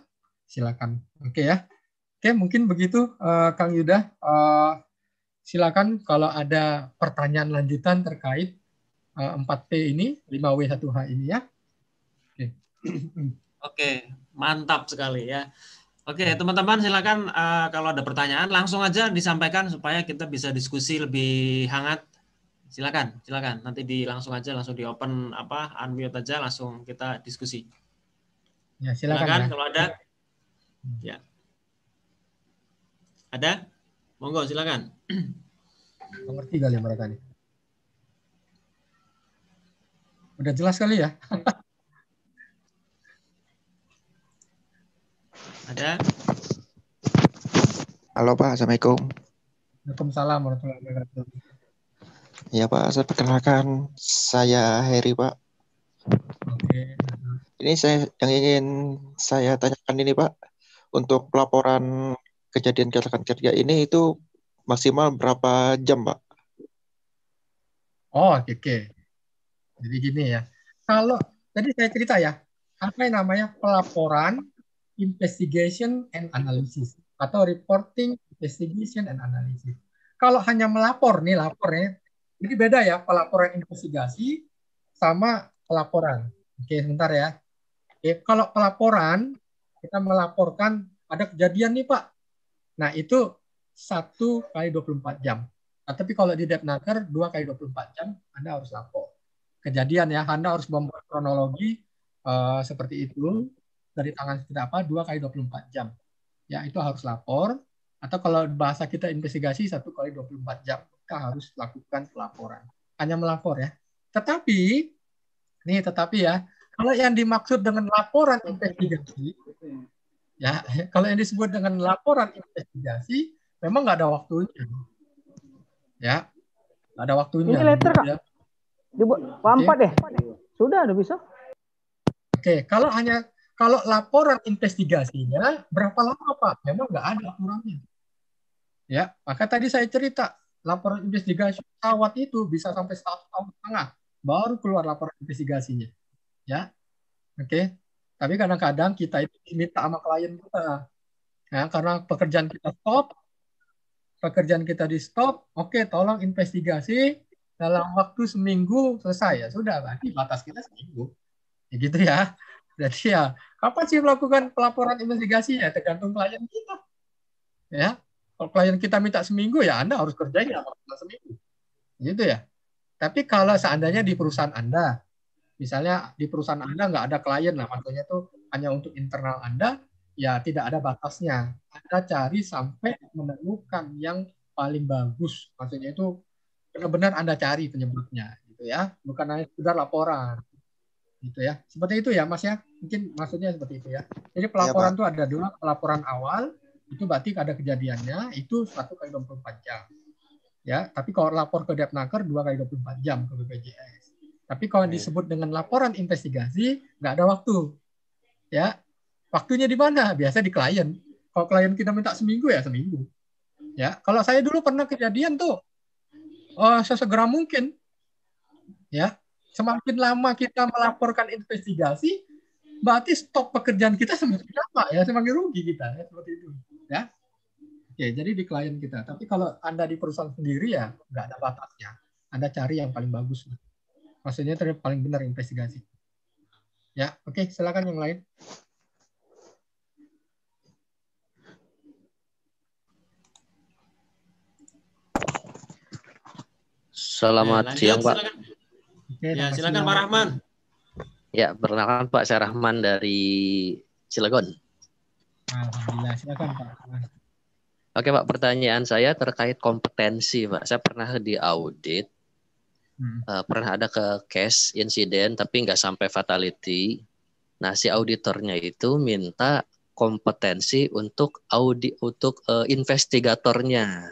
Speaker 1: Silakan. Oke ya. Oke, mungkin begitu uh, Kang Yuda. Uh, silakan kalau ada pertanyaan lanjutan terkait uh, eh, 4P ini, 5W1H ini ya.
Speaker 2: Oke. [CLEARS THROAT] Oke, mantap sekali ya. Oke, teman-teman silakan uh, kalau ada pertanyaan langsung aja disampaikan supaya kita bisa diskusi lebih hangat silakan silakan nanti di langsung aja langsung di open apa unmute aja langsung kita diskusi
Speaker 1: ya silakan, silakan
Speaker 2: ya. kalau ada ya. Ada? Monggo silakan. [CLEARS THROAT]
Speaker 1: Mengerti kali mereka nih udah jelas kali ya? [LAUGHS]
Speaker 2: Ada?
Speaker 4: Halo pak. Assalamualaikum.
Speaker 1: Waalaikumsalam warahmatullahi wabarakatuh.
Speaker 4: Ya Pak, saya perkenalkan saya Heri Pak.
Speaker 1: Oke.
Speaker 4: Ini saya yang ingin saya tanyakan ini Pak, untuk pelaporan kejadian kecelakaan kerja ini itu maksimal berapa jam Pak?
Speaker 1: Oh oke. Okay. Jadi gini ya, kalau tadi saya cerita ya, apa yang namanya pelaporan, investigation and analysis atau reporting, investigation and analysis. Kalau hanya melapor nih lapor ya, jadi beda ya pelaporan investigasi sama pelaporan. Oke, sebentar ya. Oke, kalau pelaporan kita melaporkan ada kejadian nih Pak. Nah, itu satu kali 24 jam. Nah, tapi kalau di Depnaker dua kali 24 jam Anda harus lapor. Kejadian ya, Anda harus membuat kronologi uh, seperti itu dari tangan kita apa dua kali 24 jam. Ya, itu harus lapor. Atau kalau bahasa kita investigasi satu kali 24 jam, kita harus lakukan pelaporan. Hanya melapor ya. Tetapi, nih tetapi ya, kalau yang dimaksud dengan laporan investigasi, ya kalau yang disebut dengan laporan investigasi, memang nggak ada waktunya. Ya, nggak ada waktunya.
Speaker 5: Ini letter kak. Ya. Dibuat empat deh. Sudah, udah bisa.
Speaker 1: Oke, kalau hanya kalau laporan investigasinya berapa lama Pak? Memang nggak ada aturannya. Ya, maka tadi saya cerita laporan investigasi pesawat itu bisa sampai satu tahun setengah baru keluar laporan investigasinya. Ya, oke. Tapi kadang-kadang kita itu minta sama klien kita, ya, karena pekerjaan kita stop, pekerjaan kita di stop, oke tolong investigasi dalam waktu seminggu selesai. Ya sudah berarti batas kita seminggu. Ya gitu ya. Jadi ya kapan sih melakukan pelaporan investigasi? Ya tergantung klien kita. Ya kalau klien kita minta seminggu ya anda harus kerjain dalam seminggu. Gitu ya. Tapi kalau seandainya di perusahaan anda misalnya di perusahaan anda nggak ada klien lah maksudnya itu hanya untuk internal anda ya tidak ada batasnya. Anda cari sampai menemukan yang paling bagus. Maksudnya itu benar-benar Anda cari penyebabnya gitu ya, bukan hanya sekedar laporan. Gitu ya. Seperti itu ya Mas ya. Mungkin maksudnya seperti itu ya. Jadi iya, pelaporan itu ya, ada dua, pelaporan awal itu berarti ada kejadiannya itu satu kali 24 jam. Ya, tapi kalau lapor ke Depnaker dua kali 24 jam ke BPJS. Tapi kalau disebut dengan laporan investigasi nggak ada waktu. Ya, Waktunya di mana? Biasa di klien. Kalau klien kita minta seminggu ya seminggu. Ya, kalau saya dulu pernah kejadian tuh, oh, sesegera mungkin. Ya, semakin lama kita melaporkan investigasi, berarti stop pekerjaan kita semakin lama ya, semakin rugi kita ya seperti itu. Ya, Oke, jadi di klien kita. Tapi kalau anda di perusahaan sendiri ya nggak ada batasnya. Anda cari yang paling bagus. Maksudnya itu paling benar investigasi. Ya, oke, silakan yang lain.
Speaker 3: Selamat ya, siang, Pak.
Speaker 2: ya, silakan Pak Rahman.
Speaker 3: Ya, perkenalkan Pak, saya Rahman dari Cilegon.
Speaker 1: Alhamdulillah, silakan Pak.
Speaker 3: Oke Pak, pertanyaan saya terkait kompetensi Pak. Saya pernah di audit, hmm. uh, pernah ada ke case insiden tapi nggak sampai fatality. Nah si auditornya itu minta kompetensi untuk audit untuk uh, investigatornya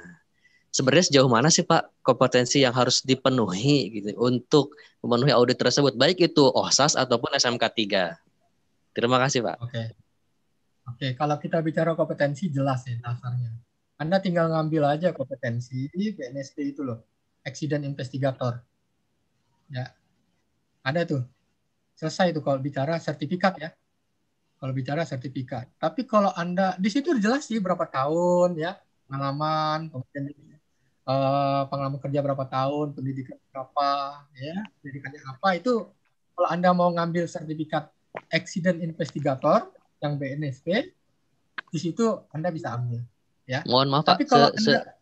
Speaker 3: sebenarnya sejauh mana sih Pak kompetensi yang harus dipenuhi gitu untuk memenuhi audit tersebut baik itu OSAS ataupun SMK 3. Terima kasih Pak.
Speaker 1: Oke. Oke, kalau kita bicara kompetensi jelas ya dasarnya. Anda tinggal ngambil aja kompetensi BNSP itu loh, accident investigator. Ya. Ada tuh. Selesai itu kalau bicara sertifikat ya. Kalau bicara sertifikat. Tapi kalau Anda di situ jelas sih berapa tahun ya, pengalaman, kemudian uh, pengalaman kerja berapa tahun, pendidikan berapa, ya, pendidikannya apa itu kalau Anda mau ngambil sertifikat accident investigator yang BNSP, di situ Anda bisa ambil. Ya.
Speaker 3: Mohon maaf Tapi Pak, kalau se, anda,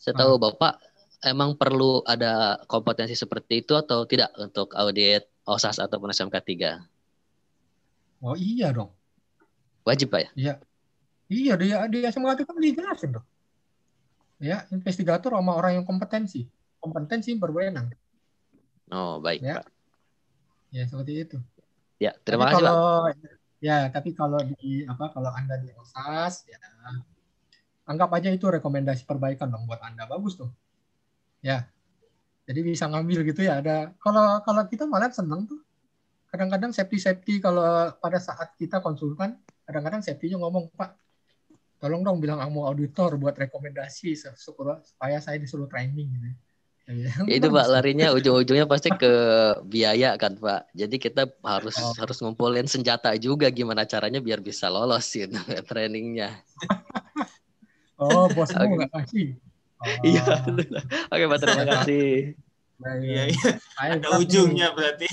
Speaker 3: saya tahu ah. Bapak emang perlu ada kompetensi seperti itu atau tidak untuk audit OSAS ataupun SMK 3?
Speaker 1: Oh iya dong.
Speaker 3: Wajib Pak ya?
Speaker 1: Iya. Iya, dia dia SMK itu kan dijelasin dong ya investigator sama orang yang kompetensi kompetensi berwenang
Speaker 3: oh baik
Speaker 1: ya. pak ya seperti itu
Speaker 3: ya terima tapi kasih kalau,
Speaker 1: pak ya tapi kalau di apa kalau anda di osas ya anggap aja itu rekomendasi perbaikan dong buat anda bagus tuh ya jadi bisa ngambil gitu ya ada kalau kalau kita malah seneng tuh kadang-kadang safety safety kalau pada saat kita konsultan kadang-kadang safety-nya ngomong pak tolong dong bilang kamu auditor buat rekomendasi supaya saya disuruh training gitu.
Speaker 3: Ya, ya itu Pak larinya ujung-ujungnya pasti ke biaya kan Pak. Jadi kita harus oh. harus ngumpulin senjata juga gimana caranya biar bisa lolos gitu [LAUGHS] trainingnya. [LAUGHS]
Speaker 1: oh bosmu nggak kasih.
Speaker 3: Iya. Oh. Oke Pak terima kasih.
Speaker 2: Iya iya. Ada ujungnya berarti.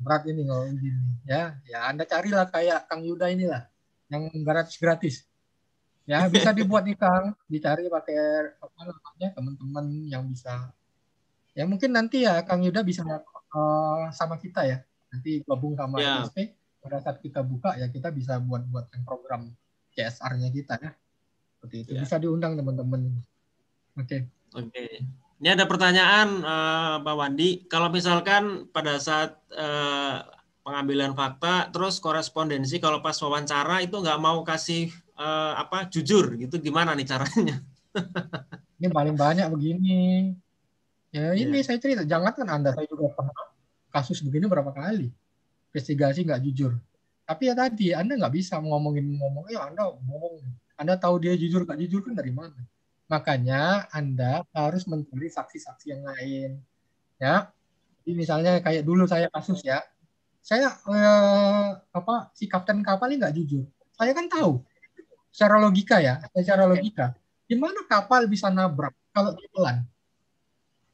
Speaker 1: Berat ini kalau begini ya. Ya Anda carilah kayak Kang Yuda inilah yang gratis gratis Ya bisa dibuat nih Kang, dicari pakai apa namanya teman-teman yang bisa. Ya mungkin nanti ya Kang Yuda bisa uh, sama kita ya. Nanti gabung sama ya. SP pada saat kita buka ya kita bisa buat-buat yang program CSR-nya kita ya. Seperti itu. Ya. Bisa diundang teman-teman. Oke. Okay.
Speaker 2: Oke. Okay. Ini ada pertanyaan uh, Pak Wandi, kalau misalkan pada saat uh, pengambilan fakta, terus korespondensi kalau pas wawancara itu nggak mau kasih uh, apa jujur gitu, gimana nih caranya? [LAUGHS]
Speaker 1: ini paling banyak begini. Ya ini ya. saya cerita, jangan kan anda saya juga pernah kasus begini berapa kali investigasi nggak jujur. Tapi ya tadi Anda nggak bisa ngomongin ngomong, ya Anda bohong. Anda tahu dia jujur nggak jujur kan dari mana? Makanya Anda harus mencari saksi-saksi yang lain. Ya. Jadi misalnya kayak dulu saya kasus ya. Saya eh, apa si kapten kapal ini nggak jujur. Saya kan tahu secara logika ya, secara logika. Gimana kapal bisa nabrak kalau pelan?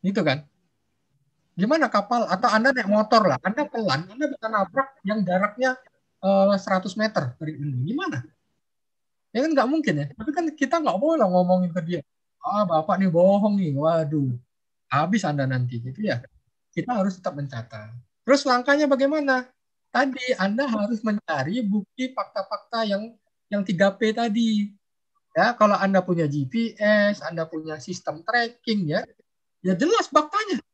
Speaker 1: Itu kan? Gimana kapal atau Anda naik motor lah, Anda pelan, Anda bisa nabrak yang jaraknya eh, 100 meter dari ini. Gimana? Ya kan nggak mungkin ya. Tapi kan kita nggak boleh ngomongin ke dia. Ah, Bapak nih bohong nih. Waduh. Habis Anda nanti gitu ya. Kita harus tetap mencatat. Terus langkahnya bagaimana? Tadi Anda harus mencari bukti fakta-fakta yang yang 3P tadi. Ya, kalau Anda punya GPS, Anda punya sistem tracking ya, ya jelas faktanya.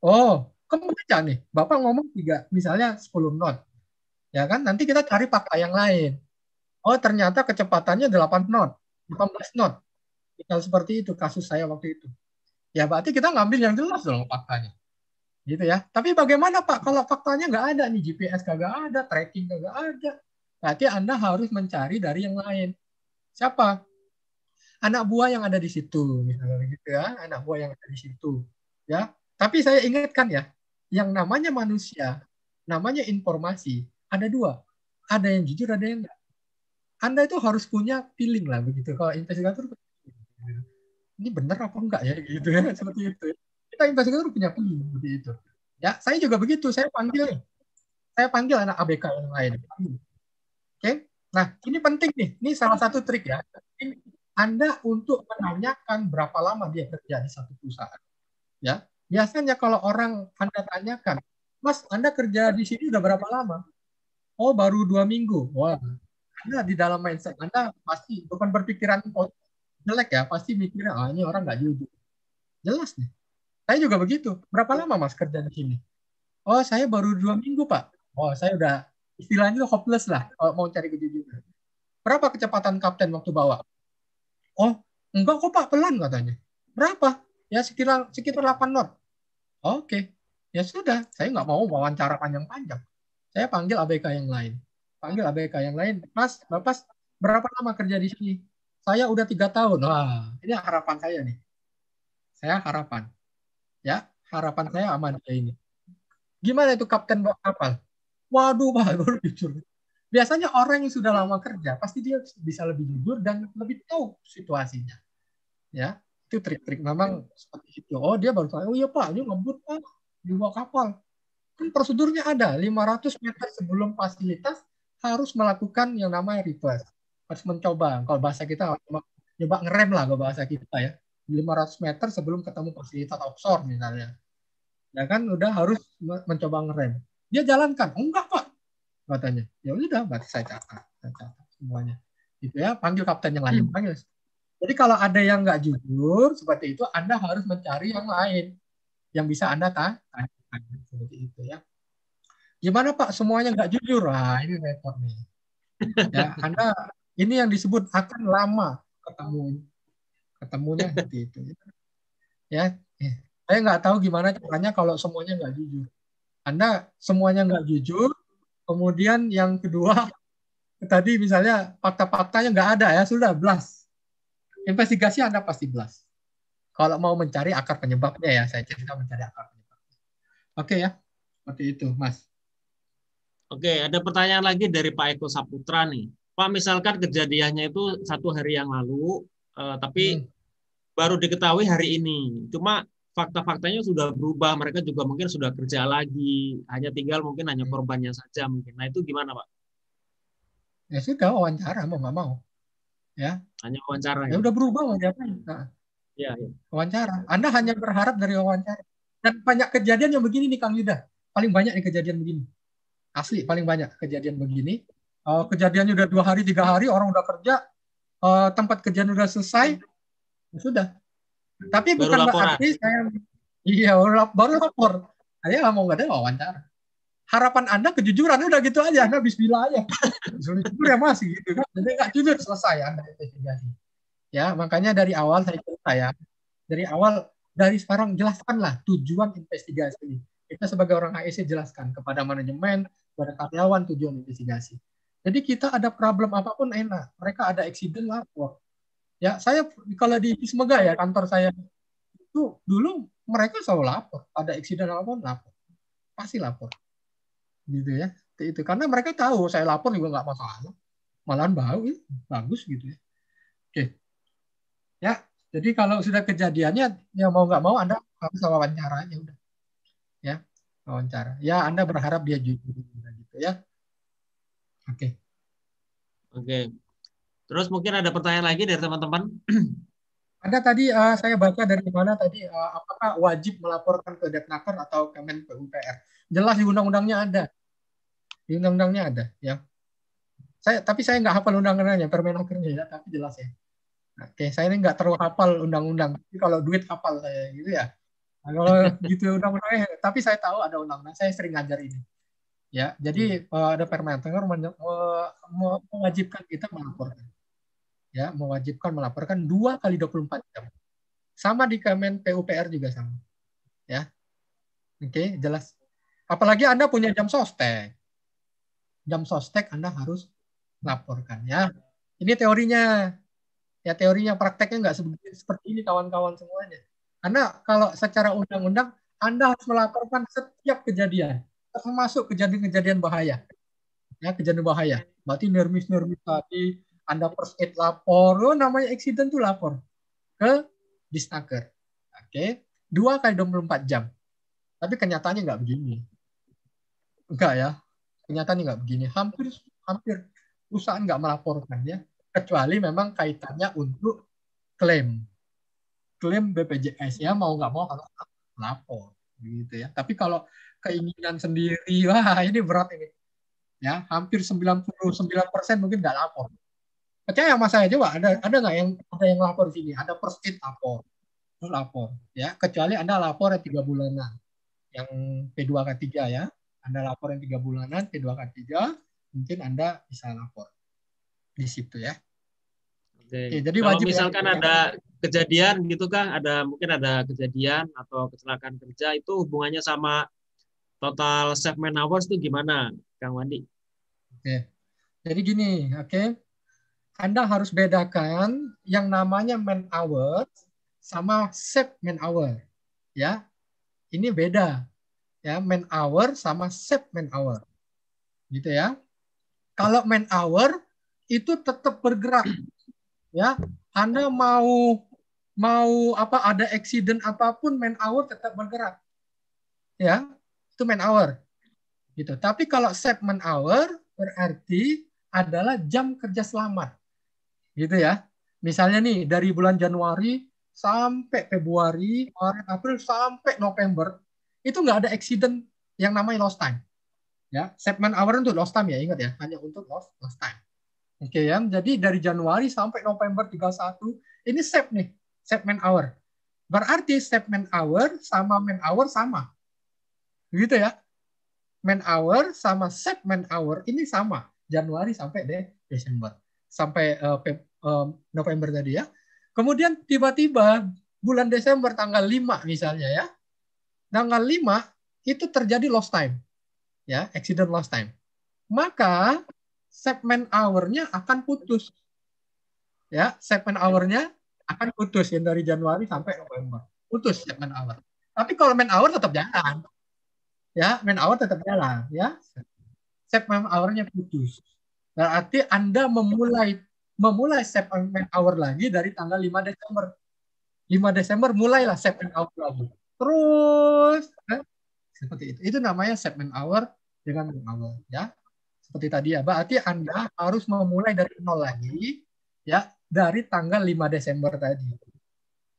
Speaker 1: Oh, kemudian nih, Bapak ngomong tiga, misalnya 10 knot. Ya kan, nanti kita cari fakta yang lain. Oh, ternyata kecepatannya 8 knot, 18 knot. Misal seperti itu kasus saya waktu itu. Ya berarti kita ngambil yang jelas dong faktanya. Gitu ya. Tapi bagaimana Pak kalau faktanya nggak ada nih GPS kagak ada, tracking kagak ada. Berarti Anda harus mencari dari yang lain. Siapa? Anak buah yang ada di situ, misalnya gitu ya, anak buah yang ada di situ. Ya. Tapi saya ingatkan ya, yang namanya manusia, namanya informasi, ada dua. Ada yang jujur, ada yang enggak. Anda itu harus punya feeling lah begitu. Kalau investigator ini benar apa enggak ya gitu ya [LAUGHS] seperti itu. Kita investigator punya feeling seperti itu. Ya, saya juga begitu. Saya panggil saya panggil anak ABK yang lain. Oke. Nah, ini penting nih. Ini salah satu trik ya. Anda untuk menanyakan berapa lama dia kerja di satu perusahaan. Ya, biasanya kalau orang Anda tanyakan, Mas, Anda kerja di sini udah berapa lama? Oh, baru dua minggu. Wah, anda di dalam mindset Anda pasti bukan berpikiran jelek ya, pasti mikirnya, ah ini orang nggak jujur. Jelas nih. Saya juga begitu. Berapa lama mas kerja di sini? Oh, saya baru dua minggu pak. Oh, saya udah istilahnya itu hopeless lah kalau mau cari kejujuran. Berapa kecepatan kapten waktu bawa? Oh, enggak kok pak, pelan katanya. Berapa? Ya sekitar sekitar 8 knot. Oke, ya sudah. Saya nggak mau wawancara panjang-panjang. Saya panggil ABK yang lain panggil ABK yang lain, Mas, Bapak berapa lama kerja di sini? Saya udah tiga tahun. Wah, ini harapan saya nih. Saya harapan. Ya, harapan saya aman kayak ini. Gimana itu kapten kapal? Waduh, Pak, [LAUGHS] baru jujur. Biasanya orang yang sudah lama kerja, pasti dia bisa lebih jujur dan lebih tahu situasinya. Ya, itu trik-trik memang seperti itu. Oh, dia baru tahu, oh iya Pak, ini ngebut Pak, di bawah kapal. Kan prosedurnya ada, 500 meter sebelum fasilitas harus melakukan yang namanya reverse. Harus mencoba. Kalau bahasa kita coba ngerem lah kalau bahasa kita ya. 500 meter sebelum ketemu fasilitas offshore misalnya. Ya kan udah harus mencoba ngerem. Dia jalankan. Oh, enggak, Pak. Katanya. Ya udah, berarti saya catat. Saya catat semuanya. Gitu ya, panggil kapten yang lain. Hmm. Panggil. Jadi kalau ada yang nggak jujur seperti itu, Anda harus mencari yang lain yang bisa Anda tanya. Seperti itu ya. Gimana Pak semuanya nggak jujur? Ah ini repot nih. Ya, [LAUGHS] Anda ini yang disebut akan lama ketemu ketemunya [LAUGHS] seperti itu. Ya, saya nggak tahu gimana caranya kalau semuanya nggak jujur. Anda semuanya nggak jujur, kemudian yang kedua tadi misalnya fakta-faktanya nggak ada ya sudah belas. Investigasi Anda pasti belas. Kalau mau mencari akar penyebabnya ya, saya cerita mencari akar penyebabnya. Oke ya, seperti itu, Mas.
Speaker 2: Oke, ada pertanyaan lagi dari Pak Eko Saputra nih. Pak, misalkan kejadiannya itu satu hari yang lalu, uh, tapi hmm. baru diketahui hari ini. Cuma fakta-faktanya sudah berubah, mereka juga mungkin sudah kerja lagi, hanya tinggal mungkin hanya hmm. korbannya saja mungkin. Nah itu gimana Pak?
Speaker 1: Ya sudah wawancara mau nggak mau. Ya.
Speaker 2: Hanya wawancara.
Speaker 1: Ya, ya. udah berubah diapain? Nah. Ya, ya. Wawancara. Anda hanya berharap dari wawancara. Dan banyak kejadian yang begini nih Kang Yuda. Paling banyak nih kejadian begini. Asli paling banyak kejadian begini. Uh, kejadiannya udah dua hari tiga hari orang udah kerja uh, tempat kejadian udah selesai ya sudah. Tapi baru bukan laporan. berarti saya iya baru, baru lapor. Saya mau nggak ada wawancara. Harapan Anda kejujuran udah gitu aja, Anda bismillah aja. jujur ya masih gitu kan. Jadi nggak jujur selesai Anda investigasi. Ya, makanya dari awal saya cerita ya. Dari awal dari sekarang jelaskanlah tujuan investigasi ini. Kita sebagai orang HSC jelaskan kepada manajemen, kepada karyawan tujuan investigasi. Jadi kita ada problem apa pun enak. Mereka ada accident lapor. Ya, saya kalau di Ismega ya kantor saya itu dulu mereka selalu lapor. Ada accident apa pun lapor. Pasti lapor. Gitu ya. Itu karena mereka tahu saya lapor juga nggak masalah. Malahan bau ya. bagus gitu ya. Oke. Ya, jadi kalau sudah kejadiannya ya mau nggak mau Anda harus wawancara aja udah. Ya, wawancara. Ya, Anda berharap dia jujur gitu ya. Oke.
Speaker 2: Oke. Terus mungkin ada pertanyaan lagi dari teman-teman? [CLEARS THROAT]
Speaker 1: Ada tadi uh, saya baca dari mana tadi uh, apakah wajib melaporkan ke Depnaker atau Kemen PUPR? Jelas di undang-undangnya ada. Di undang-undangnya ada, ya. Saya tapi saya nggak hafal undang-undangnya, Permenakernya ya, tapi jelas ya. Oke, saya ini nggak terlalu hafal undang-undang. Tapi kalau duit hafal saya gitu ya. Nah, kalau gitu undang-undangnya, tapi saya tahu ada undang-undang. Saya sering ngajar ini. Ya, jadi hmm. ada Permenaker mewajibkan kita melaporkan. Ya, mewajibkan melaporkan dua kali 24 jam. Sama di Kemen PUPR juga sama. Ya. Oke, jelas. Apalagi Anda punya jam sostek. Jam sostek Anda harus laporkan ya. Ini teorinya. Ya teorinya prakteknya nggak seperti ini kawan-kawan semuanya. Karena kalau secara undang-undang Anda harus melaporkan setiap kejadian termasuk kejadian-kejadian bahaya. Ya, kejadian bahaya. Berarti nermis-nermis tadi, Anda first aid lapor, oh, namanya accident tuh lapor ke disnaker. Oke, dua kali 24 jam. Tapi kenyataannya nggak begini. Enggak ya, kenyataannya nggak begini. Hampir hampir perusahaan nggak melaporkan ya, kecuali memang kaitannya untuk klaim klaim BPJS ya mau nggak mau kalau lapor gitu ya. Tapi kalau keinginan sendiri. [LAUGHS] Wah, ini berat ini. Ya, hampir 99% mungkin nggak lapor. Percaya sama saya coba ada ada nggak yang ada yang lapor sini? Ada aid lapor. lapor ya, kecuali Anda lapor yang tiga bulanan. Yang P2K3 ya. Anda lapor yang tiga bulanan, P2K3, mungkin Anda bisa lapor di situ ya.
Speaker 2: Oke. Oke, jadi Kalau wajib ya. misalkan ya, ada kejadian gitu kan, ada mungkin ada kejadian atau kecelakaan kerja itu hubungannya sama total segment hours itu gimana, Kang Wandi?
Speaker 1: Oke. Jadi gini, oke. Anda harus bedakan yang namanya man hours sama set man hour. Ya. Ini beda. Ya, man hour sama set man hour. Gitu ya. Kalau man hour itu tetap bergerak. Ya, Anda mau mau apa ada accident apa pun man hour tetap bergerak. Ya, itu man hour. Gitu. Tapi kalau set man hour berarti adalah jam kerja selamat. Gitu ya. Misalnya nih dari bulan Januari sampai Februari, Maret, April sampai November itu nggak ada accident yang namanya lost time. Ya, set man hour untuk lost time ya, ingat ya, hanya untuk lost lost time. Oke ya, jadi dari Januari sampai November 31 ini set nih, set man hour. Berarti set man hour sama man hour sama. Begitu ya. Man hour sama set man hour ini sama. Januari sampai deh Desember. Sampai uh, November tadi ya. Kemudian tiba-tiba bulan Desember tanggal 5 misalnya ya. Tanggal 5 itu terjadi lost time. Ya, accident lost time. Maka segmen hour-nya akan putus. Ya, segmen hour-nya akan putus yang dari Januari sampai November. Putus segmen hour. Tapi kalau main hour tetap jalan ya main hour tetap jalan ya segmen hournya putus berarti anda memulai memulai segmen hour lagi dari tanggal 5 Desember 5 Desember mulailah segmen hour lagi terus ya. seperti itu itu namanya segmen hour dengan hour ya seperti tadi ya berarti anda harus memulai dari nol lagi ya dari tanggal 5 Desember tadi.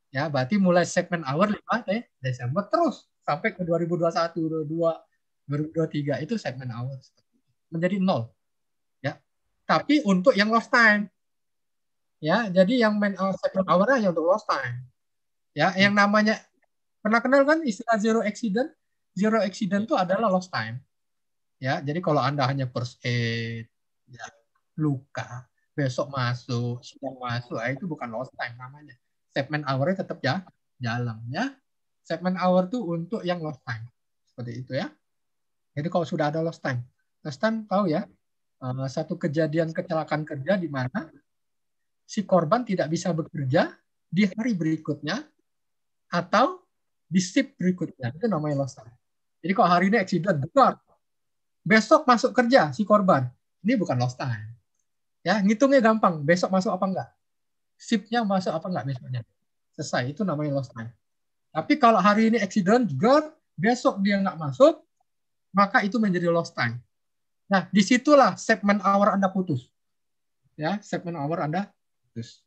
Speaker 1: Ya, berarti mulai segmen hour 5 Desember terus sampai ke 2021, 2022, 2023 itu segmen hour menjadi nol. Ya. Tapi untuk yang lost time. Ya, jadi yang main segment hour hanya untuk lost time. Ya, yang namanya pernah kenal kan istilah zero accident? Zero accident itu adalah lost time. Ya, jadi kalau Anda hanya first aid, ya, luka, besok masuk, siang masuk, ah, itu bukan lost time namanya. Segmen hour-nya tetap ya jalan ya. Segmen hour tuh untuk yang lost time. Seperti itu ya. Jadi kalau sudah ada lost time. Lost time tahu ya, eh, satu kejadian kecelakaan kerja di mana si korban tidak bisa bekerja di hari berikutnya atau di shift berikutnya. Itu namanya lost time. Jadi kalau hari ini accident. Besok masuk kerja si korban. Ini bukan lost time. Ya, ngitungnya gampang. Besok masuk apa enggak? Shiftnya masuk apa enggak besoknya? Selesai. Itu namanya lost time. Tapi kalau hari ini accident juga, besok dia enggak masuk, maka itu menjadi lost time. Nah, di situlah segmen hour Anda putus. Ya, segmen hour Anda putus.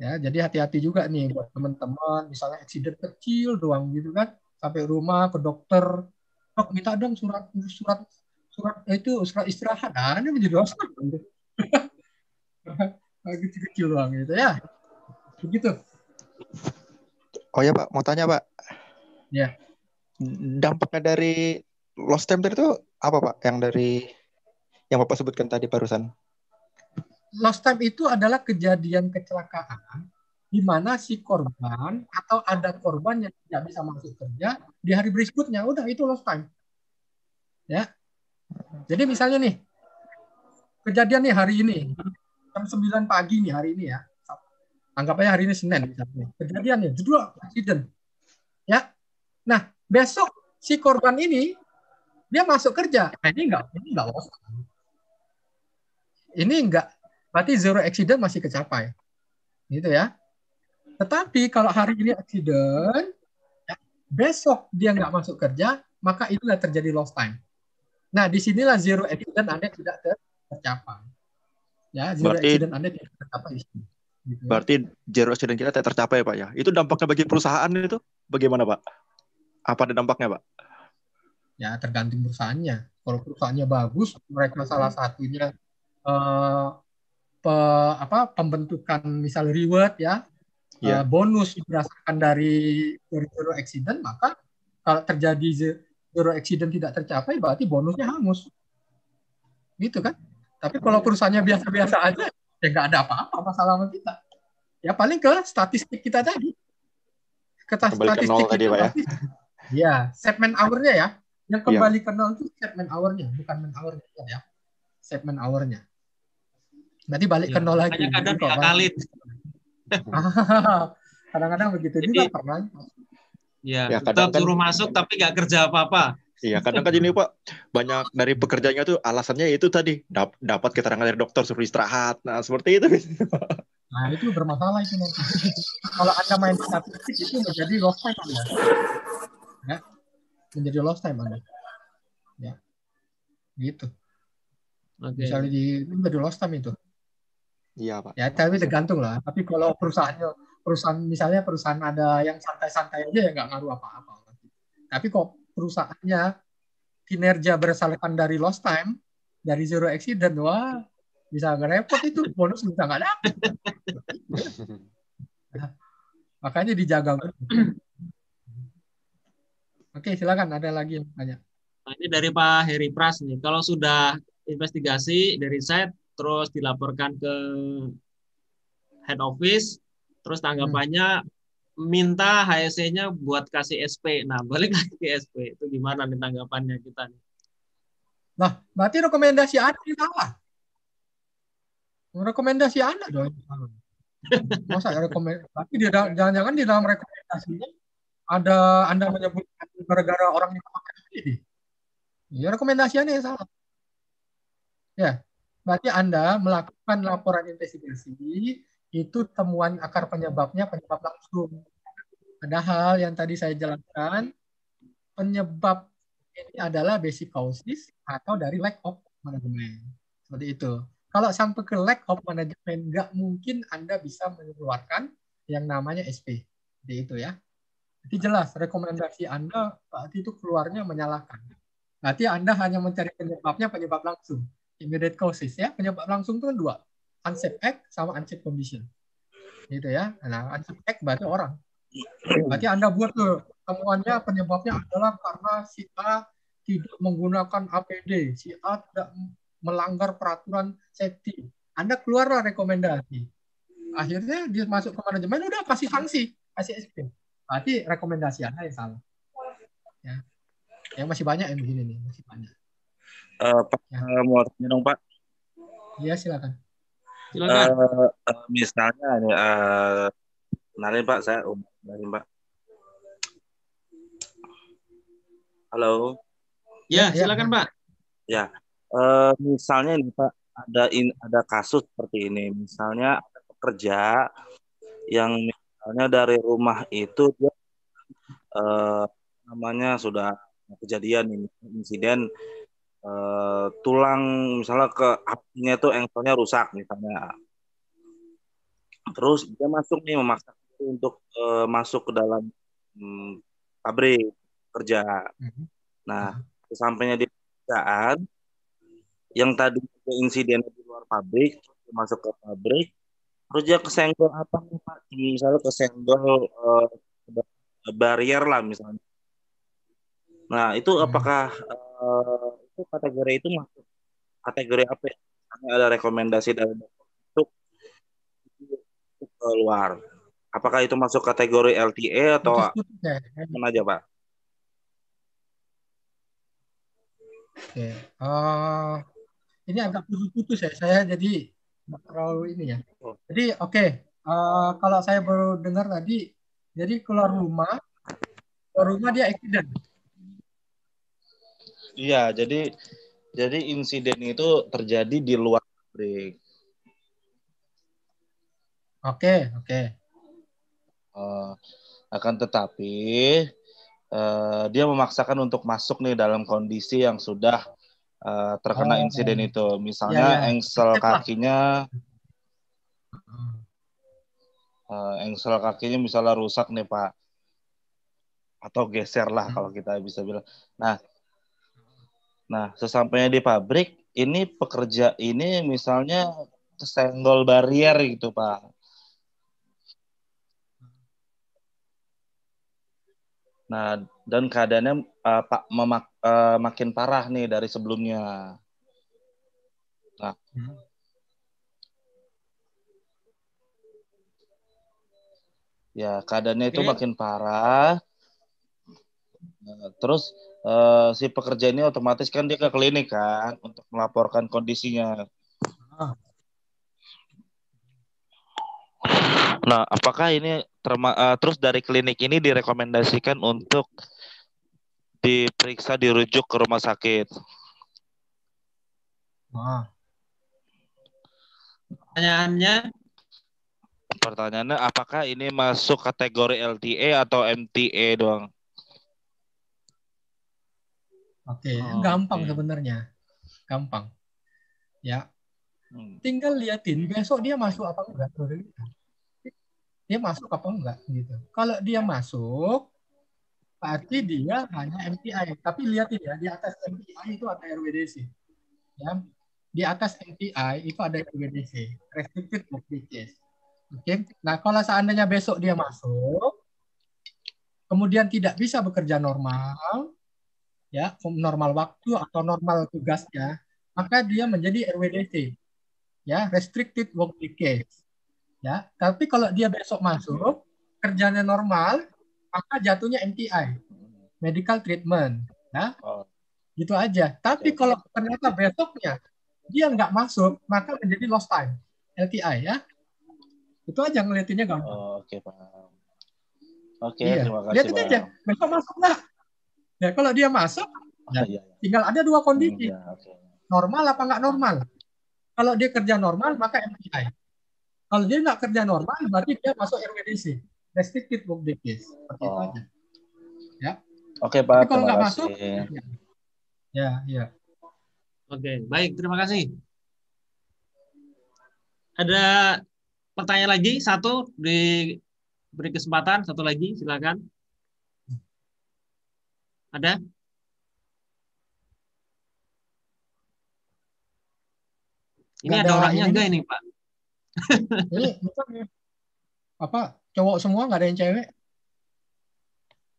Speaker 1: Ya, jadi hati-hati juga nih buat teman-teman, misalnya accident kecil doang gitu kan, sampai rumah ke dokter, dok minta dong surat surat surat itu surat istirahat. Nah, ini menjadi time. [LAUGHS] kecil-kecil doang gitu ya. Begitu.
Speaker 4: Oh ya Pak, mau tanya Pak.
Speaker 1: Ya.
Speaker 4: Dampaknya dari lost time itu apa Pak? Yang dari yang Bapak sebutkan tadi barusan.
Speaker 1: Lost time itu adalah kejadian kecelakaan di mana si korban atau ada korban yang tidak bisa masuk kerja di hari berikutnya. Udah itu lost time. Ya. Jadi misalnya nih, kejadian nih hari ini, jam 9 pagi nih hari ini ya. Anggap aja hari ini Senin misalnya. Kejadian ya, judul accident. Ya. Nah, besok si korban ini dia masuk kerja. Nah, ini enggak ini enggak lost. Ini enggak berarti zero accident masih kecapai. Gitu ya. Tetapi kalau hari ini accident, ya, besok dia nggak masuk kerja, maka itulah terjadi lost time. Nah, di sinilah zero accident Anda tidak tercapai. Ya, zero berarti, accident Anda tidak tercapai
Speaker 4: Gitu. Ya. Berarti zero accident kita tidak tercapai, Pak ya. Itu dampaknya bagi perusahaan itu bagaimana, Pak? Apa ada dampaknya, Pak?
Speaker 1: Ya, tergantung perusahaannya. Kalau perusahaannya bagus, mereka salah satunya eh, pe, apa pembentukan misal reward ya, yeah. uh, bonus berdasarkan dari zero accident, maka kalau terjadi zero accident tidak tercapai, berarti bonusnya hangus. Gitu kan? Tapi kalau perusahaannya biasa-biasa aja, ya nggak ada apa-apa masalah sama kita. Ya paling ke statistik kita tadi.
Speaker 4: Ke statistik ke tadi, Pak ya.
Speaker 1: Ya, segmen hour-nya ya. Yang iya. kembali ya. ke nol itu segmen hour-nya, bukan men hour-nya ya. Segmen hour-nya. Nanti balik ya, ke nol lagi.
Speaker 2: Kadang-kadang kali. [LAUGHS]
Speaker 1: Kadang-kadang begitu Jadi, juga pernah.
Speaker 2: Ya, ya kadang -kadang, suruh masuk tapi nggak kerja apa-apa.
Speaker 4: Iya, kadang-kadang ini Pak, banyak dari pekerjanya tuh alasannya itu tadi dap dapat keterangan dari dokter suruh istirahat. Nah, seperti itu.
Speaker 1: Nah, itu bermasalah itu nanti. Kalau Anda main statistik itu menjadi lost time Anda. Ya. Menjadi lost time Anda. Ya. Gitu. Okay. Misalnya di itu menjadi lost time itu.
Speaker 4: Iya, Pak.
Speaker 1: Ya, tapi tergantung lah. Tapi kalau perusahaannya perusahaan misalnya perusahaan ada yang santai-santai aja ya nggak ngaruh apa-apa. Tapi kok perusahaannya kinerja berdasarkan dari lost time, dari zero accident, wah bisa nggak repot itu bonus bisa nggak dapat. nah, makanya dijaga. Oke, silakan ada lagi yang tanya.
Speaker 2: Nah, ini dari Pak Heri Pras nih. Kalau sudah investigasi dari set terus dilaporkan ke head office, terus tanggapannya hmm minta HSC-nya buat kasih SP. Nah, balik lagi ke SP. Itu gimana nih tanggapannya kita nih?
Speaker 1: Nah, berarti rekomendasi Anda yang salah. Rekomendasi Anda dong. Masa ya rekomendasi? Tapi di jangan-jangan di dalam rekomendasinya ada Anda menyebutkan gara-gara orang yang pakai ini. Ya, rekomendasi Anda yang salah. Ya, berarti Anda melakukan laporan investigasi itu temuan akar penyebabnya penyebab langsung. Padahal yang tadi saya jelaskan, penyebab ini adalah basic causes atau dari lack of management. Seperti itu. kalau sampai ke lack of management, nggak mungkin Anda bisa mengeluarkan yang namanya SP. Jadi itu ya. Jadi jelas rekomendasi Anda berarti itu keluarnya menyalahkan. Berarti Anda hanya mencari penyebabnya penyebab langsung. Immediate causes ya. Penyebab langsung itu kan dua. Unsafe act sama unsafe condition. Gitu ya. Nah, unsafe act berarti orang. Berarti Anda buat tuh temuannya penyebabnya adalah karena si A tidak menggunakan APD, si A tidak melanggar peraturan safety. Anda keluarlah rekomendasi. Akhirnya dia masuk ke manajemen, udah kasih sanksi, kasih SP. Berarti rekomendasi Anda yang salah. Ya. Yang masih banyak yang begini nih, masih banyak.
Speaker 6: Uh, Pak, ya. uh, mau tanya dong Pak.
Speaker 1: Iya silakan.
Speaker 6: Silakan. Uh, uh, misalnya, uh, kenalin Pak, saya kenalin Pak. Halo.
Speaker 2: Ya, ya silakan ya. Pak.
Speaker 6: Ya, Uh, misalnya ini Pak ada in, ada kasus seperti ini. Misalnya ada pekerja yang misalnya dari rumah itu dia uh, namanya sudah kejadian ini insiden uh, tulang misalnya ke apinya itu engselnya rusak misalnya. Terus dia masuk nih memaksa untuk uh, masuk ke dalam um, pabrik kerja. Mhm. Nah, sampainya di pekerjaan yang tadi insiden di luar pabrik masuk ke pabrik terus dia kesenggol apa nih pak misalnya kesenggol uh, barrier lah misalnya nah itu hmm. apakah uh, itu kategori itu masuk kategori apa ya? ada rekomendasi dari untuk keluar apakah itu masuk kategori LTA atau mana aja pak
Speaker 1: Oke, uh, ini agak putus-putus ya saya jadi terlalu ini ya. Oh. Jadi oke okay. uh, eh, kalau saya baru dengar tadi jadi keluar rumah keluar rumah dia accident.
Speaker 6: Iya jadi jadi insiden itu terjadi di luar pabrik.
Speaker 1: Oke okay, oke. Okay.
Speaker 6: Uh, akan tetapi uh, dia memaksakan untuk masuk nih dalam kondisi yang sudah uh, terkena oh, insiden itu. Misalnya ya, ya. engsel kakinya uh, engsel kakinya misalnya rusak nih Pak. Atau geser lah hmm. kalau kita bisa bilang. Nah, nah sesampainya di pabrik, ini pekerja ini misalnya kesenggol barrier gitu Pak. Nah, dan keadaannya uh, Pak memak, uh, makin parah nih dari sebelumnya. Nah, ya keadaannya itu makin parah. Terus uh, si pekerja ini otomatis kan dia ke klinik kan untuk melaporkan kondisinya. Ah. Nah, apakah ini terma uh, terus dari klinik ini direkomendasikan untuk diperiksa dirujuk ke rumah sakit?
Speaker 2: Wah. Pertanyaannya
Speaker 6: Pertanyaannya apakah ini masuk kategori LTA atau MTA doang?
Speaker 1: Oke, oh, gampang okay. sebenarnya. Gampang. Ya. Hmm. Tinggal liatin besok dia masuk apa enggak dia masuk apa enggak gitu. Kalau dia masuk, berarti dia hanya MPI. Tapi lihat ya, di atas MPI itu ada RWDC. Ya, di atas MPI itu ada RWDC, restricted case. Oke. Okay? Nah, kalau seandainya besok dia masuk, kemudian tidak bisa bekerja normal, ya normal waktu atau normal tugasnya, maka dia menjadi RWDC, ya restricted work case ya. Tapi kalau dia besok masuk kerjanya normal maka jatuhnya MTI medical treatment ya. Oh. gitu aja. Tapi kalau ternyata besoknya dia nggak masuk maka menjadi lost time LTI ya. Itu aja ngeliatinnya gampang.
Speaker 6: Oh, oke okay, paham. Oke
Speaker 1: okay, iya. terima kasih lihatin aja. Besok masuk lah ya kalau dia masuk ya, iya, iya. tinggal ada dua kondisi hmm, ya, okay. normal apa nggak normal kalau dia kerja normal maka MTI kalau dia nggak kerja normal, berarti dia masuk RWDC, restricted work days. Seperti oh. itu aja. Ya.
Speaker 6: Oke, Pak. Tapi kalau nggak masuk,
Speaker 1: ya, ya.
Speaker 2: Oke, baik. Terima kasih. ada pertanyaan lagi satu di beri kesempatan satu lagi silakan. Ada? Ini ada, ada orangnya enggak ini, Pak? [LAUGHS]
Speaker 1: ini apa cowok semua nggak ada yang cewek?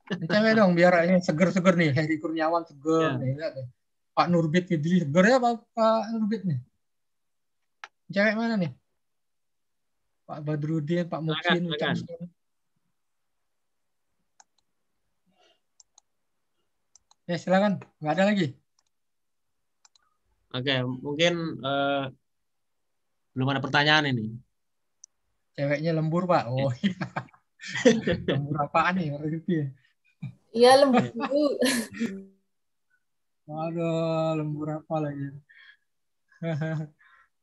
Speaker 1: cewek dong biar ini seger-seger nih Heri Kurniawan seger ya. nih lihat nih. Pak Nurbit Fidli seger ya Pak, Pak Nurbit nih. Cewek mana nih? Pak Badrudin, Pak Muksin, Ya silakan, nggak ada lagi.
Speaker 2: Oke, mungkin uh, belum ada pertanyaan ini.
Speaker 1: Ceweknya lembur pak. Oh iya. [LAUGHS] lembur apaan nih?
Speaker 7: Iya lembur. [LAUGHS]
Speaker 1: Waduh, lembur apa lagi? [LAUGHS]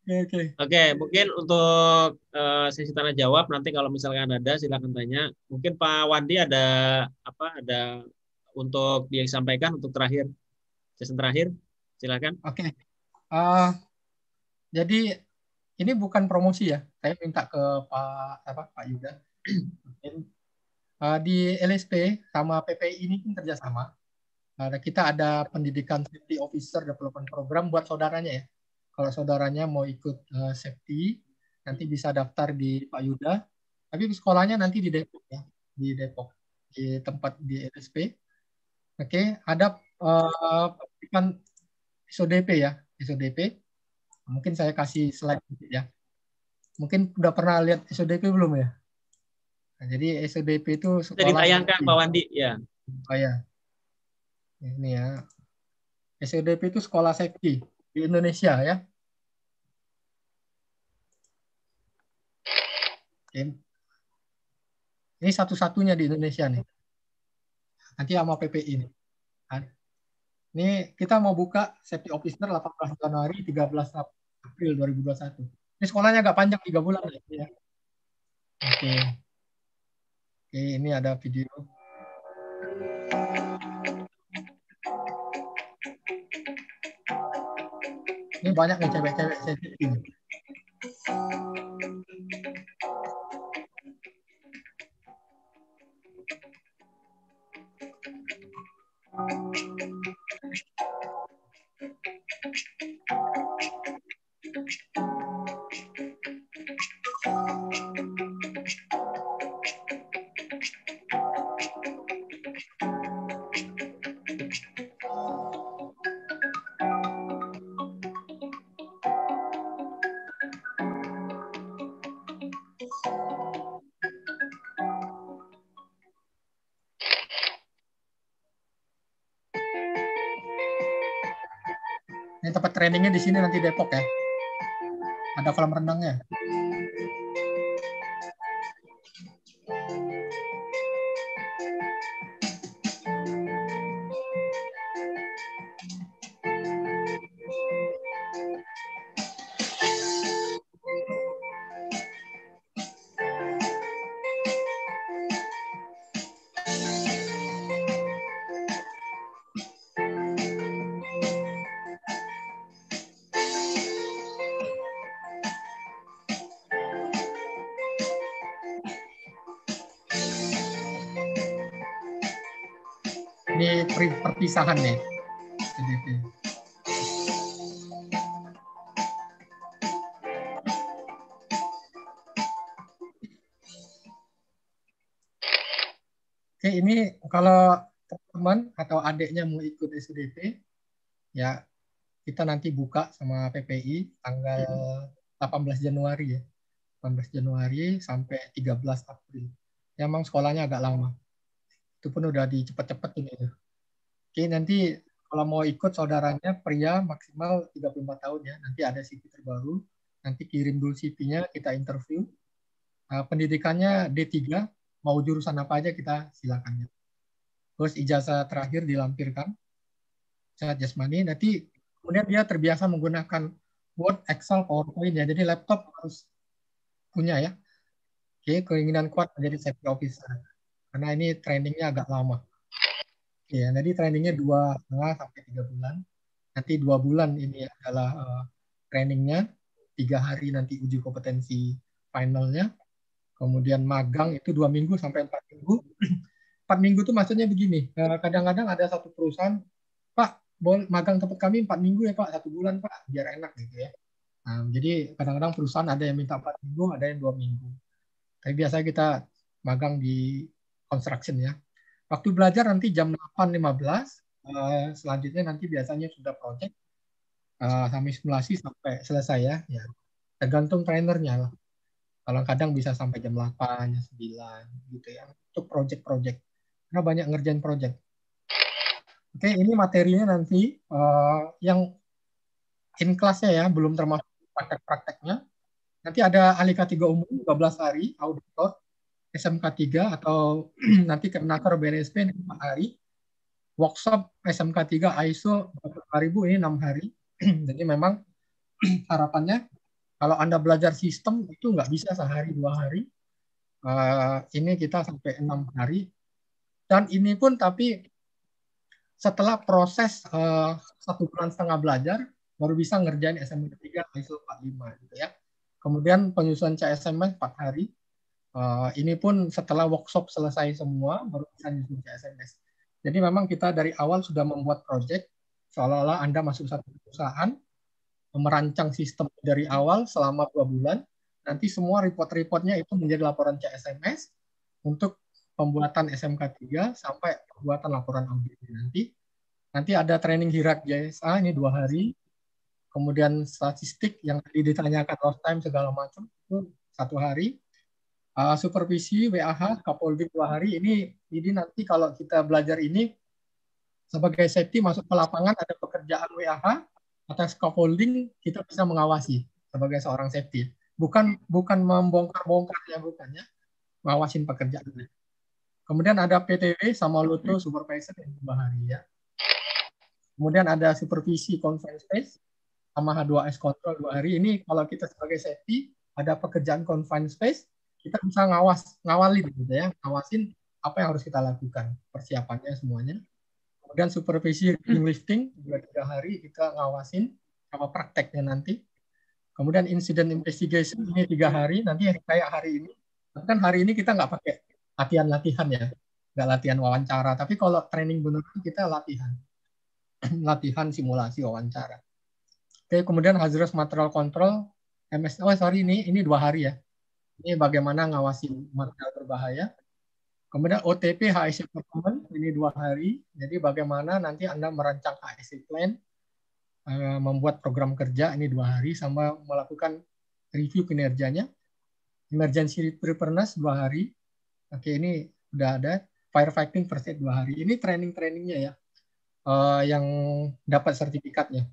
Speaker 2: Oke, okay, okay. mungkin untuk uh, sesi tanya jawab nanti kalau misalkan ada silakan tanya. Mungkin Pak Wandi ada apa? Ada untuk dia sampaikan untuk terakhir sesi terakhir. Silakan.
Speaker 1: Oke. Okay. uh, eh, jadi ini bukan promosi ya. Saya minta ke Pak apa Pak Yuda. Uh, di LSP sama PPI ini pun kerjasama. Uh, kita ada pendidikan safety officer development program buat saudaranya ya. Kalau saudaranya mau ikut uh, safety nanti bisa daftar di Pak Yuda. Tapi sekolahnya nanti di Depok ya. Di Depok di tempat di LSP Oke, okay, ada uh, kan SODP ya, SODP. Mungkin saya kasih slide sedikit ya. Mungkin udah pernah lihat SODP belum ya? Nah, jadi SODP itu
Speaker 2: sekolah. Jadi ditayangkan Pak Wandi ya.
Speaker 1: Oh ya. Ini ya. SODP itu sekolah safety di Indonesia ya. Oke. Ini satu-satunya di Indonesia nih nanti sama PPI ini. Kan? Ini kita mau buka safety officer 18 Januari 13 April 2021. Ini sekolahnya agak panjang 3 bulan ya. Oke. Oke, ini ada video. Ini banyak nih cewek-cewek safety. Trainingnya di sini nanti Depok ya. Ada kolam renangnya. Perpisahan nih. Oke, ini kalau teman atau adiknya mau ikut SDP, ya kita nanti buka sama PPI tanggal 18 Januari ya. 18 Januari sampai 13 April. Ya, emang sekolahnya agak lama. Itu pun udah dicepet-cepetin itu. Oke, nanti kalau mau ikut saudaranya pria maksimal 35 tahun ya. Nanti ada CV terbaru. Nanti kirim dulu CV-nya, kita interview. Uh, pendidikannya D3, mau jurusan apa aja kita silakan ya. Terus ijazah terakhir dilampirkan. Sehat jasmani. Nanti kemudian dia terbiasa menggunakan Word, Excel, PowerPoint ya. Jadi laptop harus punya ya. Oke, keinginan kuat menjadi safety officer. Karena ini trainingnya agak lama. Ya, jadi trainingnya dua setengah sampai tiga bulan. Nanti dua bulan ini adalah uh, trainingnya. tiga hari nanti uji kompetensi finalnya. Kemudian magang itu dua minggu sampai empat minggu. [CLEARS THROAT] Empat minggu itu maksudnya begini, eh, kadang-kadang ada satu perusahaan, Pak, boleh magang tempat kami empat minggu ya Pak, satu bulan Pak, biar enak gitu ya. Nah, jadi kadang-kadang perusahaan ada yang minta empat minggu, ada yang dua minggu. Tapi biasanya kita magang di construction ya. Waktu belajar nanti jam 8.15, eh, selanjutnya nanti biasanya sudah project, uh, sampai simulasi sampai selesai ya. ya. Tergantung trainernya lah. Kalau kadang bisa sampai jam 8, jam 9 gitu ya. Untuk project-project karena banyak ngerjain project. Oke, ini materinya nanti uh, yang in kelasnya ya, belum termasuk praktek-prakteknya. Nanti ada ahli K3 umum 12 hari, auditor, SMK 3 atau [CLEARS THROAT] nanti kemenaker BNSP 5 hari. Workshop SMK 3 ISO 4000 ini 6 hari. [CLEARS THROAT] Jadi memang [CLEARS THROAT] harapannya kalau Anda belajar sistem itu nggak bisa sehari dua hari. Uh, ini kita sampai enam hari dan ini pun tapi setelah proses uh, satu bulan setengah belajar baru bisa ngerjain SMK 3 ISO 45 gitu ya. Kemudian penyusunan CSMS 4 hari. Uh, ini pun setelah workshop selesai semua baru bisa nyusun CSMS. Jadi memang kita dari awal sudah membuat project seolah-olah Anda masuk satu perusahaan merancang sistem dari awal selama dua bulan. Nanti semua report-reportnya itu menjadi laporan CSMS untuk pembuatan SMK 3 sampai pembuatan laporan audit nanti. Nanti ada training hirak JSA ini dua hari. Kemudian statistik yang tadi ditanyakan lost time segala macam itu satu hari. Uh, supervisi WAH Kapolri dua hari. Ini ini nanti kalau kita belajar ini sebagai safety masuk ke lapangan ada pekerjaan WAH atau scaffolding kita bisa mengawasi sebagai seorang safety. Bukan bukan membongkar-bongkar ya bukan ya. Mengawasin pekerjaannya. Kemudian ada PTW sama Luto supervisor yang dua hari ya. Kemudian ada supervisi confined space sama H2S control dua hari. Ini kalau kita sebagai safety ada pekerjaan confined space, kita bisa ngawas ngawalin gitu ya, ngawasin apa yang harus kita lakukan, persiapannya semuanya. Kemudian supervisi lifting dua tiga hari kita ngawasin sama prakteknya nanti. Kemudian incident investigation ini tiga hari, nanti kayak hari ini. Kan hari ini kita nggak pakai latihan-latihan ya, nggak latihan wawancara. Tapi kalau training beneran kita latihan, [CLEARS THROAT] latihan simulasi wawancara. Oke, kemudian hazardous material control, MS, oh sorry ini ini dua hari ya. Ini bagaimana ngawasi material berbahaya. Kemudian OTP HSE performance ini dua hari. Jadi bagaimana nanti Anda merancang HSE plan, eh, membuat program kerja ini dua hari, sama melakukan review kinerjanya. Emergency preparedness dua hari, Oke, ini udah ada firefighting first aid dua hari. Ini training-trainingnya ya, uh, yang dapat sertifikatnya.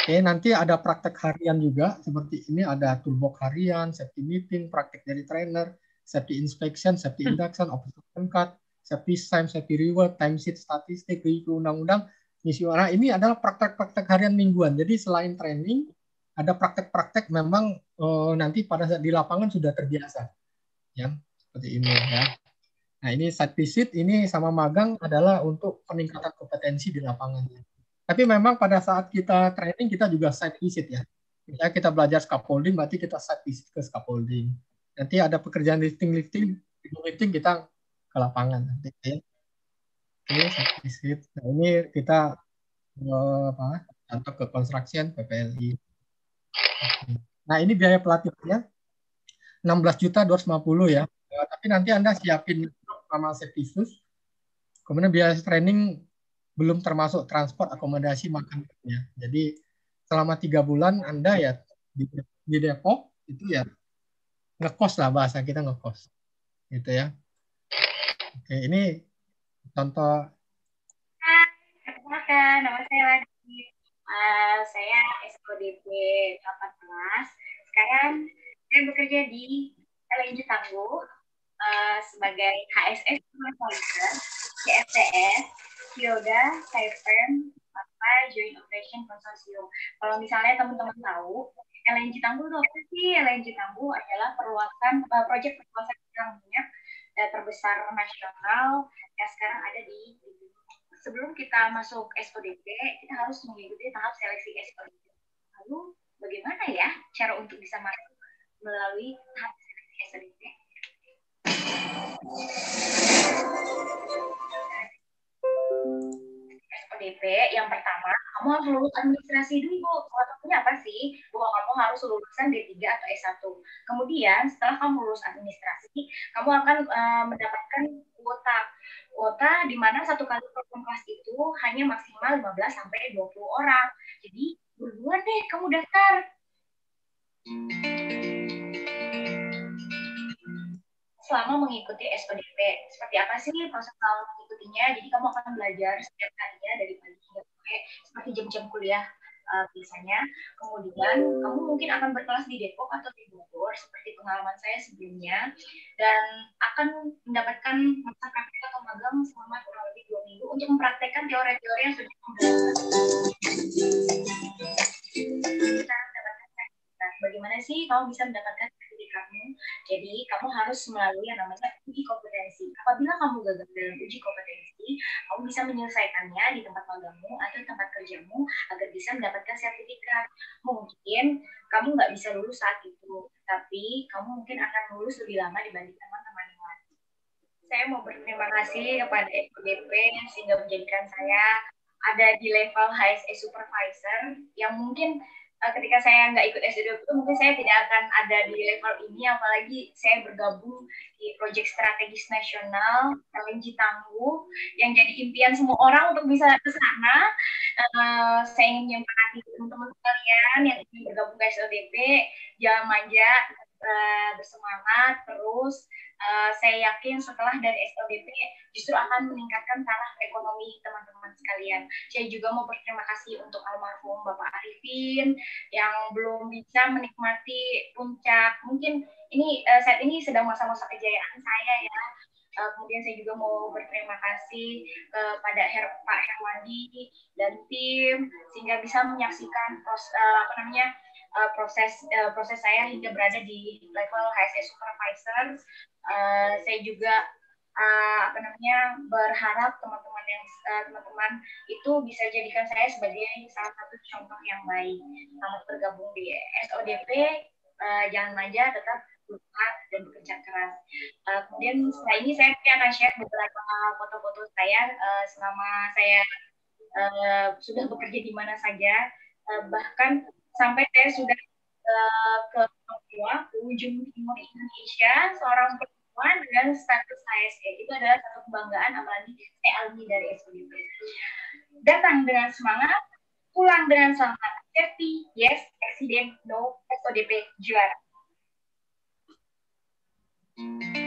Speaker 1: Oke, nanti ada praktek harian juga seperti ini ada toolbox harian, safety meeting, praktek dari trainer, safety inspection, safety hmm. induction, observation cut, safety time, safety reward, time sheet statistik, review undang-undang, misi warna. Ini adalah praktek-praktek harian mingguan. Jadi selain training, ada praktek-praktek memang uh, nanti pada saat di lapangan sudah terbiasa. Ya, seperti ini ya. Nah ini site visit ini sama magang adalah untuk peningkatan kompetensi di lapangan. Tapi memang pada saat kita training kita juga site visit ya. Misalnya kita belajar scaffolding berarti kita site visit ke scaffolding. Nanti ada pekerjaan lifting lifting lifting kita ke lapangan nanti ya. Oke, site visit. Nah ini kita eh, apa? Contoh ke construction PPLI. Nah ini biaya pelatihannya 16 juta 250 ya tapi nanti Anda siapin sama servisus. Kemudian biaya training belum termasuk transport, akomodasi, makannya. Jadi selama tiga bulan Anda ya di, di Depok itu ya ngekos lah bahasa kita ngekos. Gitu ya. Oke, ini contoh.
Speaker 8: Hai, nama saya lagi. Uh, saya SKDP 18. Sekarang saya bekerja di LNG Tangguh uh, sebagai HSS Supervisor, CFTS, Kyoda, Cypern, apa Joint Operation Consortium. Kalau misalnya teman-teman tahu, LNG Tangguh itu apa sih? LNG Tangguh adalah perluasan uh, proyek perluasan kilang minyak uh, terbesar nasional yang sekarang ada di, sebelum kita masuk SODP, kita harus mengikuti tahap seleksi SODP. Lalu bagaimana ya cara untuk bisa masuk melalui tahap seleksi SODP? SODP yang pertama, kamu harus lulus administrasi dulu. Salah apa sih? Bahwa kamu harus lulusan D3 atau S1. Kemudian setelah kamu lulus administrasi, kamu akan uh, mendapatkan kuota. Kuota di mana satu kali program kelas itu hanya maksimal 15 sampai 20 orang. Jadi buruan deh kamu daftar. Selama mengikuti SODP. Seperti apa sih proses selama mengikutinya? Jadi kamu akan belajar setiap harinya dari pagi hingga sore seperti jam-jam kuliah uh, biasanya. Kemudian kamu mungkin akan berkelas di Depok atau di Bogor seperti pengalaman saya sebelumnya dan akan mendapatkan masa praktek atau magang selama kurang lebih dua minggu untuk mempraktekkan teori-teori yang sudah kamu Nah, bagaimana sih kamu bisa mendapatkan kamu. Jadi kamu harus melalui yang namanya uji kompetensi. Apabila kamu gagal dalam uji kompetensi, kamu bisa menyelesaikannya di tempat magangmu atau tempat kerjamu agar bisa mendapatkan sertifikat. Mungkin kamu nggak bisa lulus saat itu, tapi kamu mungkin akan lulus lebih lama dibanding teman-teman yang lain. Saya mau berterima kasih kepada FDP sehingga menjadikan saya ada di level HSE supervisor yang mungkin uh, ketika saya nggak ikut S2 itu mungkin saya tidak akan ada di level ini apalagi saya bergabung di proyek strategis nasional LNG Tangguh yang jadi impian semua orang untuk bisa ke sana. Uh, saya ingin menyempatkan teman-teman sekalian yang ingin bergabung ke SLDP jangan manja uh, bersemangat terus uh, saya yakin setelah dari SLDP justru akan meningkatkan taraf ekonomi teman-teman sekalian. Saya juga mau berterima kasih untuk almarhum Bapak Arifin yang belum bisa menikmati puncak. Mungkin ini uh, saat ini sedang masa-masa kejayaan saya ya. Uh, kemudian saya juga mau berterima kasih kepada Her Pak Herwandi dan tim sehingga bisa menyaksikan pros, uh, apa namanya uh, proses uh, proses saya hingga berada di level HSE supervisor uh, saya juga uh, apa namanya berharap teman-teman yang uh, teman-teman itu bisa jadikan saya sebagai salah satu contoh yang baik. Selamat bergabung di SODP, uh, jangan manja, tetap berusaha dan bekerja keras. Uh, kemudian setelah ini saya akan share beberapa foto-foto saya uh, selama saya uh, sudah bekerja di mana saja, uh, bahkan sampai saya sudah uh, ke Papua, ke ujung timur Indonesia, seorang perempuan dengan status HSE. Itu adalah satu kebanggaan, apalagi alumni dari SPDP. Datang dengan semangat, pulang dengan selamat. Safety, yes, accident, no, SODP juara. Hmm.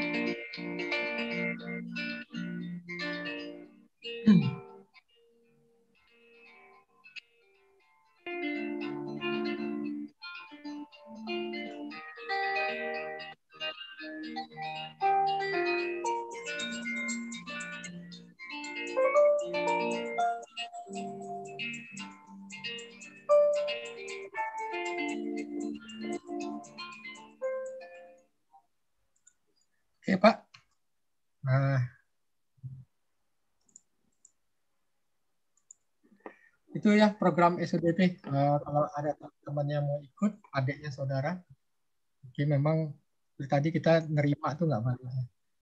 Speaker 1: Itu ya program SODP. Uh, eh, kalau ada teman-teman yang mau ikut, adiknya saudara, oke memang tadi kita nerima tuh nggak masalah.